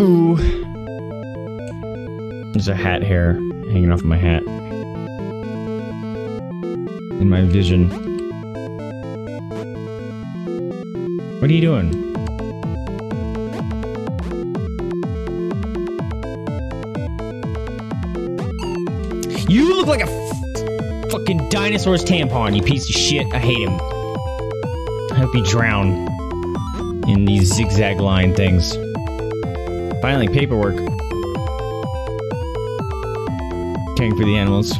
Ooh. There's a hat hair hanging off my hat. In my vision. What are you doing? You look like a fucking dinosaur's tampon, you piece of shit. I hate him. I hope you drown in these zigzag line things. Finally, paperwork. Caring for the animals.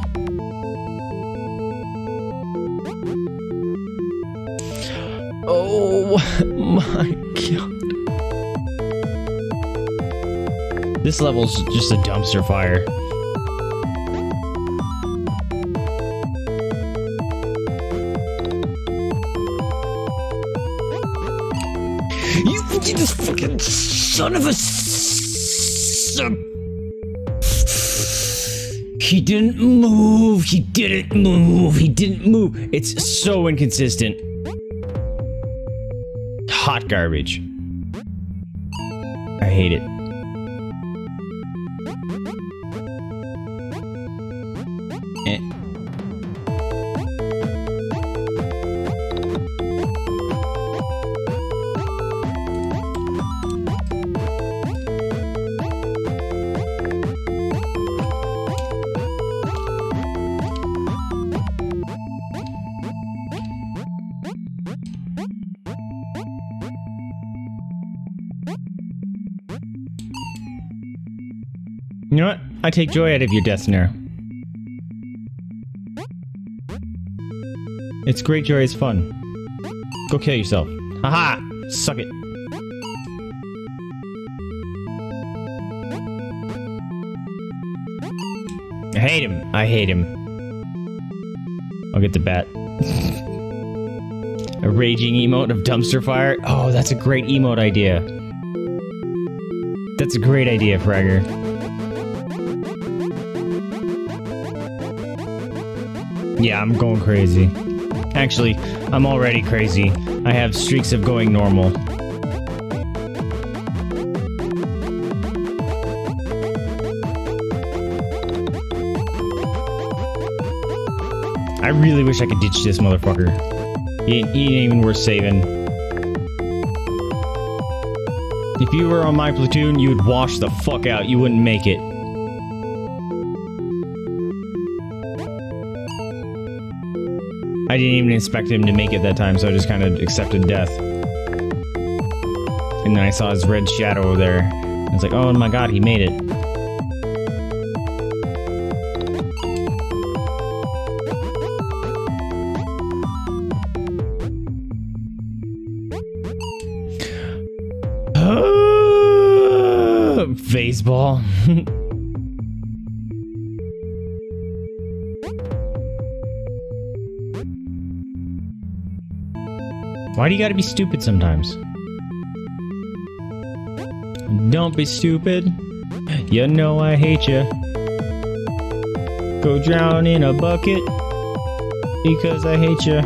This level's just a dumpster fire. You, this fucking son of a. He didn't move. He didn't move. He didn't move. It's so inconsistent. Hot garbage. I hate it. You know what? I take joy out of your death snare. It's great joy, it's fun. Go kill yourself. Haha! Suck it. I hate him. I hate him. I'll get the bat. a raging emote of dumpster fire? Oh, that's a great emote idea. That's a great idea, Fragger. Yeah, I'm going crazy. Actually, I'm already crazy. I have streaks of going normal. I really wish I could ditch this motherfucker. He ain't, he ain't even worth saving. If you were on my platoon, you would wash the fuck out. You wouldn't make it. I didn't even expect him to make it that time, so I just kind of accepted death. And then I saw his red shadow there. I was like, oh my god, he made it. Baseball. Why do you gotta be stupid sometimes? Don't be stupid. You know I hate you. Go drown in a bucket because I hate you.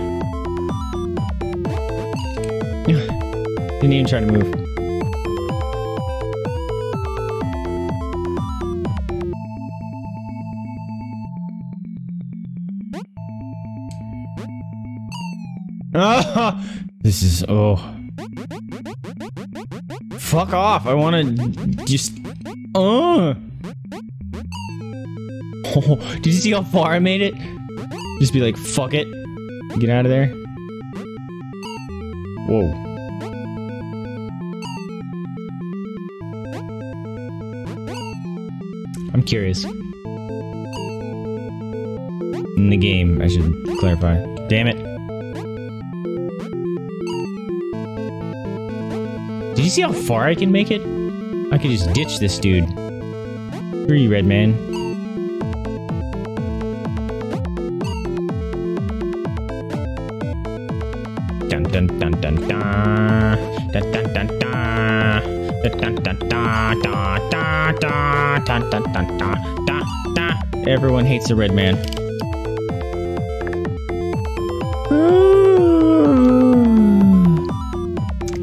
Didn't even try to move. Is oh. Fuck off! I want to just. Uh. Oh, did you see how far I made it? Just be like, fuck it, get out of there. Whoa. I'm curious. In the game, I should clarify. Damn it. Did you see how far I can make it? I could just ditch this dude. Screw you, red man. Dun dun dun dun dun. Dun dun dun dun. Everyone hates the red man.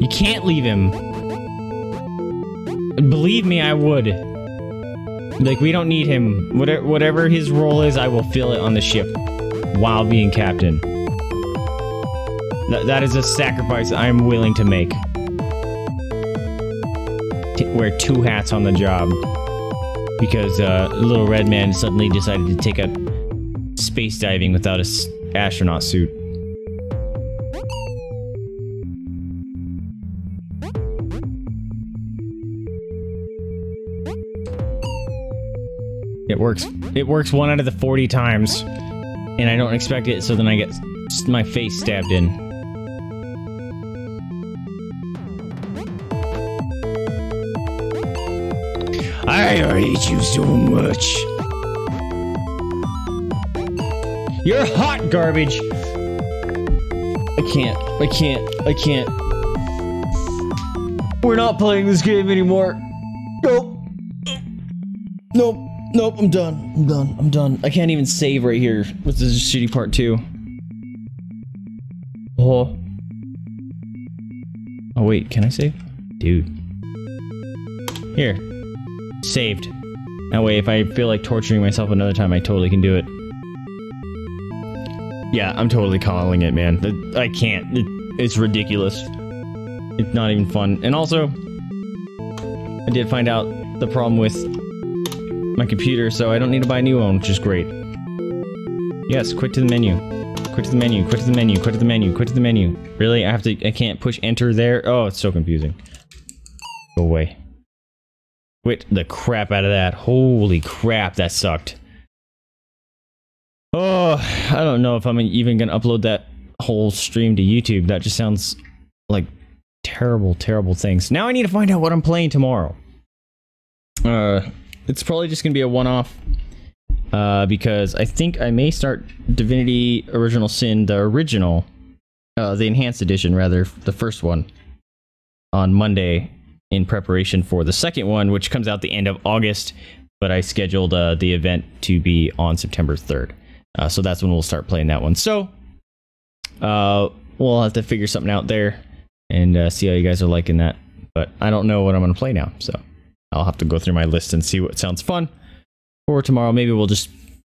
You can't leave him. Believe me, I would. Like, we don't need him. Whatever, whatever his role is, I will fill it on the ship while being captain. Th that is a sacrifice I'm willing to make. T wear two hats on the job. Because uh, Little Red Man suddenly decided to take up space diving without a astronaut suit. Works. It works one out of the 40 times. And I don't expect it, so then I get my face stabbed in. I hate you so much. You're hot garbage. I can't. I can't. I can't. We're not playing this game anymore. Nope. I'm done. I'm done. I'm done. I can't even save right here. With this is shitty part two. Oh. Oh wait, can I save? Dude. Here. Saved. That way, if I feel like torturing myself another time, I totally can do it. Yeah, I'm totally calling it, man. I can't. It's ridiculous. It's not even fun. And also, I did find out the problem with my computer, so I don't need to buy a new one, which is great. Yes, quick to the menu. Quick to the menu, quick to the menu, quick to the menu, quick to the menu. Really? I have to, I can't push enter there? Oh, it's so confusing. Go away. Quit the crap out of that. Holy crap, that sucked. Oh, I don't know if I'm even gonna upload that whole stream to YouTube. That just sounds like terrible, terrible things. Now I need to find out what I'm playing tomorrow. Uh, it's probably just gonna be a one-off. Uh, because I think I may start Divinity Original Sin, the original, uh, the enhanced edition, rather, the first one, on Monday in preparation for the second one, which comes out the end of August. But I scheduled uh, the event to be on September 3rd. Uh, so that's when we'll start playing that one. So uh, we'll have to figure something out there and uh, see how you guys are liking that. But I don't know what I'm going to play now. So I'll have to go through my list and see what sounds fun. Or tomorrow, maybe we'll just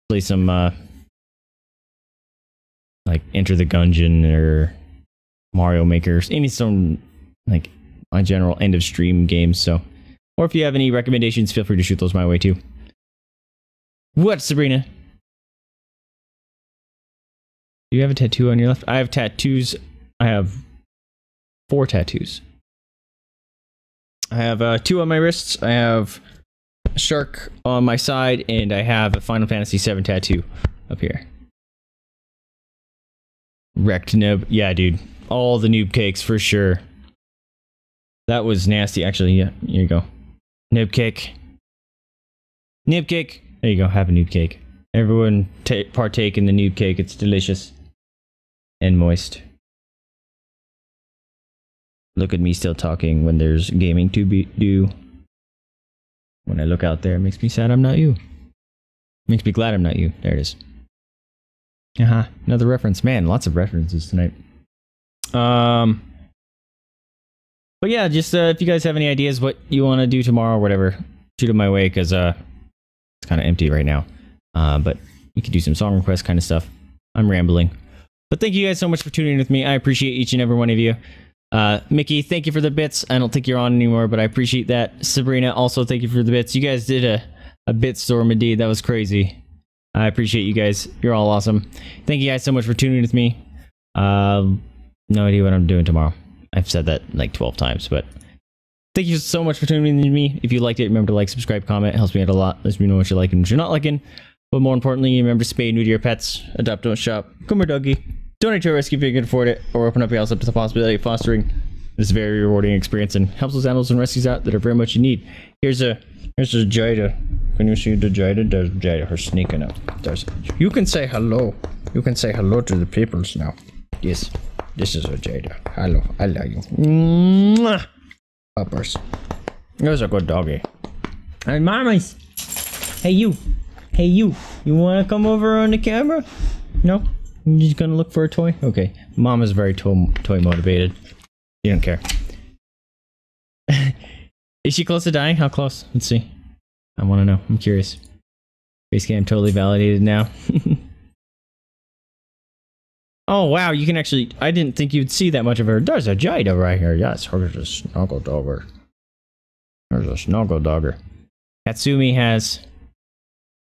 play some uh, like Enter the Gungeon or Mario Makers. Any some like my general end of stream games. So, or if you have any recommendations, feel free to shoot those my way too. What, Sabrina? Do you have a tattoo on your left? I have tattoos. I have four tattoos. I have uh, two on my wrists. I have a shark on my side, and I have a Final Fantasy VII tattoo up here. Wrecked noob. Yeah, dude. All the noob cakes for sure. That was nasty. Actually, yeah. Here you go. Noob cake. Noob cake. There you go. Have a noob cake. Everyone ta partake in the noob cake. It's delicious and moist. Look at me still talking when there's gaming to be do. When I look out there, it makes me sad I'm not you. Makes me glad I'm not you. There it is. Uh huh. Another reference. Man, lots of references tonight. Um. But yeah, just uh, if you guys have any ideas what you want to do tomorrow or whatever, shoot them my way because uh, it's kind of empty right now. Uh, but we could do some song request kind of stuff. I'm rambling. But thank you guys so much for tuning in with me. I appreciate each and every one of you. Uh, Mickey, thank you for the bits. I don't think you're on anymore, but I appreciate that. Sabrina, also thank you for the bits. You guys did a, a bit storm indeed. That was crazy. I appreciate you guys. You're all awesome. Thank you guys so much for tuning in with me. Um, no idea what I'm doing tomorrow. I've said that like 12 times, but thank you so much for tuning in to me. If you liked it, remember to like, subscribe, comment. It helps me out a lot. Lets me know what you're liking and what you're not liking. But more importantly, remember to spay and neuter your pets. Adopt, don't shop. Come here, doggy. Donate to a rescue if you can afford it, or open up your house up to the possibility of fostering this very rewarding experience and helps those animals and rescues out that are very much in need. Here's a here's a Jada. Can you see the Jada? There's Jada. Her sneaking up. There's. You can say hello. You can say hello to the peoples now. Yes. This is a Jada. Hello. I love you. Mwah. Uppers. It was a good doggy. Hey, mamas. Hey, you. Hey, you. You want to come over on the camera? No? You gonna look for a toy? Okay. Mom is very toy, toy motivated. You don't care. is she close to dying? How close? Let's see. I want to know. I'm curious. Face cam totally validated now. oh, wow. You can actually... I didn't think you'd see that much of her. There's a Jada right here. Yes, there's a snuggle dogger. There's a snuggle dogger. Katsumi has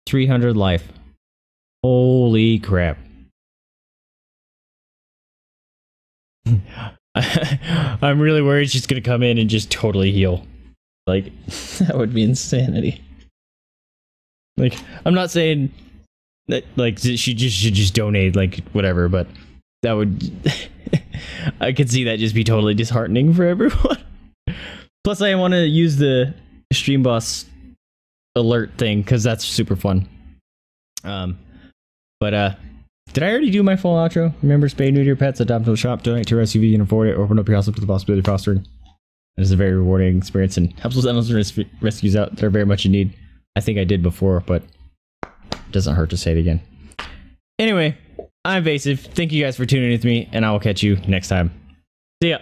300 life. Holy crap. I'm really worried she's gonna come in and just totally heal. Like, that would be insanity. Like, I'm not saying that, like, she just should just donate, like, whatever, but that would. I could see that just be totally disheartening for everyone. Plus, I want to use the stream boss alert thing because that's super fun. Um, but uh, did I already do my full outro? Remember, spay neuter your pets, adopt a shop, donate to rescue and afford it, open up your house up to the possibility of fostering. It is a very rewarding experience and helps with animals and res- rescues out that are very much in need. I think I did before, but it doesn't hurt to say it again. Anyway, I'm Vaesive. Thank you guys for tuning in with me, and I will catch you next time. See ya.